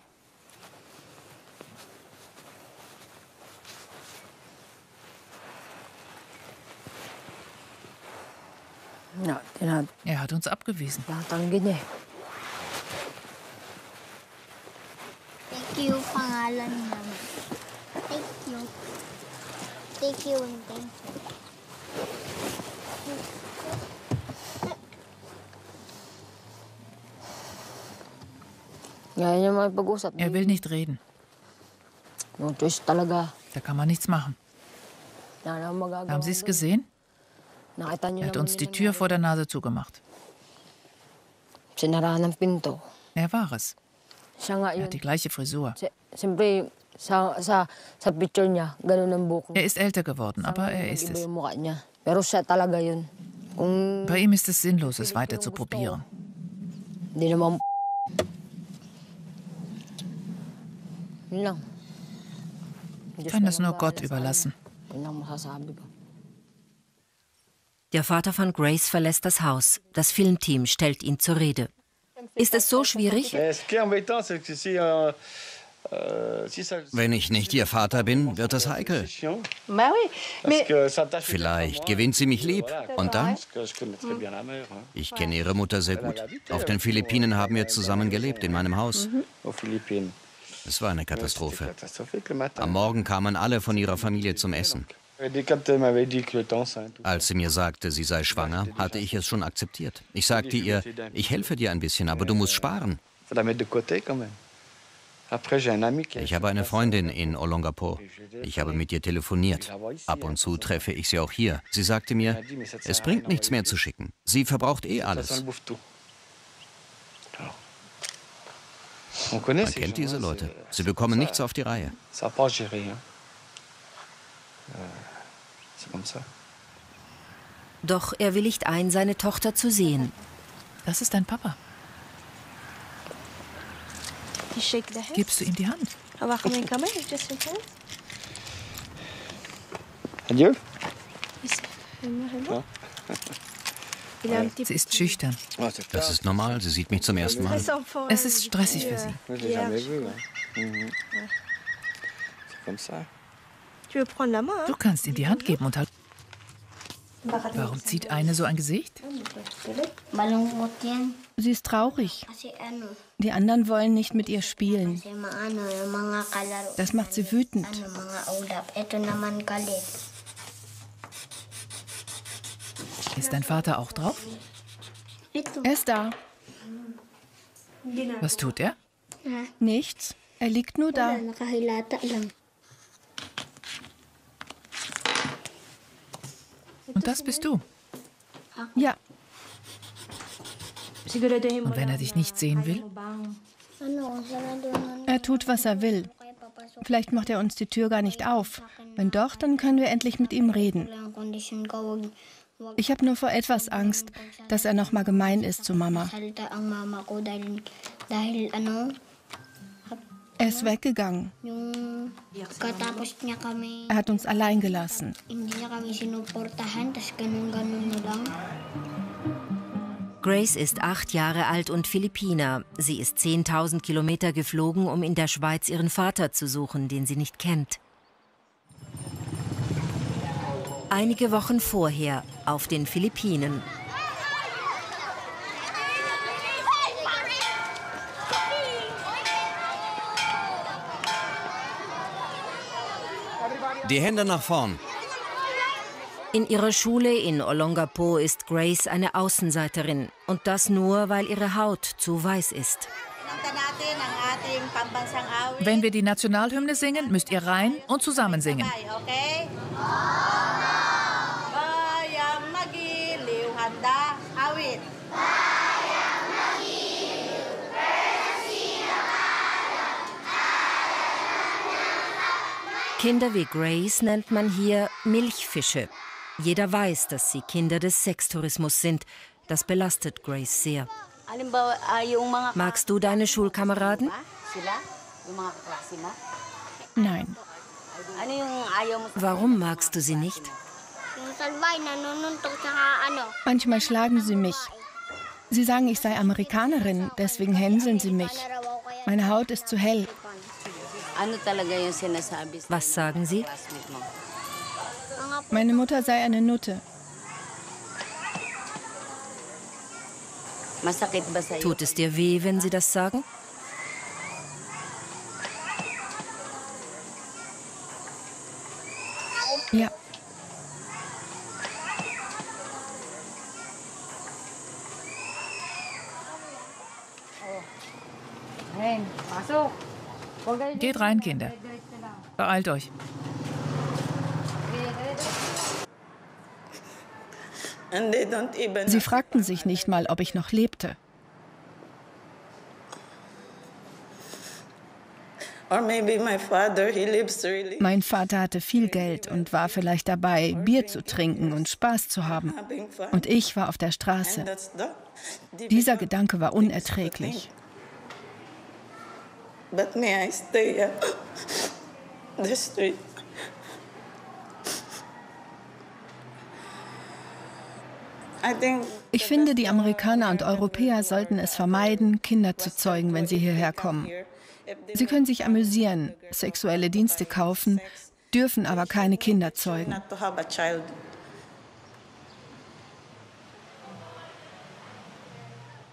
Er hat uns abgewiesen. Thank you, pangalan namin. Thank you. Thank you and thank you. Er will nicht reden. Da kann man nichts machen. Haben Sie es gesehen? Er hat uns die Tür vor der Nase zugemacht. Er war es. Er hat die gleiche Frisur. Er ist älter geworden, aber er ist es. Bei ihm ist es sinnlos, es weiter zu probieren. Ich kann das nur Gott überlassen. Der Vater von Grace verlässt das Haus. Das Filmteam stellt ihn zur Rede. Ist es so schwierig? Wenn ich nicht Ihr Vater bin, wird das heikel. Vielleicht gewinnt sie mich lieb. Und dann? Ich kenne Ihre Mutter sehr gut. Auf den Philippinen haben wir zusammen gelebt, in meinem Haus. Es war eine Katastrophe. Am Morgen kamen alle von ihrer Familie zum Essen. Als sie mir sagte, sie sei schwanger, hatte ich es schon akzeptiert. Ich sagte ihr, ich helfe dir ein bisschen, aber du musst sparen. Ich habe eine Freundin in Olongapo. Ich habe mit ihr telefoniert. Ab und zu treffe ich sie auch hier. Sie sagte mir, es bringt nichts mehr zu schicken. Sie verbraucht eh alles. Man kennt diese Leute. Sie bekommen nichts auf die Reihe. Doch er willigt ein, seine Tochter zu sehen. Das ist dein Papa. Gibst du ihm die Hand? Adieu. Sie ist schüchtern. Das ist normal, sie sieht mich zum ersten Mal. Es ist stressig für sie. Du kannst ihm die Hand geben und halt. Warum zieht eine so ein Gesicht? Sie ist traurig. Die anderen wollen nicht mit ihr spielen. Das macht sie wütend. Ist dein Vater auch drauf? Er ist da. Was tut er? Nichts. Er liegt nur da. Und das bist du? Ja. Und wenn er dich nicht sehen will? Er tut, was er will. Vielleicht macht er uns die Tür gar nicht auf. Wenn doch, dann können wir endlich mit ihm reden. Ich habe nur vor etwas Angst, dass er noch mal gemein ist zu Mama. Er ist weggegangen. Er hat uns allein gelassen. Grace ist acht Jahre alt und Philippiner. Sie ist 10.000 Kilometer geflogen, um in der Schweiz ihren Vater zu suchen, den sie nicht kennt. Einige Wochen vorher auf den Philippinen. Die Hände nach vorn. In ihrer Schule in Olongapo ist Grace eine Außenseiterin. Und das nur, weil ihre Haut zu weiß ist. Wenn wir die Nationalhymne singen, müsst ihr rein und zusammen singen. Kinder wie Grace nennt man hier Milchfische. Jeder weiß, dass sie Kinder des Sextourismus sind. Das belastet Grace sehr. Magst du deine Schulkameraden? Nein. Warum magst du sie nicht? Manchmal schlagen sie mich. Sie sagen, ich sei Amerikanerin, deswegen hänseln sie mich. Meine Haut ist zu hell. Was sagen sie? Meine Mutter sei eine Nutte. Tut es dir weh, wenn sie das sagen? Ja. Geht rein, Kinder. Beeilt euch. Sie fragten sich nicht mal, ob ich noch lebte. Mein Vater hatte viel Geld und war vielleicht dabei, Bier zu trinken und Spaß zu haben. Und ich war auf der Straße. Dieser Gedanke war unerträglich. But may I stay at the street? Ich finde, die Amerikaner und Europäer sollten es vermeiden, Kinder zu zeugen, wenn sie hierher kommen. Sie können sich amüsieren, sexuelle Dienste kaufen, dürfen aber keine Kinder zeugen.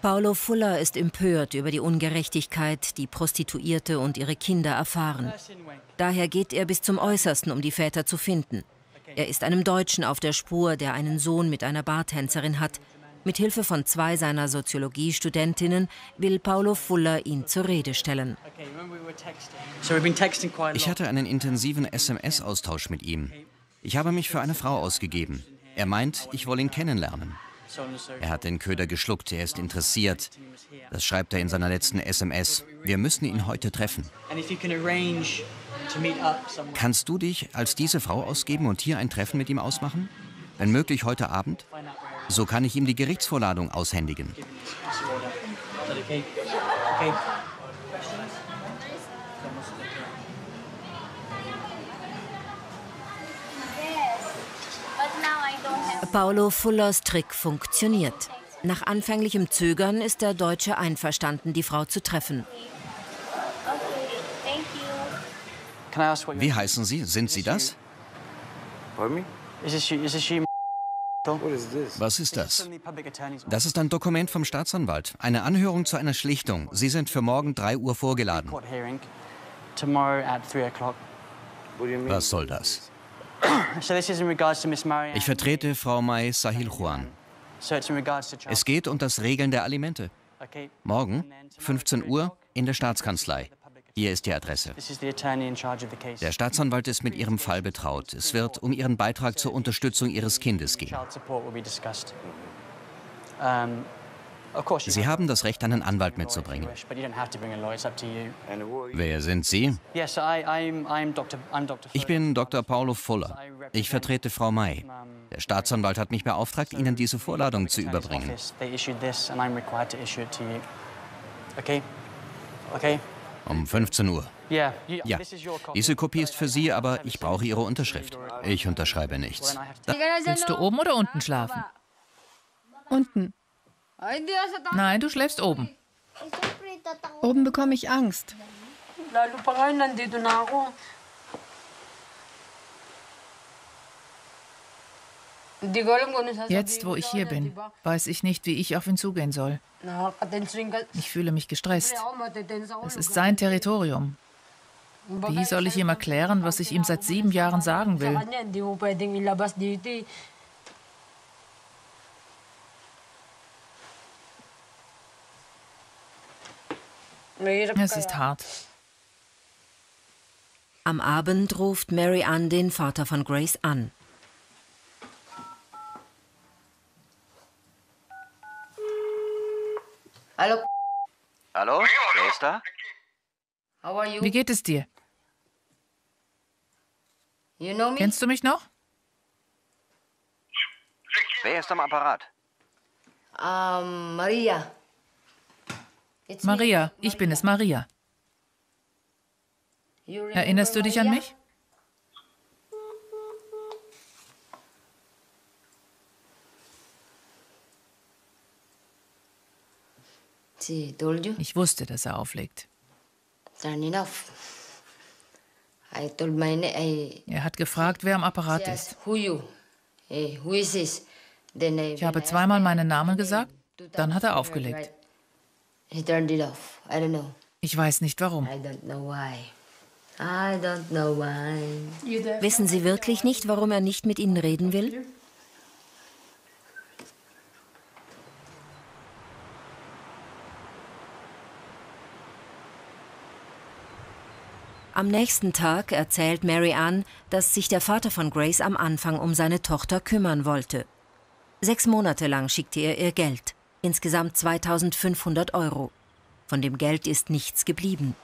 Paulo Fuller ist empört über die Ungerechtigkeit, die Prostituierte und ihre Kinder erfahren. Daher geht er bis zum Äußersten, um die Väter zu finden. Er ist einem Deutschen auf der Spur, der einen Sohn mit einer Bartänzerin hat. Mit Hilfe von zwei seiner Soziologiestudentinnen will Paulo Fuller ihn zur Rede stellen. Ich hatte einen intensiven SMS-Austausch mit ihm. Ich habe mich für eine Frau ausgegeben. Er meint, ich wolle ihn kennenlernen. Er hat den Köder geschluckt, er ist interessiert. Das schreibt er in seiner letzten SMS. Wir müssen ihn heute treffen. Kannst du dich als diese Frau ausgeben und hier ein Treffen mit ihm ausmachen? Wenn möglich heute Abend? So kann ich ihm die Gerichtsvorladung aushändigen. Paulo Fullers Trick funktioniert. Nach anfänglichem Zögern ist der Deutsche einverstanden, die Frau zu treffen. Wie heißen Sie? Sind Sie das? Was ist das? Das ist ein Dokument vom Staatsanwalt. Eine Anhörung zu einer Schlichtung. Sie sind für morgen 3 Uhr vorgeladen. Was soll das? Ich vertrete Frau Mai Sahiljuan. Es geht um das Regeln der Alimente. Morgen, 15 Uhr, in der Staatskanzlei. Hier ist die Adresse. Der Staatsanwalt ist mit ihrem Fall betraut. Es wird um ihren Beitrag zur Unterstützung ihres Kindes gehen. Sie haben das Recht, einen Anwalt mitzubringen. Wer sind Sie? Ich bin Dr. Paulo Fuller. Ich vertrete Frau May. Der Staatsanwalt hat mich beauftragt, Ihnen diese Vorladung zu überbringen. Um 15 Uhr. Ja, diese Kopie ist für Sie, aber ich brauche Ihre Unterschrift. Ich unterschreibe nichts. Willst du oben oder unten schlafen? Unten. Nein, du schläfst oben. Oben bekomme ich Angst. Jetzt, wo ich hier bin, weiß ich nicht, wie ich auf ihn zugehen soll. Ich fühle mich gestresst. Es ist sein Territorium. Wie soll ich ihm erklären, was ich ihm seit sieben Jahren sagen will? Es ist hart. Am Abend ruft Mary Ann den Vater von Grace an. Hallo. Hallo, wer ist da? Wie geht es dir? You know me? Kennst du mich noch? Wer ist am Apparat? Um, Maria. Maria, ich bin es, Maria. Erinnerst du dich an mich? Ich wusste, dass er auflegt. Er hat gefragt, wer am Apparat ist. Ich habe zweimal meinen Namen gesagt, dann hat er aufgelegt. Ich weiß nicht warum. Wissen Sie wirklich nicht, warum er nicht mit Ihnen reden will? Am nächsten Tag erzählt Mary Ann, dass sich der Vater von Grace am Anfang um seine Tochter kümmern wollte. Sechs Monate lang schickte er ihr Geld, insgesamt 2500 Euro. Von dem Geld ist nichts geblieben.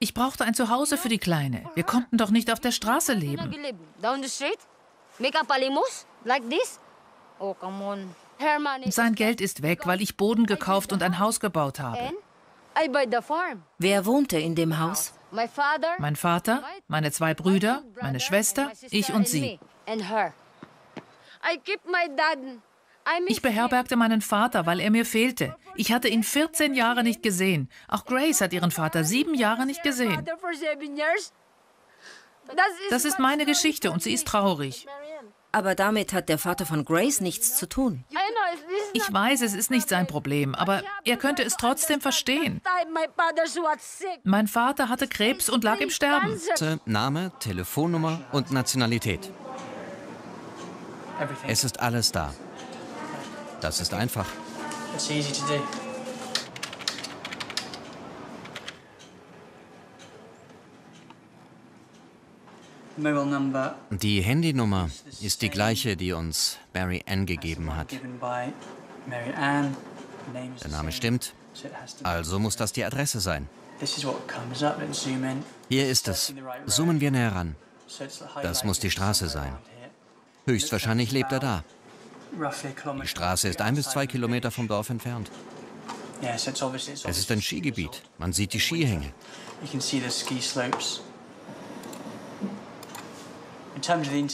Ich brauchte ein Zuhause für die Kleine. Wir konnten doch nicht auf der Straße leben. Oh, come on. Sein Geld ist weg, weil ich Boden gekauft und ein Haus gebaut habe. Wer wohnte in dem Haus? Mein Vater, meine zwei Brüder, meine Schwester, ich und sie. Ich beherbergte meinen Vater, weil er mir fehlte. Ich hatte ihn 14 Jahre nicht gesehen. Auch Grace hat ihren Vater sieben Jahre nicht gesehen. Das ist meine Geschichte und sie ist traurig. Aber damit hat der Vater von Grace nichts zu tun. Ich weiß, es ist nicht sein Problem, aber er könnte es trotzdem verstehen. Mein Vater hatte Krebs und lag im Sterben. Name, Telefonnummer und Nationalität. Es ist alles da. Das ist einfach. Die Handynummer ist die gleiche, die uns Mary Ann gegeben hat. Der Name stimmt, also muss das die Adresse sein. Hier ist es. Zoomen wir näher ran. Das muss die Straße sein. Höchstwahrscheinlich lebt er da. Die Straße ist ein bis zwei Kilometer vom Dorf entfernt. Es ist ein Skigebiet. Man sieht die Skihänge.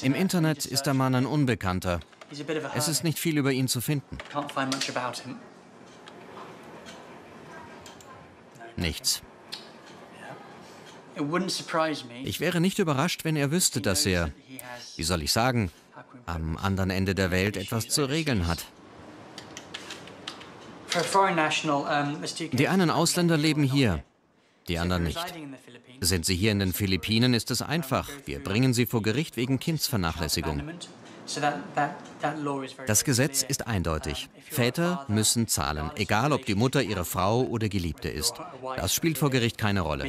Im Internet ist der Mann ein Unbekannter. Es ist nicht viel über ihn zu finden. Nichts. Ich wäre nicht überrascht, wenn er wüsste, dass er, wie soll ich sagen, am anderen Ende der Welt etwas zu regeln hat. Die einen Ausländer leben hier, die anderen nicht. Sind sie hier in den Philippinen, ist es einfach. Wir bringen sie vor Gericht wegen Kindsvernachlässigung. Das Gesetz ist eindeutig. Väter müssen zahlen, egal ob die Mutter ihre Frau oder Geliebte ist. Das spielt vor Gericht keine Rolle.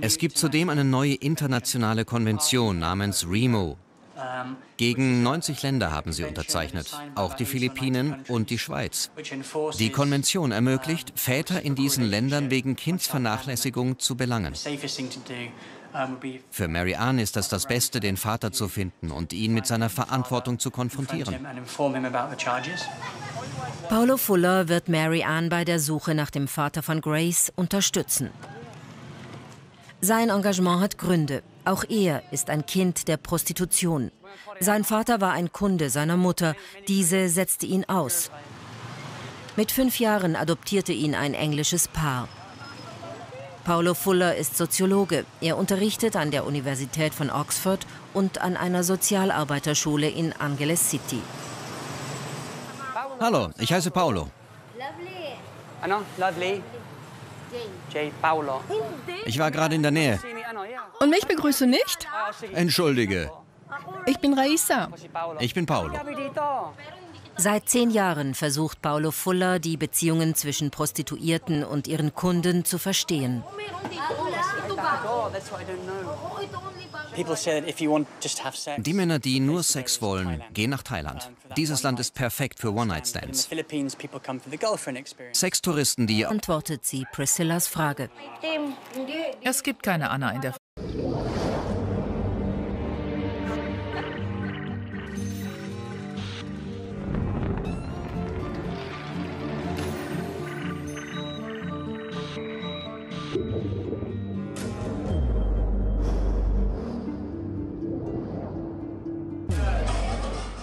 Es gibt zudem eine neue internationale Konvention namens REMO, gegen 90 Länder haben sie unterzeichnet, auch die Philippinen und die Schweiz. Die Konvention ermöglicht, Väter in diesen Ländern wegen Kindsvernachlässigung zu belangen. Für Mary Ann ist das das Beste, den Vater zu finden und ihn mit seiner Verantwortung zu konfrontieren. Paulo Fuller wird Mary Ann bei der Suche nach dem Vater von Grace unterstützen. Sein Engagement hat Gründe. Auch er ist ein Kind der Prostitution. Sein Vater war ein Kunde seiner Mutter. Diese setzte ihn aus. Mit fünf Jahren adoptierte ihn ein englisches Paar. Paulo Fuller ist Soziologe. Er unterrichtet an der Universität von Oxford und an einer Sozialarbeiterschule in Angeles City. Hallo, ich heiße Paulo. Lovely. Ano, lovely. Ich war gerade in der Nähe. Und mich begrüße nicht? Entschuldige. Ich bin Raisa. Ich bin Paulo. Seit zehn Jahren versucht Paulo Fuller, die Beziehungen zwischen Prostituierten und ihren Kunden zu verstehen. Die Männer, die nur Sex wollen, gehen nach Thailand. Dieses Land ist perfekt für One-Night-Stands. Sextouristen, die... Antwortet sie Priscillas Frage. Es gibt keine Anna in der...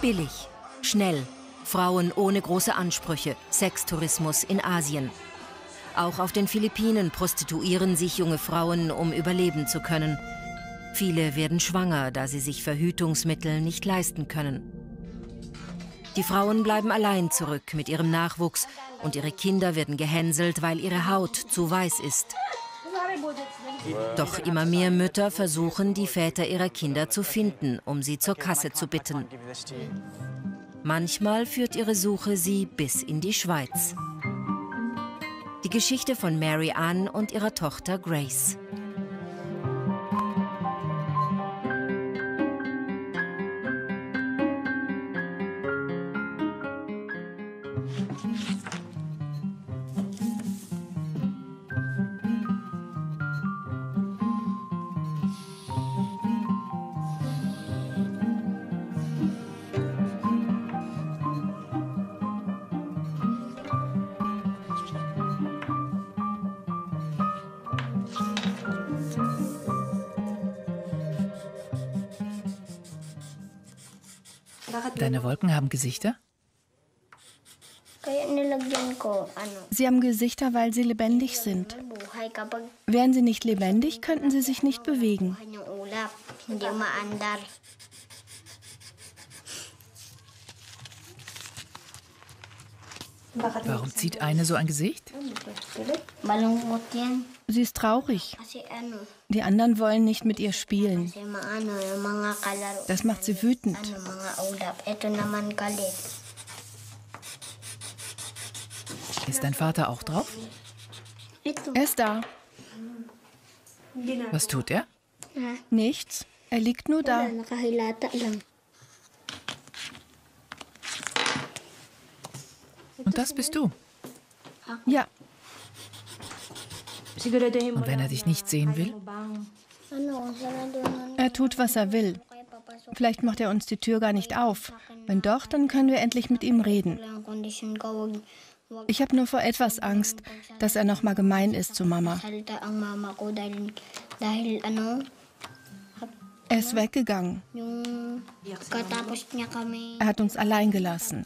Billig, schnell, Frauen ohne große Ansprüche, Sextourismus in Asien. Auch auf den Philippinen prostituieren sich junge Frauen, um überleben zu können. Viele werden schwanger, da sie sich Verhütungsmittel nicht leisten können. Die Frauen bleiben allein zurück mit ihrem Nachwuchs und ihre Kinder werden gehänselt, weil ihre Haut zu weiß ist. Doch immer mehr Mütter versuchen, die Väter ihrer Kinder zu finden, um sie zur Kasse zu bitten. Manchmal führt ihre Suche sie bis in die Schweiz. Die Geschichte von Mary Ann und ihrer Tochter Grace. Deine Wolken haben Gesichter? Sie haben Gesichter, weil sie lebendig sind. Wären sie nicht lebendig, könnten sie sich nicht bewegen. Warum zieht eine so ein Gesicht? Sie ist traurig. Die anderen wollen nicht mit ihr spielen. Das macht sie wütend. Ist dein Vater auch drauf? Er ist da. Was tut er? Nichts. Er liegt nur da. Und das bist du? Ja. Und wenn er dich nicht sehen will? Er tut, was er will. Vielleicht macht er uns die Tür gar nicht auf. Wenn doch, dann können wir endlich mit ihm reden. Ich habe nur vor etwas Angst, dass er noch mal gemein ist zu Mama. Er ist weggegangen. Er hat uns allein gelassen.